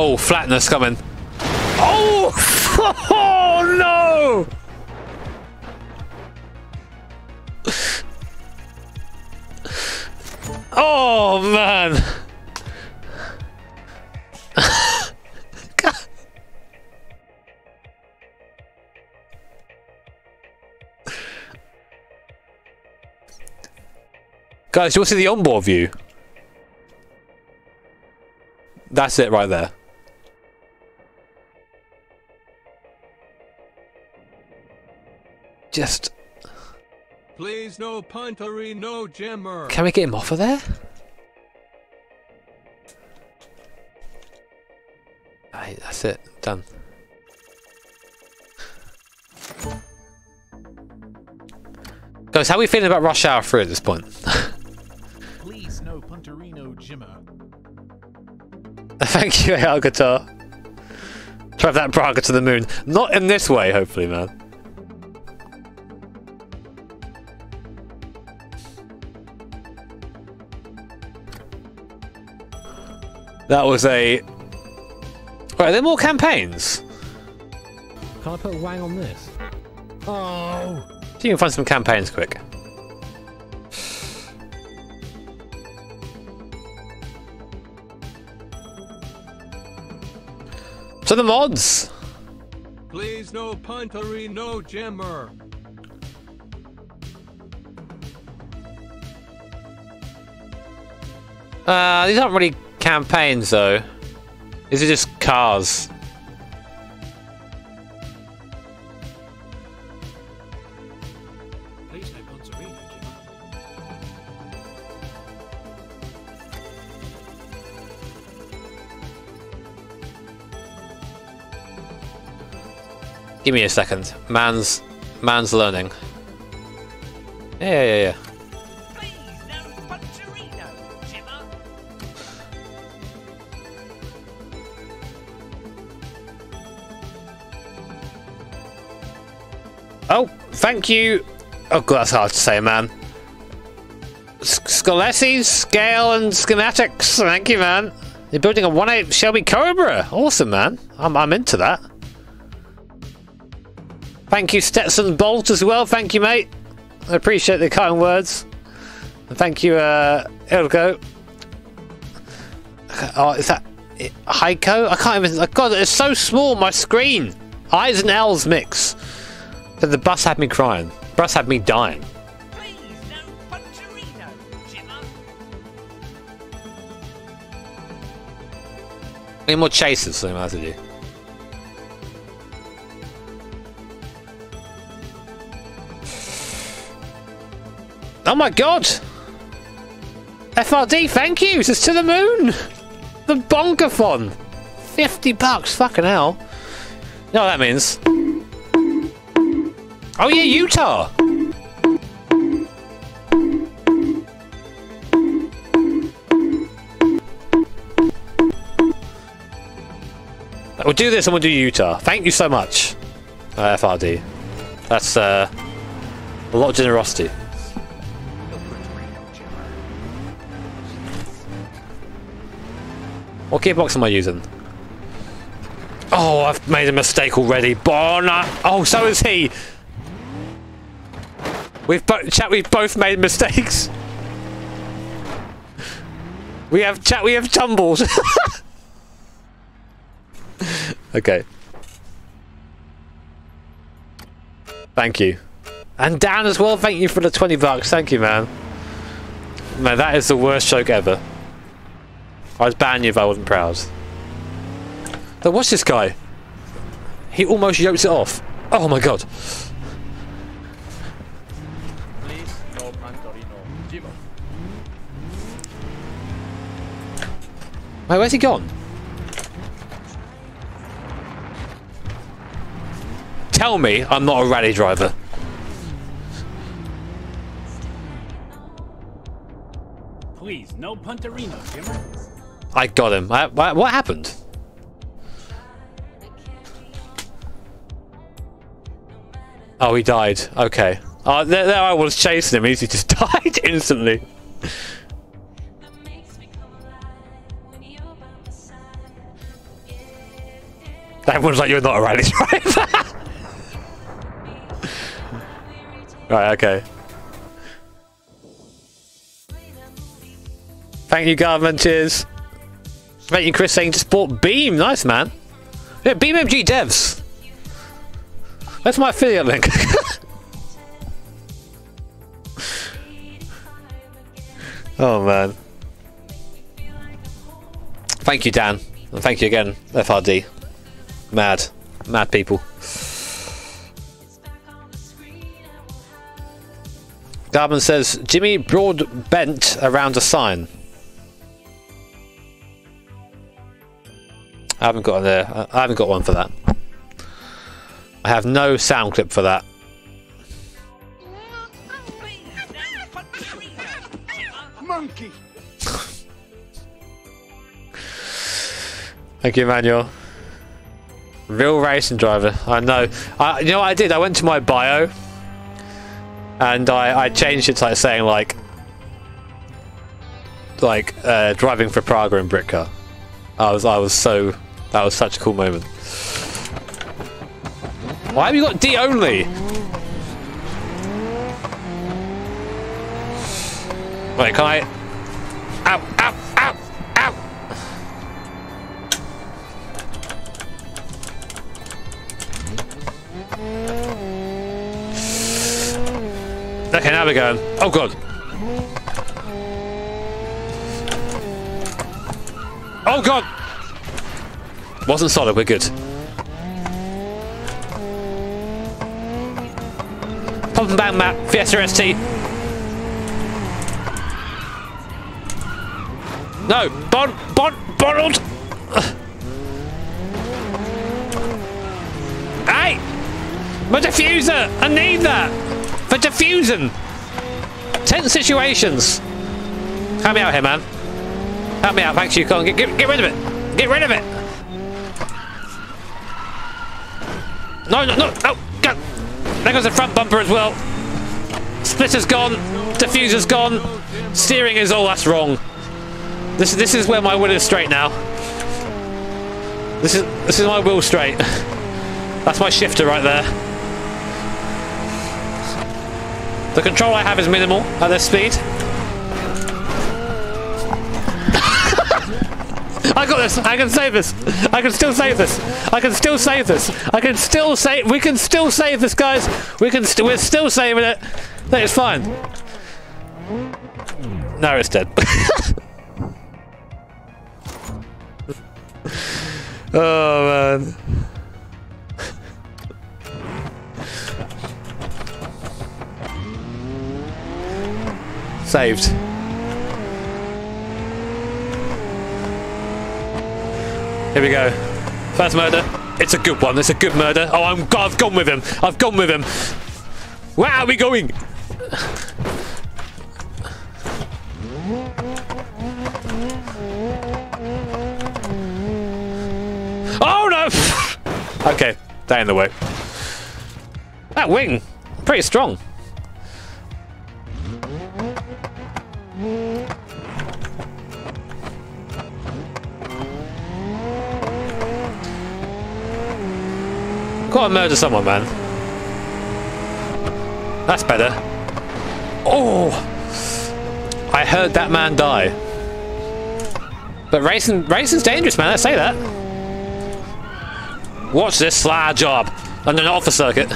Oh, flatness coming. Oh! <laughs> oh no! Oh man! Guys, you want to see the onboard view? That's it right there. Just Please no puntery, no jimmer. can we get him off of there? Right, that's it. Done. Guys, how are we feeling about Rush Hour 3 at this point? <laughs> Please no Punterino Jimmer. Thank you, AR Guitar. Drive that Praga to the moon. Not in this way, hopefully, man. That was a... Wait, are there more campaigns? Can I put wang on this? Oh. See if you can find some campaigns quick. To the mods! Please no puntery, no jimmer. Uh, these aren't really campaigns though. These are just cars. Give me a second. Man's man's learning. Yeah, yeah, yeah. Thank you. Oh, God, that's hard to say, man. S- Scalesi, scale, and schematics. Thank you, man. You're building a 1.8 Shelby Cobra. Awesome, man. I'm, I'm into that. Thank you, Stetson Bolt, as well. Thank you, mate. I appreciate the kind words. And thank you, uh, Ilgo. Oh, is that Heiko? I can't even. God, it's so small, my screen. I's and L's mix. But the bus had me crying. The bus had me dying. Any more chases, I to do. Oh my god! FRD, thank you! Is to the moon! The bonkathon! 50 bucks, fucking hell. You know what that means? Oh yeah, Utah! We'll do this and we'll do Utah. Thank you so much, uh, FRD. That's uh, a lot of generosity. What gearbox am I using? Oh, I've made a mistake already. Bona. Oh, so is he. We've both chat. We've both made mistakes. We have chat. We have tumbles. <laughs> okay. Thank you. And Dan as well, thank you for the 20 bucks. Thank you, man. Man, that is the worst joke ever. I'd ban you if I wasn't proud. But what's this guy? He almost yokes it off. Oh my god. Wait, where's he gone? Tell me I'm not a rally driver. Please, no Punterino, Jimmer. I got him. I, what, what happened? Oh, he died. Okay. Oh, there, there I was chasing him. He just <laughs> died instantly. Everyone's like, you're not a rally driver. <laughs> right, okay. Thank you, government. Cheers. Thank you, Chris, saying just bought Beam. Nice, man. Yeah, BeamNG devs. That's my affiliate link? <laughs> oh, man. Thank you, Dan. And thank you again, FRD. Mad. Mad people. Garman says, Jimmy broad bent around a sign. I haven't got there. I haven't got one for that. I have no sound clip for that. Please, no Punterino, Jimmer. Monkey! Thank you, Emmanuel. Real racing driver. I know. I, you know what I did? I went to my bio and I, I changed it to like saying like like uh, driving for Praga in Britcar. I was I was so that was such a cool moment. Why have you got D only? Wait, can I? Ow! Ow! Okay, now we're going. Oh god. Oh god! Wasn't solid, we're good. Pump and bang map, Fiesta ST. No! Bon! Bon! Bonald! Hey! My diffuser! I need that! For diffusing! Tense situations! Help me out here, man. Help me out, thanks you, Con. Get, get, get rid of it! Get rid of it! No, no, no, no! Go! There goes the front bumper as well. Splitter's gone. Diffuser's gone. Steering is all that's wrong. This this is where my wheel is straight now. This is this is my wheel straight. <laughs> That's my shifter right there. The control I have is minimal at this speed. I got this. I can save this. I can still save this. I can still save this. I can still save. We can still save this, guys. We can. St we're still saving it. That is fine. No, it's dead. <laughs> oh man. Saved. Here we go. First murder. It's a good one. It's a good murder. Oh, I'm, I've gone with him. I've gone with him. Where are we going? Oh no! <laughs> okay, that in the way. That wing, pretty strong. Gotta murder someone, man. That's better. Oh! I heard that man die. But racing, racing's dangerous, man. I say that. Watch this slide job. And then off the circuit.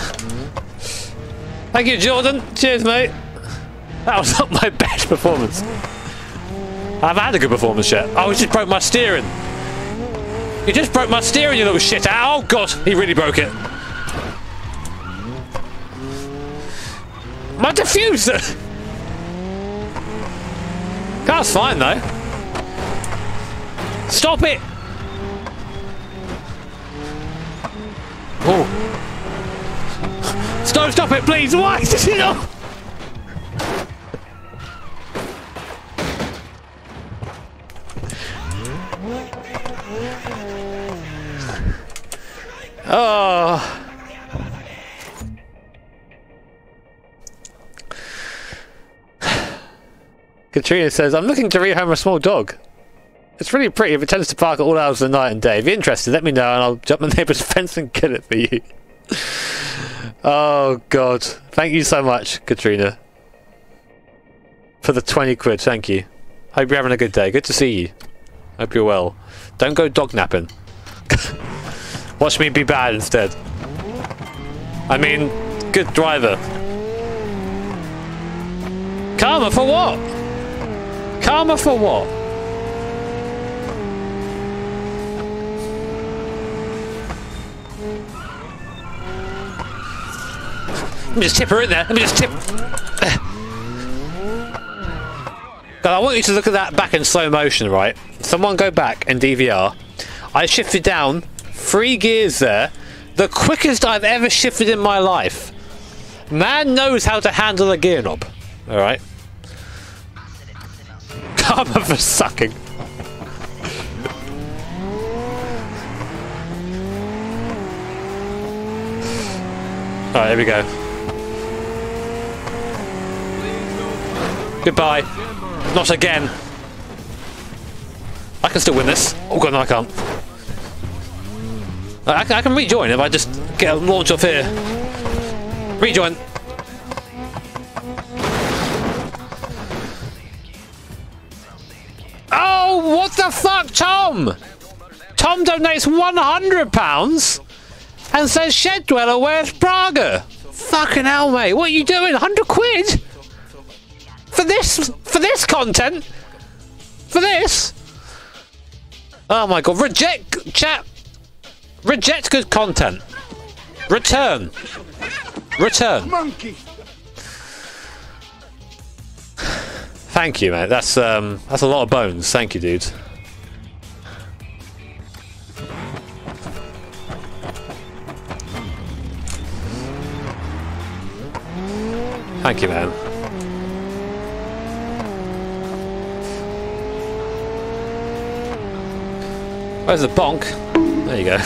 Thank you, Jordan. Cheers, mate. That was not my <laughs> best performance. I've had a good performance yet. Oh, he just broke my steering. You just broke my steering, you little shit. Oh, God. He really broke it. My diffuser! Car's fine, though. Stop it! Oh. <laughs> Stop, stop it, please! Why did you not? Katrina says, I'm looking to rehome a small dog. It's really pretty, it tends to bark at all hours of the night and day. If you're interested, let me know and I'll jump my <laughs> neighbour's fence and kill it for you. <laughs> oh, God. Thank you so much, Katrina. For the 20 quid, thank you. Hope you're having a good day. Good to see you. Hope you're well. Don't go dog napping. <laughs> Watch me be bad instead. I mean, good driver. Karma for what? Karma for what? Let me just tip her in there. Let me just tip. God, I want you to look at that back in slow motion, right? Someone go back and DVR. I shifted down three gears there. The quickest I've ever shifted in my life. Man knows how to handle a gear knob. Alright. Karma for sucking. Alright, here we go. Goodbye. Not again. I can still win this. Oh god, no I can't. I I can rejoin if I just get a launch off here. Rejoin. What the fuck, Tom? Tom donates £100 and says Shed Dweller, where's Praga? Fucking hell, mate. What are you doing? 100 quid? For this? For this content? For this? Oh my god. Reject, chat. Reject good content. Return. Return. Monkey. Thank you, mate. That's um, that's a lot of bones. Thank you, dude. Thank you, man. Where's the bonk? There you go. <laughs>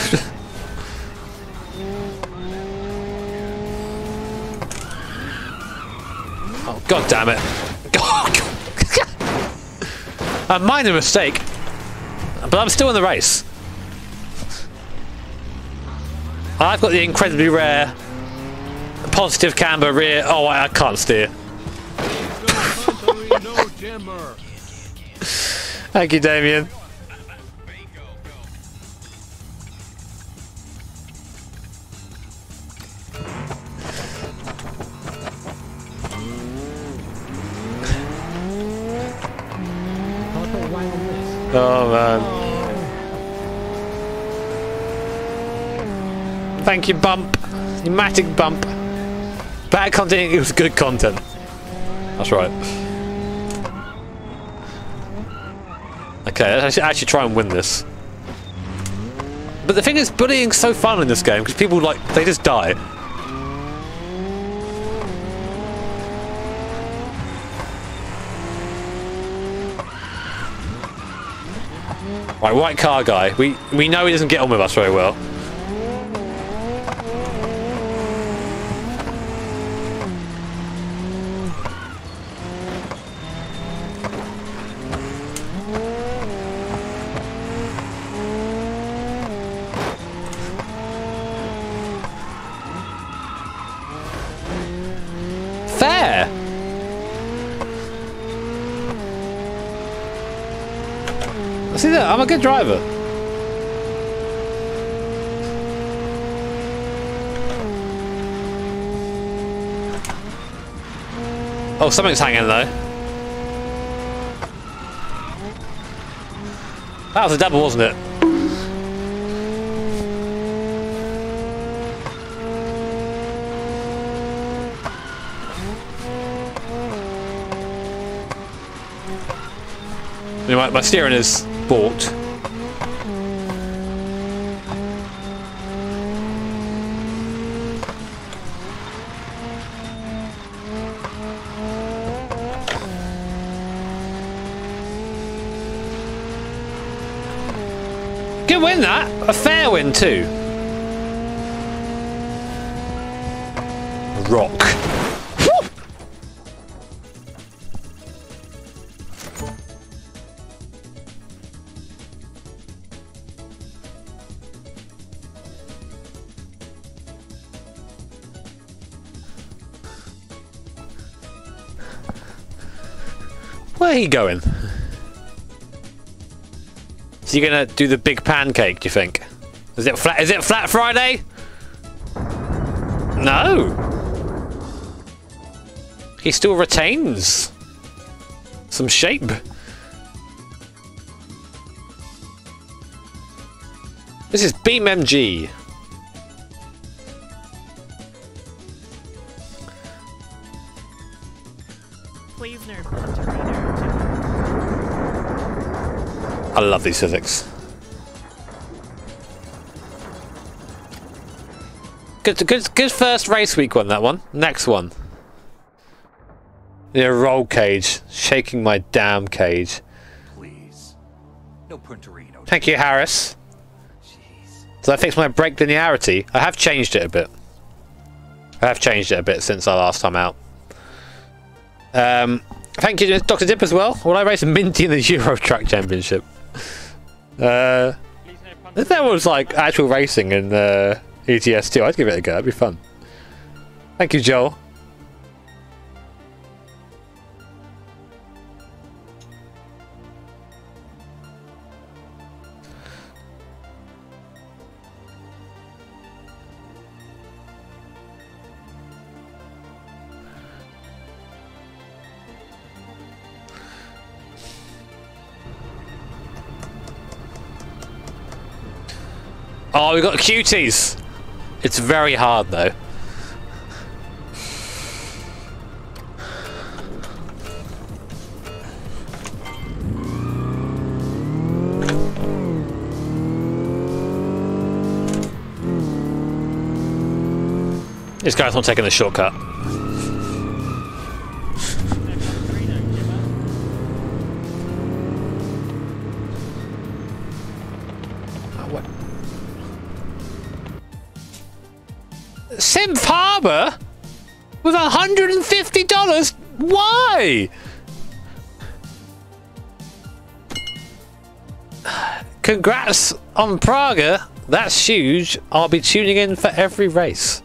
oh, god damn it. <laughs> A minor mistake. But I'm still in the race. I've got the incredibly rare positive camber rear. Oh, I, I can't steer. <laughs> Thank you, Damien. Oh man. Thank you, Bump. You matic Bump. Bad content, it was good content. That's right. Okay, let's actually, actually try and win this. But the thing is, bullying's so fun in this game because people like they just die. Right, white car guy. We we know he doesn't get on with us very well. A driver. Oh, something's hanging though. That was a double, wasn't it? Anyway, my steering is balked. Good win that! A fair win too. Rock. Where are you going? He gonna do the big pancake? Do you think? Is it flat? Is it Flat Friday? No. He still retains some shape. This is Beam I love these physics. Good, good, good first race week one. That one. Next one. Yeah, roll cage, shaking my damn cage. Please. No Punterino. Thank you, Harris. Did I fix my brake linearity? I have changed it a bit. I have changed it a bit since our last time out. Um, thank you, Dr. Dip, as well. Will I race Minty in the <laughs> Euro Truck Championship? Uh, if there was like actual racing in uh, ETS 2, I'd give it a go. It'd be fun. Thank you, Joel. Oh, we got cuties. It's very hard though. This guy's not taking the shortcut. Synth Harbor with $150? Why? Congrats on Praga. That's huge. I'll be tuning in for every race.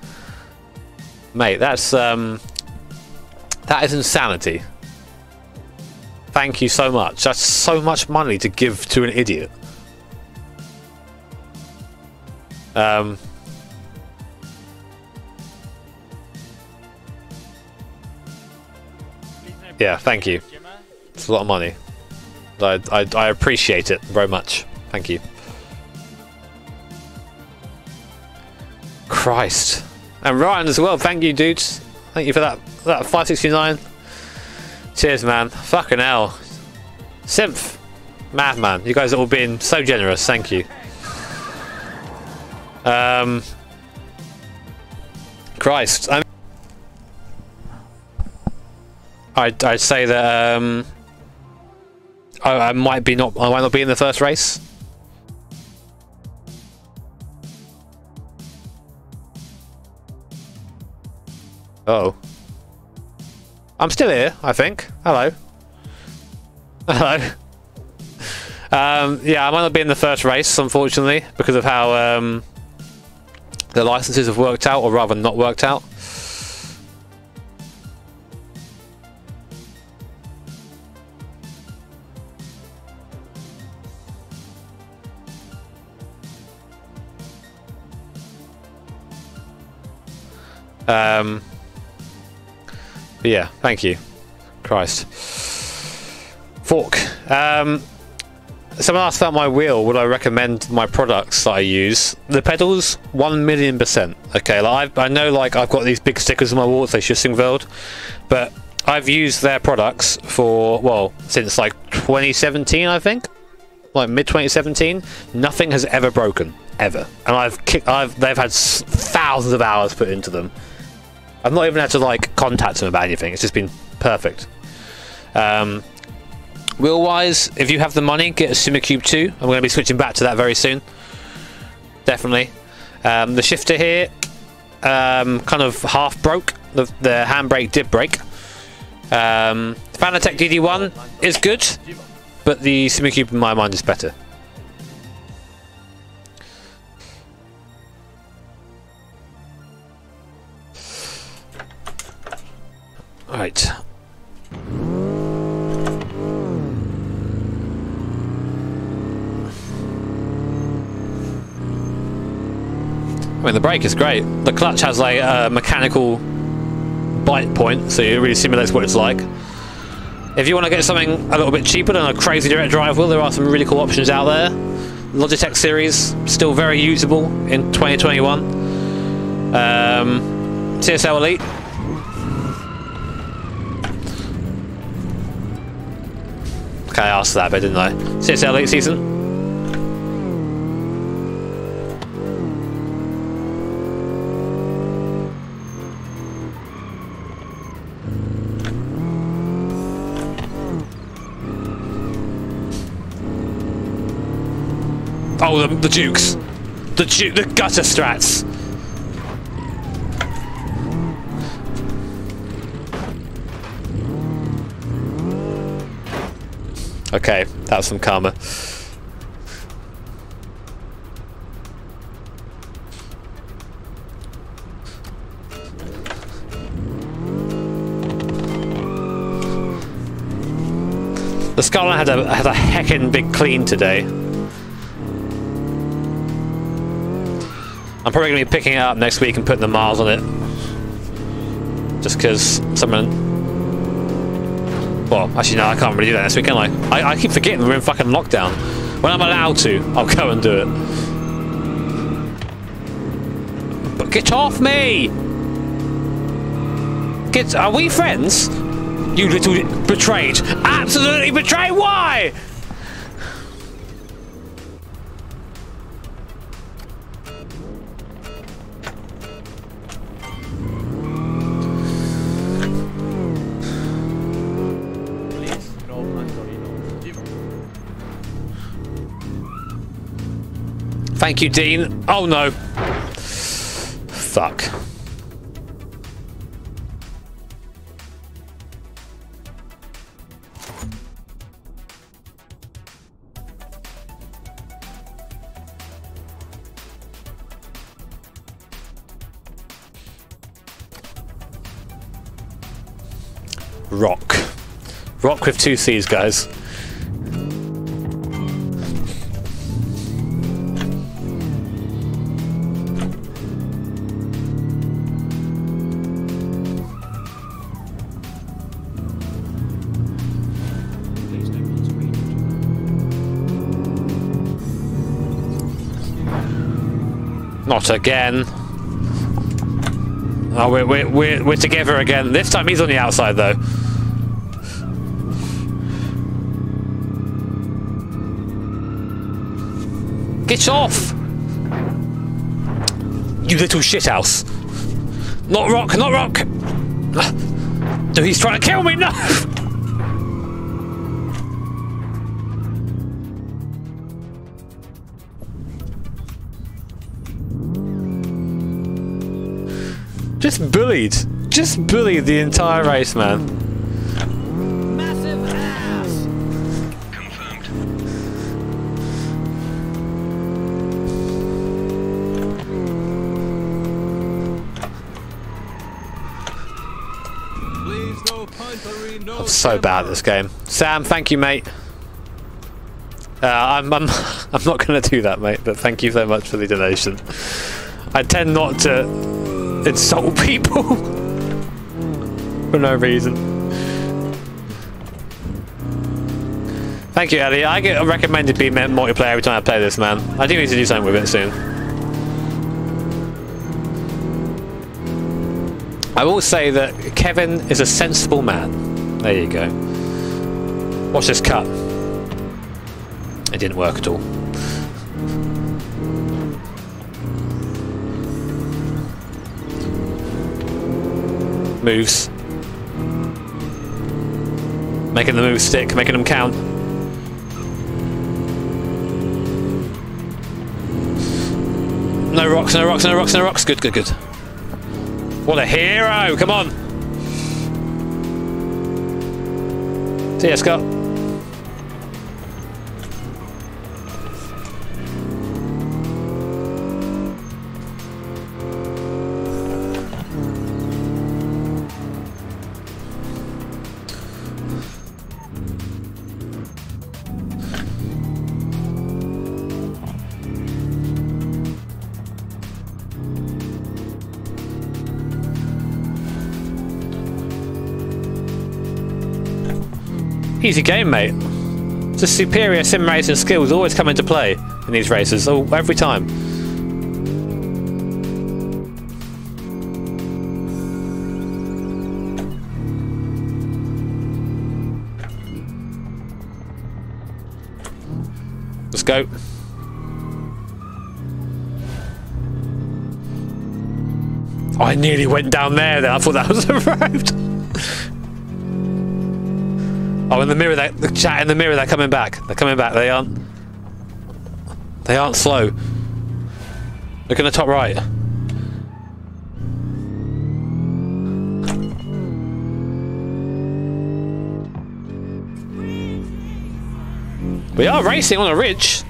Mate, that's um that is insanity. Thank you so much. That's so much money to give to an idiot. Um Yeah, thank you. It's a lot of money. I, I, I appreciate it very much. Thank you. Christ. And Ryan as well. Thank you, dudes. Thank you for that. That 569. Cheers, man. Fucking hell. Synth. Madman. You guys have all been so generous. Thank you. Um. Christ. I'm I'd, I'd say that um, I, I might be not I might not be in the first race. Oh, I'm still here. I think. Hello. Hello. Um, yeah, I might not be in the first race, unfortunately, because of how um, the licenses have worked out, or rather, not worked out. Um, yeah, thank you. Christ. Fork. Um, someone asked about my wheel. Would I recommend my products that I use? The pedals, one million percent. Okay, like I, I know, like I've got these big stickers on my wall that say Heusinkveld, but I've used their products for well since like 2017, I think, like mid 2017. Nothing has ever broken ever, and I've kicked. I've they've had thousands of hours put into them. I've not even had to like contact them about anything. It's just been perfect. Um, wheel wise, if you have the money, get a Simucube 2. I'm going to be switching back to that very soon. Definitely. Um, the shifter here, um, kind of half broke. The, the handbrake did break. Um, Fanatec DD1 is good, but the Simucube in my mind is better. Right. I mean, the brake is great. The clutch has like a mechanical bite point, so it really simulates what it's like. If you want to get something a little bit cheaper than a crazy direct drive wheel, there are some really cool options out there. Logitech series, still very usable in 2021. Um, CSL Elite, Okay, I asked that bit, didn't I? CSL late season. Oh, the, the Dukes. The the gutter strats. Okay, that's some karma. The Skyline had a had a heckin' big clean today. I'm probably to be picking it up next week and putting the miles on it. Just because someone well, actually, no, I can't really do that this week, can I? I? I keep forgetting we're in fucking lockdown. When I'm allowed to, I'll go and do it. But get off me! Get. Are we friends? You little betrayed. Absolutely betrayed. Why? Thank you, Dean. Oh no. Fuck. Rock. Rock with two C's, guys. Not again. Oh, we're, we're, we're, we're together again. This time he's on the outside, though. Get off! You little shithouse. Not rock, not rock! No, he's trying to kill me, no! <laughs> Bullied. Just bullied the entire race, man. Massive ass! I'm so bad at this game. Sam, thank you, mate. Uh, I'm, I'm, <laughs> I'm not going to do that, mate, but thank you so much for the donation. I tend not to insult people <laughs> for no reason. Thank you, Ellie. I get recommended being multiplayer every time I play this, man. I do need to do something with it soon. I will say that Kevin is a sensible man. There you go. Watch this cut. It didn't work at all. Moves. Making the moves stick, making them count. No rocks, no rocks, no rocks, no rocks. Good, good, good. What a hero! Come on! See ya, Scott. Easy game, mate. The superior sim racing skills always come into play in these races, all, every time. Let's go. Oh, I nearly went down there. Then I thought that was <laughs> a road. Oh, in the mirror, they, the chat in the mirror, they're coming back. They're coming back. They aren't. They aren't slow. Look in the top right. We are racing on a ridge.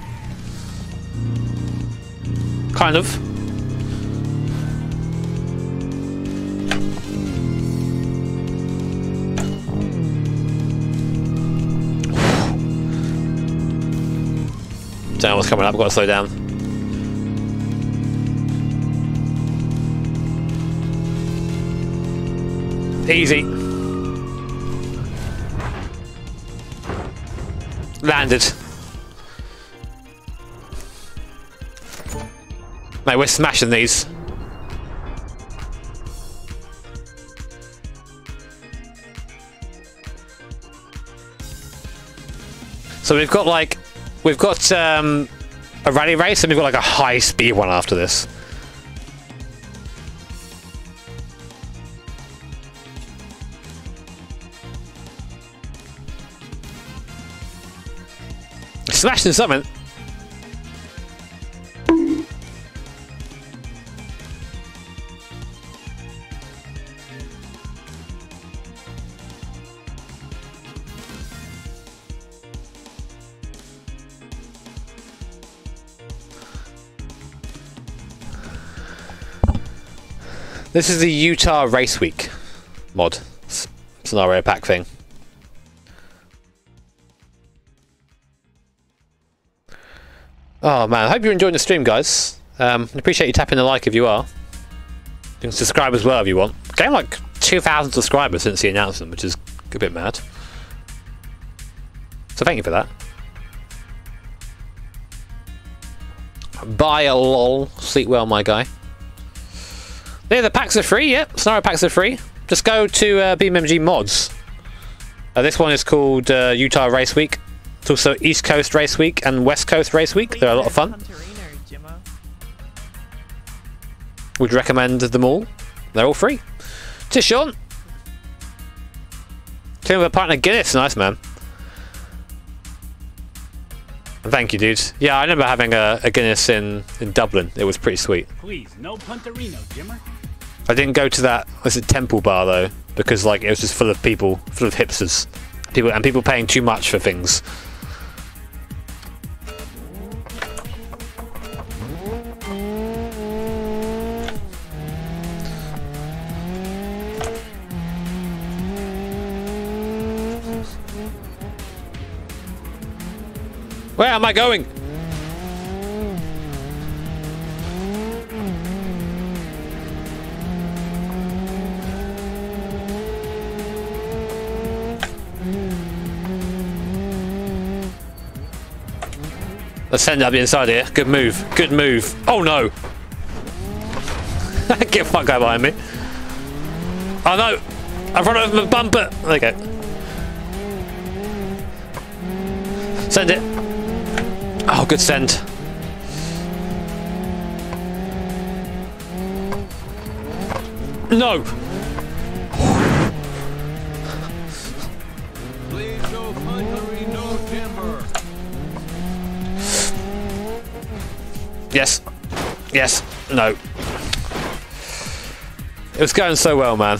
Kind of. Know what's coming up, I've got to slow down. Easy. Landed. Mate, we're smashing these. So we've got like We've got um, a rally race and we've got like a high speed one after this. Smashing something. This is the Utah Race Week mod scenario pack thing. Oh man, I hope you're enjoying the stream, guys. Um, appreciate you tapping the like if you are. You can subscribe as well if you want. Getting like 2,000 subscribers since the announcement, which is a bit mad. So thank you for that. Bye, a lol. Sleep well, my guy. Yeah, the packs are free, yep. Scenario packs are free. Just go to uh, BeamNG Mods. Uh, this one is called uh, Utah Race Week. It's also East Coast Race Week and West Coast Race Week. They're a lot of fun. Would recommend them all. They're all free. Sean. Team with a partner Guinness. Nice, man. Thank you, dude. Yeah, I remember having a, a Guinness in, in Dublin. It was pretty sweet. Please, no Punterino, Jimmer. I didn't go to that was it Temple Bar though because like it was just full of people, full of hipsters, people and people paying too much for things. Where am I going? Let's send up inside here. Good move. Good move. Oh no! Get fuck guy behind me. Oh no! I've run over the bumper! There you go. Send it. Oh, good send. No! Yes. Yes. No. It was going so well, man.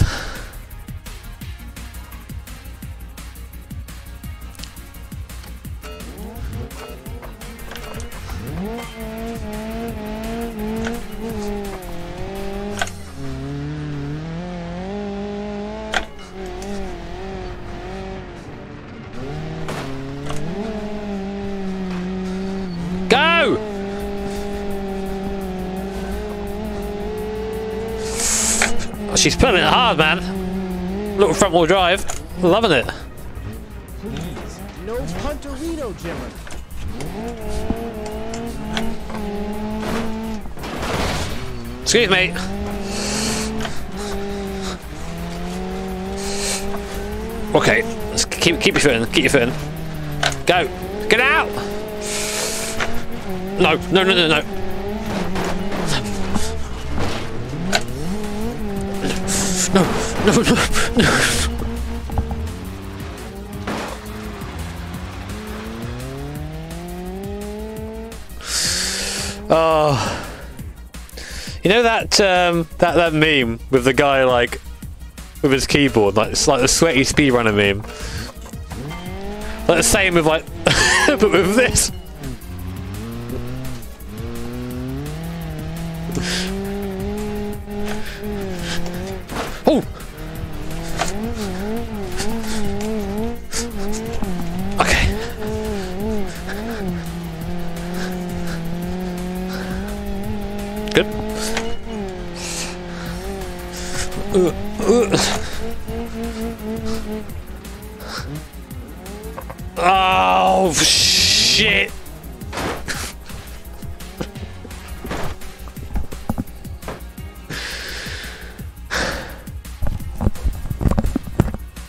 She's pulling it hard, man. Little front wheel drive. Loving it. No Punterino. Excuse me. Okay, let's keep keep your foot in. Keep your foot in. Go. Get out. No, no, no, no, no. No, no, no. Oh. You know that um, that that meme with the guy like with his keyboard, like it's like the sweaty speedrunner meme. Like the same with like, but <laughs> with this.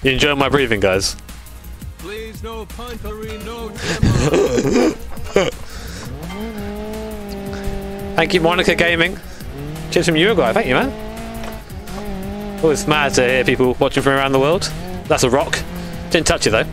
You enjoying my breathing, guys? Please, no Punterino, Jimmer. <laughs> Thank you, Monica Gaming. Cheers from Uruguay. Thank you, man. Always mad to hear people watching from around the world. That's a rock. Didn't touch you, though.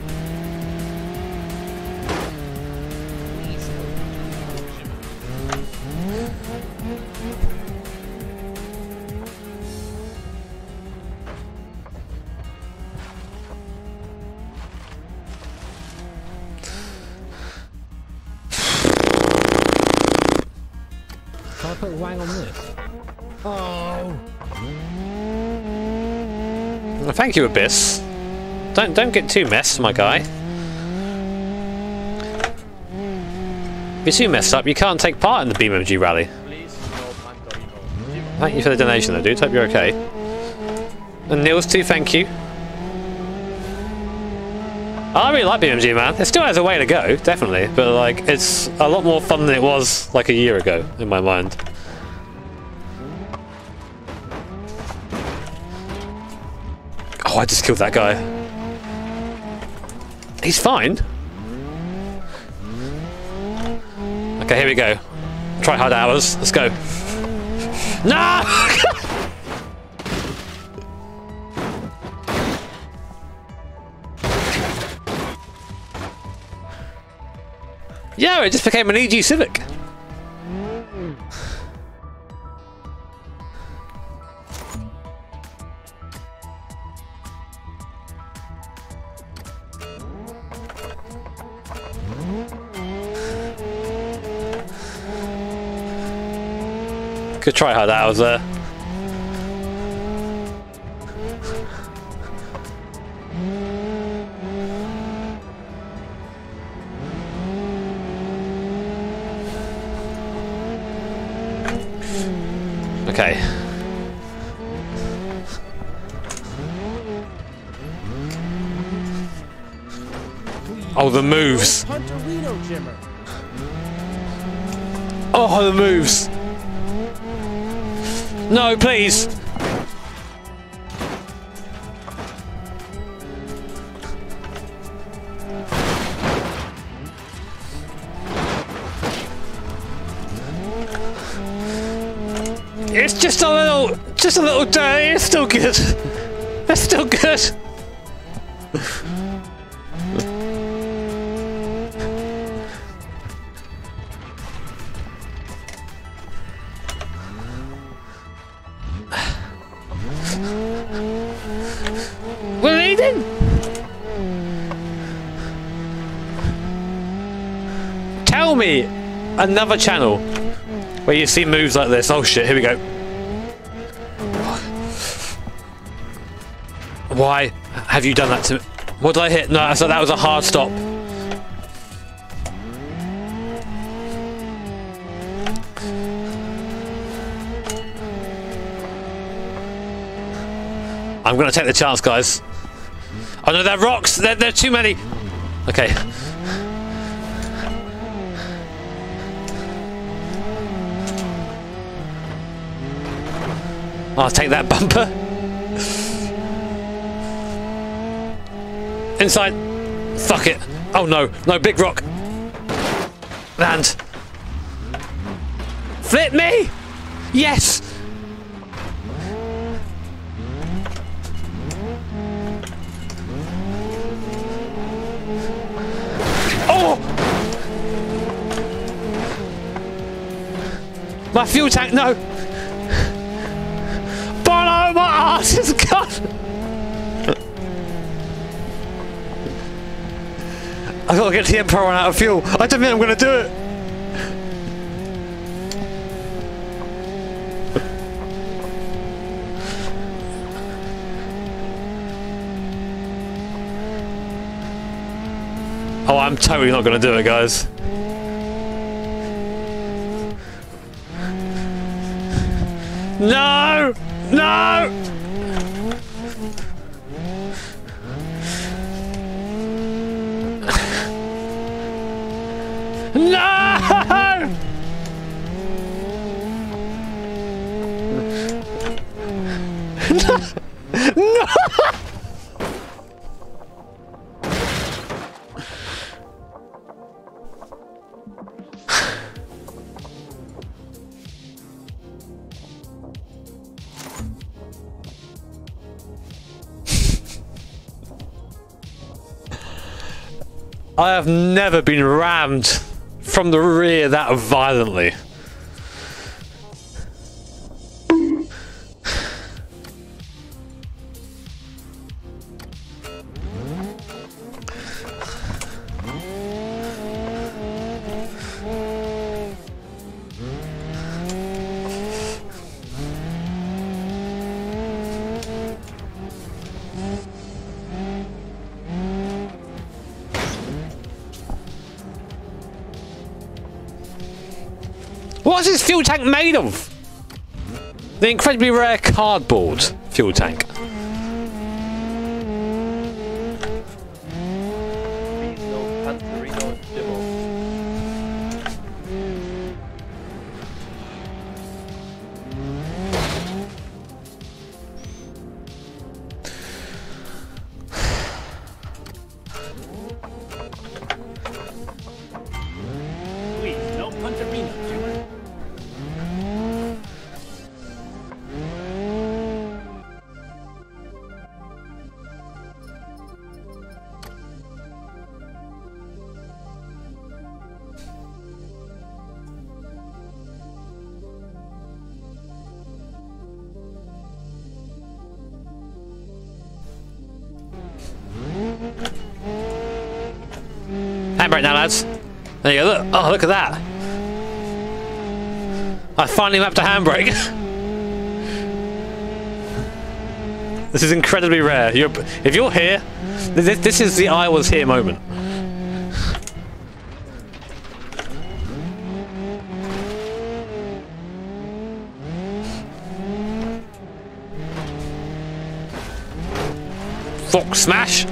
Thank you, Abyss. Don't don't get too messed, my guy. If you're too messed up, you can't take part in the BeamNG rally. Thank you for the donation, though, dude. Hope you're okay. And Nils too. Thank you. I really like BMG, man. It still has a way to go, definitely, but like it's a lot more fun than it was like a year ago in my mind. I just killed that guy. He's fine. Okay, here we go. Try hard hours. Let's go. No! <laughs> yeah, it just became an EG Civic. Good try hard was there. Okay. Oh, the moves. Oh, the moves. No, please. It's just a little, just a little dirty. It's still good. It's still good. Another channel where you see moves like this. Oh shit, here we go. Why have you done that to me? What did I hit? No, so that was a hard stop. I'm gonna take the chance, guys. Oh no, they're rocks! There are too many! Okay. I'll take that bumper. Inside. Fuck it. Oh no, no, big rock. Land. Flip me! Yes! Oh! My fuel tank, no! I gotta get to the Empire out of fuel. I don't think I'm gonna do it. Oh, I'm totally not gonna do it, guys. No! No! No! No! <laughs> I have never been rammed from the rear that violently. Fuel tank made of? The incredibly rare cardboard fuel tank. Handbrake now, lads. There you go. Look. Oh, look at that. I finally mapped a handbrake. <laughs> this is incredibly rare. You're, if you're here, this, this is the I was here moment. Fuck smash!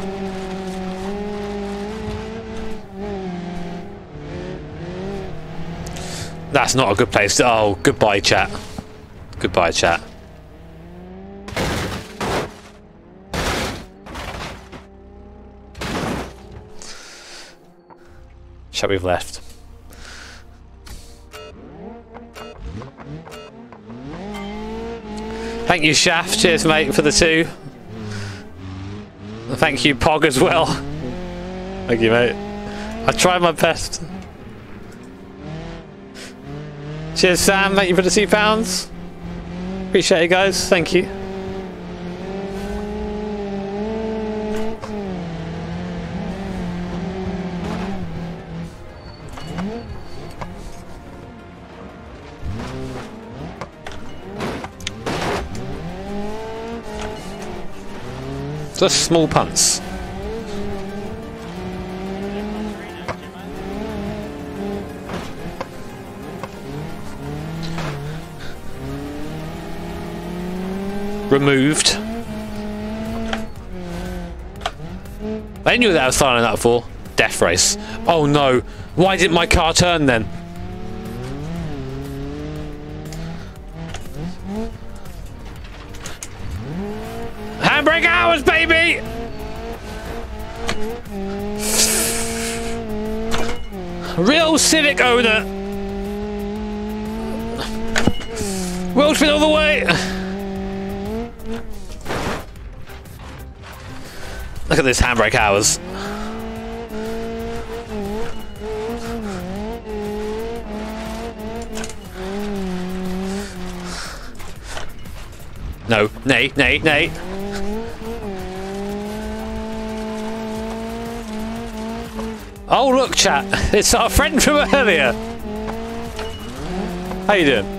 That's not a good place to. Oh, goodbye, chat. Goodbye, chat. Shall we've left. Thank you, Shaft. Cheers, mate, for the two. Thank you, Pog, as well. Thank you, mate. I tried my best. Cheers, Sam. Thank you for the two pounds. Appreciate it, guys. Thank you. Just small punts. Removed. They knew that I was signing up for. Death race. Oh no. Why didn't my car turn then? Handbrake hours, baby! Real civic owner. Fit all the way. Look at this handbrake hours. No, nay, nay, nay. Oh look, chat, it's our friend from earlier. How you doing?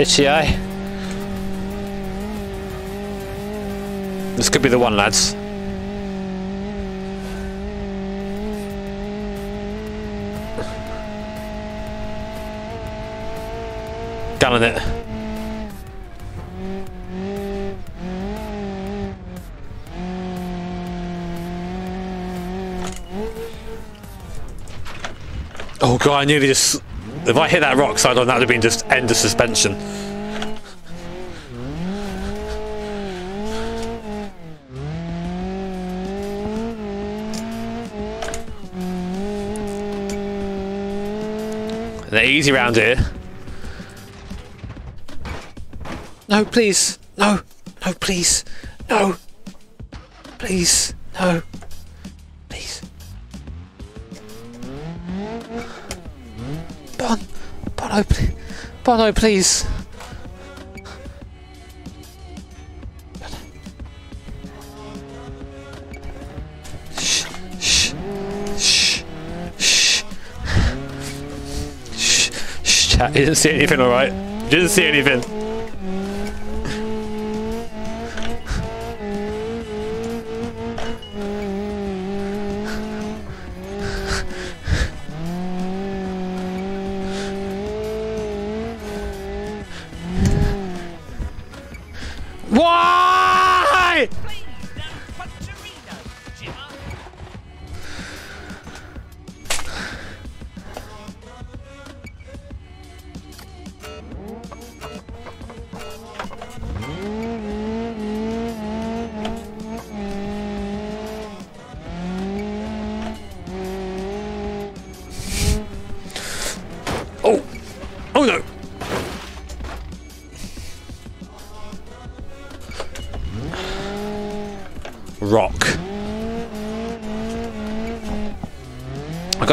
Itchy. This could be the one, lads. On it. Oh god, I nearly just... If I hit that rock side on, that would have been just end of suspension. They're easy round here. No, please. No. No, please. No. Please. No. Please. Bono, please. Shh. Shh. Shh. Shh. Shh. Shh. Chat. You didn't see anything, alright? You didn't see anything.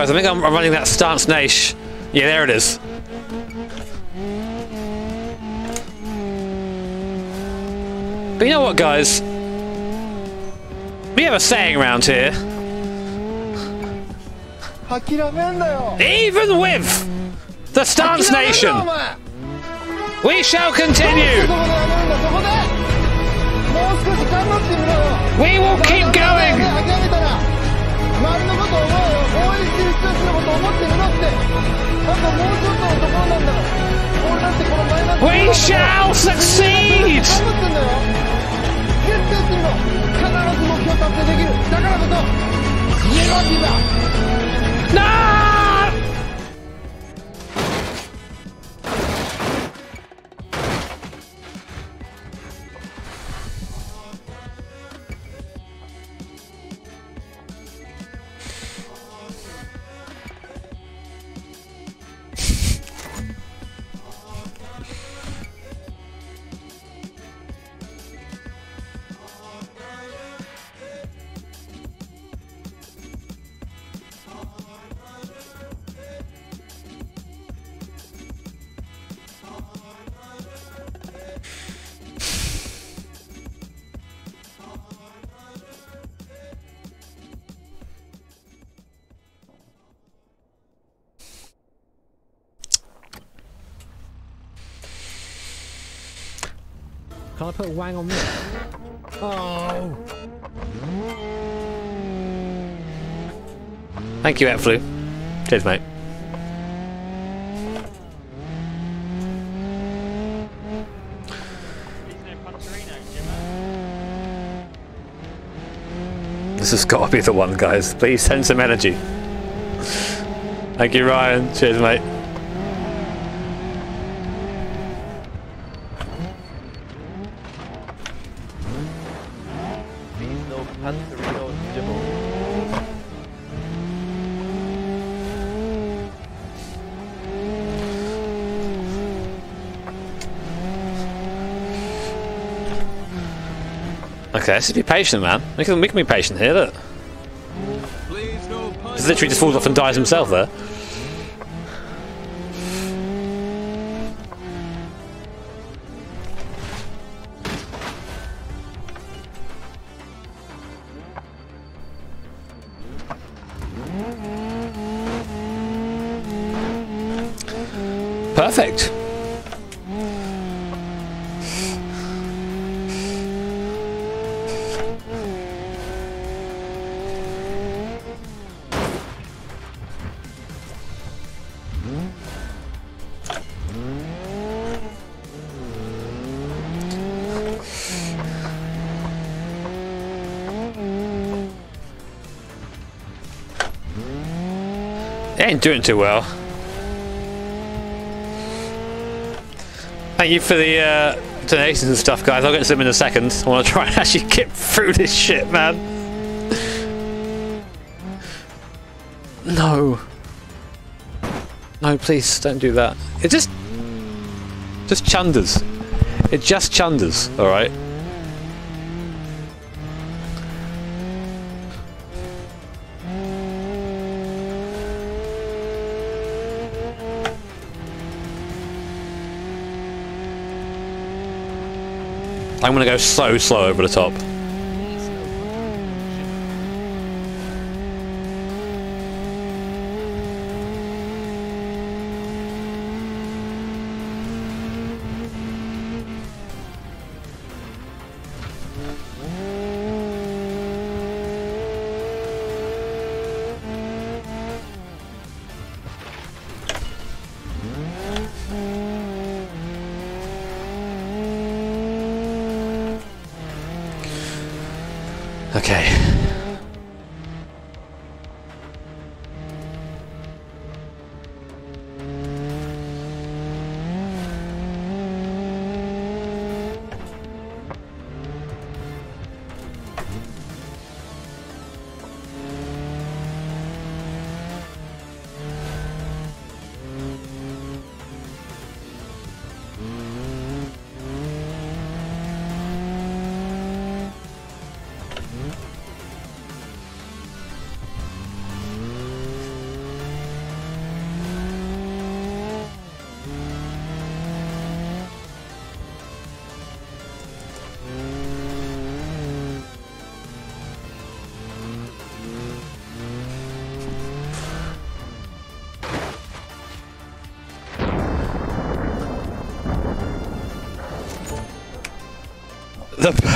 Guys, I think I'm, running that stance nash. Yeah, there it is. But you know what, guys? We have a saying around here. Even with the Stance Nation, we shall continue. We will keep going. と思ってるなってあともうちょっとのところなんだから。俺だってこのマイ We shall succeed! だ決定するの。必ず目標達成できる。だからこそネガティブだ No! Wang on this? Oh! Thank you, Etflu. Cheers, mate. This has got to be the one, guys. Please send some energy. Thank you, Ryan. Cheers, mate. Okay, just be patient, man. We can, we can be patient here, look. He's literally just falls off and dies himself there. Ain't doing too well. Thank you for the uh, donations and stuff, guys. I'll get to them in a second. I want to try and <laughs> actually get through this shit, man. No. No, please don't do that. It just, just chunders. It just chunders. All I'm gonna go so slow over the top.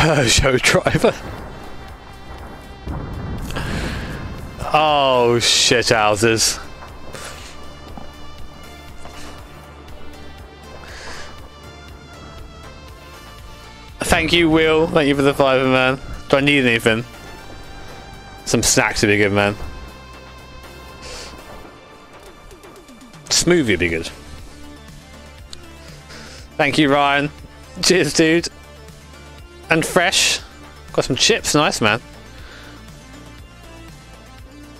<laughs> Peugeot driver. Oh shit houses. Thank you, Will. Thank you for the fiver, man. Do I need anything? Some snacks would be good, man. Smoothie would be good. Thank you, Ryan. Cheers, dude. And fresh. Got some chips, nice, man.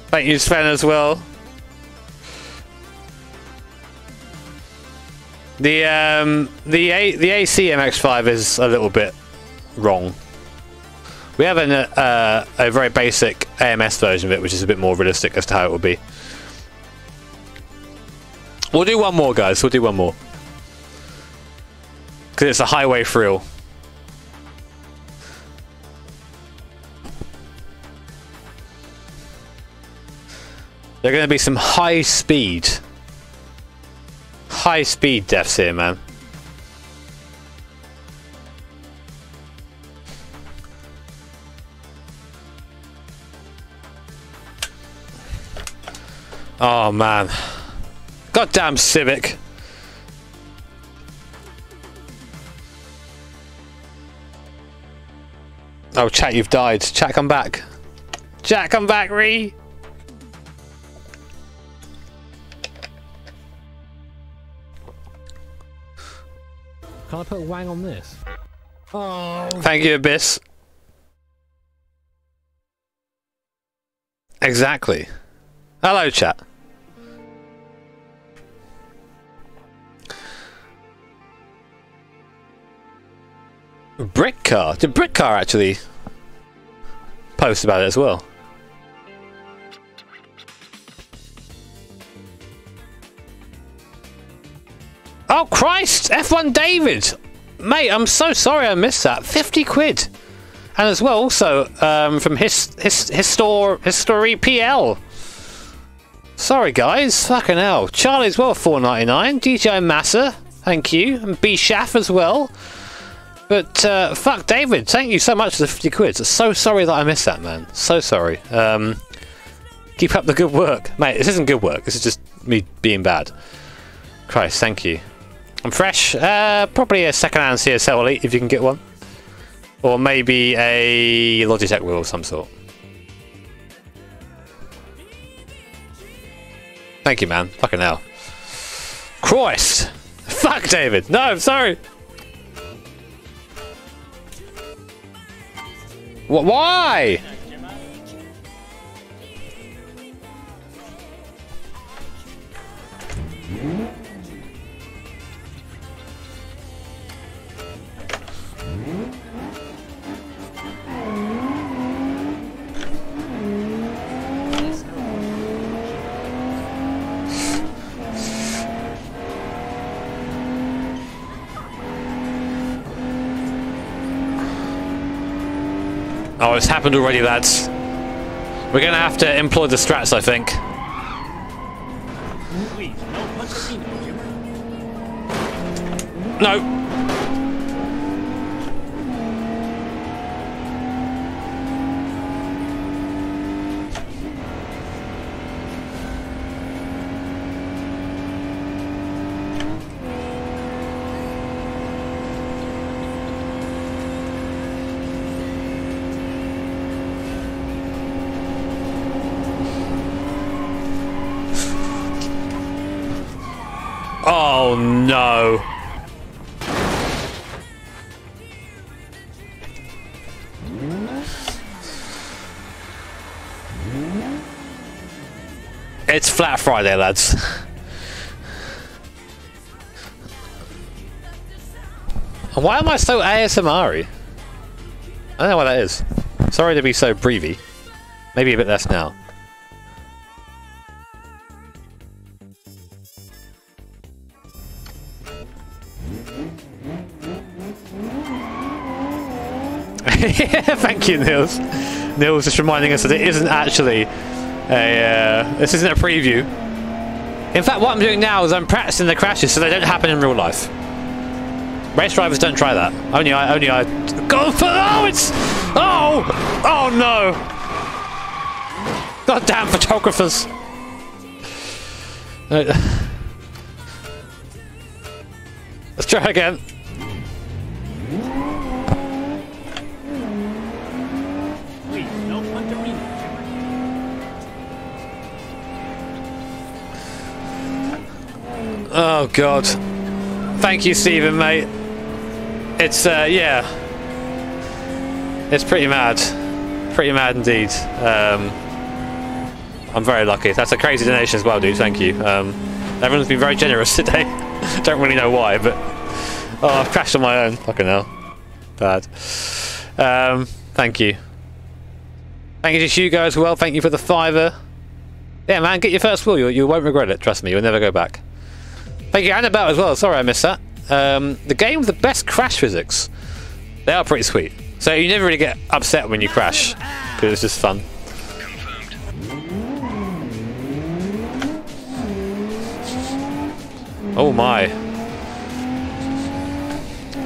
Thank you, Sven, as well. The um the A the AC MX5 is a little bit wrong. We have an, uh, a very basic AMS version of it, which is a bit more realistic as to how it will be. We'll do one more, guys. We'll do one more because it's a highway thrill. There are going to be some high speed high speed deaths here, man. Oh man. Goddamn Civic. Oh, chat, you've died. Chat, come back. Chat, come back, Ree. Can I put a wang on this? Oh. Thank you, Abyss. Exactly. Hello, chat. Britcar. Did Britcar actually post about it as well? Oh Christ! F1 David! Mate, I'm so sorry I missed that. 50 quid! And as well, also, um, from his, his, Histor, History PL. Sorry guys, fucking hell. Charlie as well, 4.99. DJ Massa, thank you. And B Shaff as well. But uh, fuck David, thank you so much for the 50 quid. So sorry that I missed that, man. So sorry. Um, keep up the good work. Mate, this isn't good work. This is just me being bad. Christ, thank you. I'm fresh. Uh, probably a second-hand CSL Elite if you can get one. Or maybe a Logitech wheel of some sort. Thank you, man. Fucking hell. Christ! Fuck, David! No, I'm sorry! What? Why? Oh, it's happened already, lads. We're gonna have to employ the strats, I think. No. It's Flat Friday, lads. And Why am I so ASMR-y? I don't know what that is. Sorry to be so breathy. Maybe a bit less now. <laughs> Thank you, Nils. Nils just reminding us that it isn't actually a. Uh, this isn't a preview. In fact, what I'm doing now is I'm practicing the crashes so they don't happen in real life. Race drivers don't try that. Only I, only I. Go for oh, it's oh, oh no! Goddamn photographers! Uh, <sighs> Let's try again. Oh god. Thank you, Stephen, mate. It's uh, yeah. It's pretty mad. Pretty mad indeed. Um, I'm very lucky. That's a crazy donation as well, dude. Thank you. Um, everyone's been very generous <laughs> today. Don't really know why, but oh, I've crashed on my own. Fucking hell. Bad. Um, thank you. Thank you to Hugo as well. Thank you for the fiver. Yeah, man, get your first wheel. You, you won't regret it. Trust me, you'll never go back. Thank you, Annabelle, as well. Sorry I missed that. Um, the game with the best crash physics. They are pretty sweet. So you never really get upset when you crash, because it's just fun. Oh my.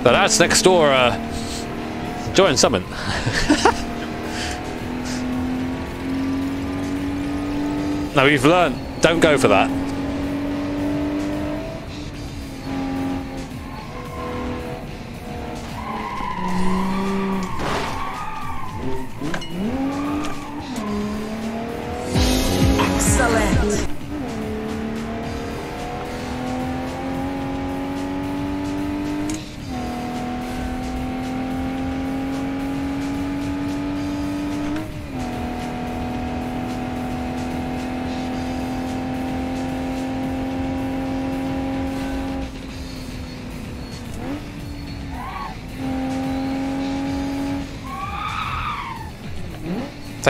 The lads next door uh, join summon. <laughs> now we've learned, don't go for that.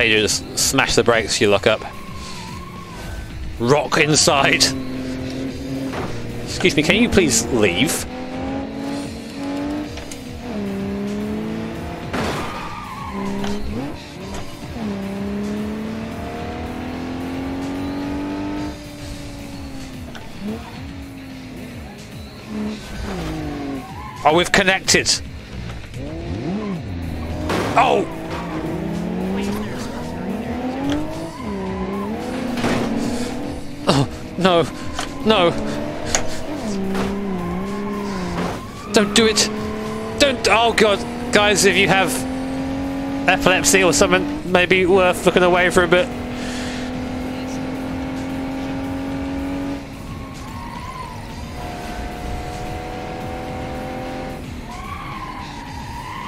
You just smash the brakes, you lock up. Rock inside! Excuse me, can you please leave? Oh, we've connected! Oh! No, no. Don't do it. Don't, oh god. Guys, if you have epilepsy or something, maybe worth looking away for a bit.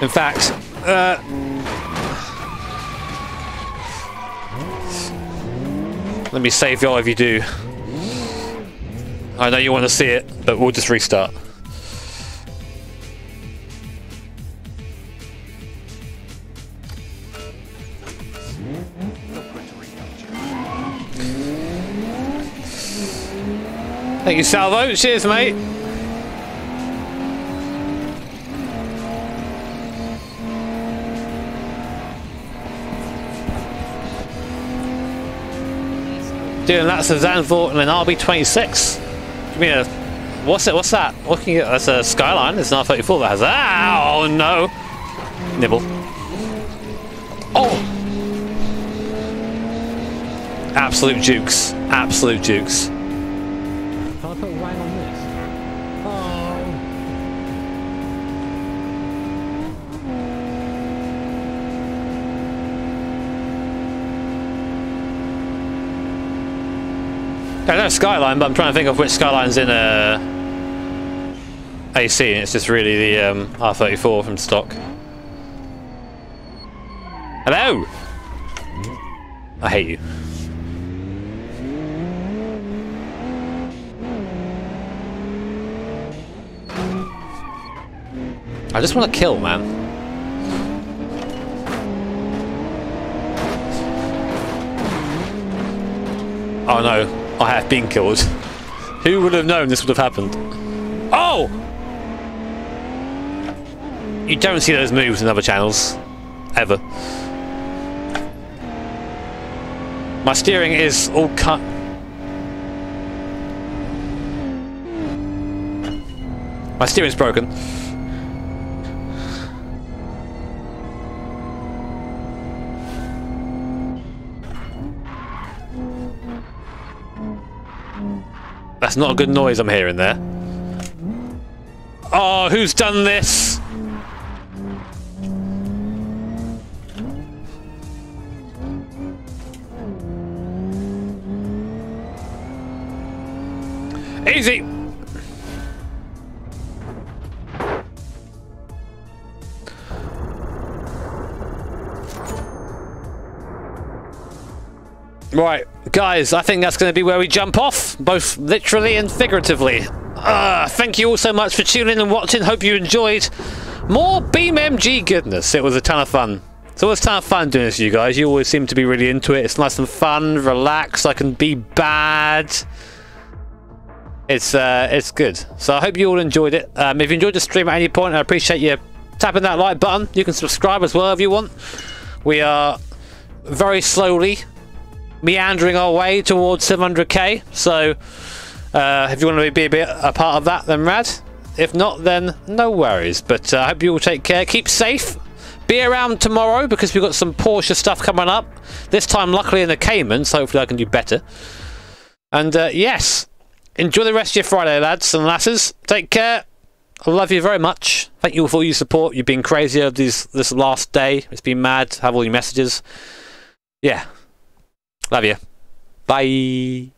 In fact, uh, let me save y'all if you do. I know you want to see it, but we'll just restart. Thank you, Salvo. Cheers, mate. Doing lots of Zandvoort and an RB26. What's it? What's that? You get? That's a Skyline. It's an R34 that has. Ah, oh no! Nibble. Oh! Absolute jukes. Absolute jukes. I know Skyline, but I'm trying to think of which Skyline's in uh, AC, and it's just really the um, R34 from stock. Hello! I hate you. I just want to kill, man. Oh no, I have been killed. Who would have known this would have happened? Oh! You don't see those moves in other channels. Ever. My steering is all cut. My steering's broken. That's not a good noise I'm hearing there. Oh, who's done this? Easy. Right, guys, I think that's going to be where we jump off, both literally and figuratively. Uh, thank you all so much for tuning in and watching. Hope you enjoyed more BeamNG goodness. It was a ton of fun. It's always a ton of fun doing this you guys. You always seem to be really into it. It's nice and fun, relaxed. I can be bad. It's uh, it's good. So I hope you all enjoyed it. Um, if you enjoyed the stream at any point, I appreciate you tapping that like button. You can subscribe as well if you want. We are very slowly meandering our way towards 700k. So uh, if you want to be a bit a part of that, then rad. If not, then no worries. But uh, I hope you all take care. Keep safe. Be around tomorrow because we've got some Porsche stuff coming up. This time, luckily, in the Cayman, so hopefully I can do better. And uh, yes, enjoy the rest of your Friday, lads and lasses. Take care. I love you very much. Thank you for all your support. You've been crazy over this, this last day. It's been mad have all your messages. Yeah. Love you. Bye.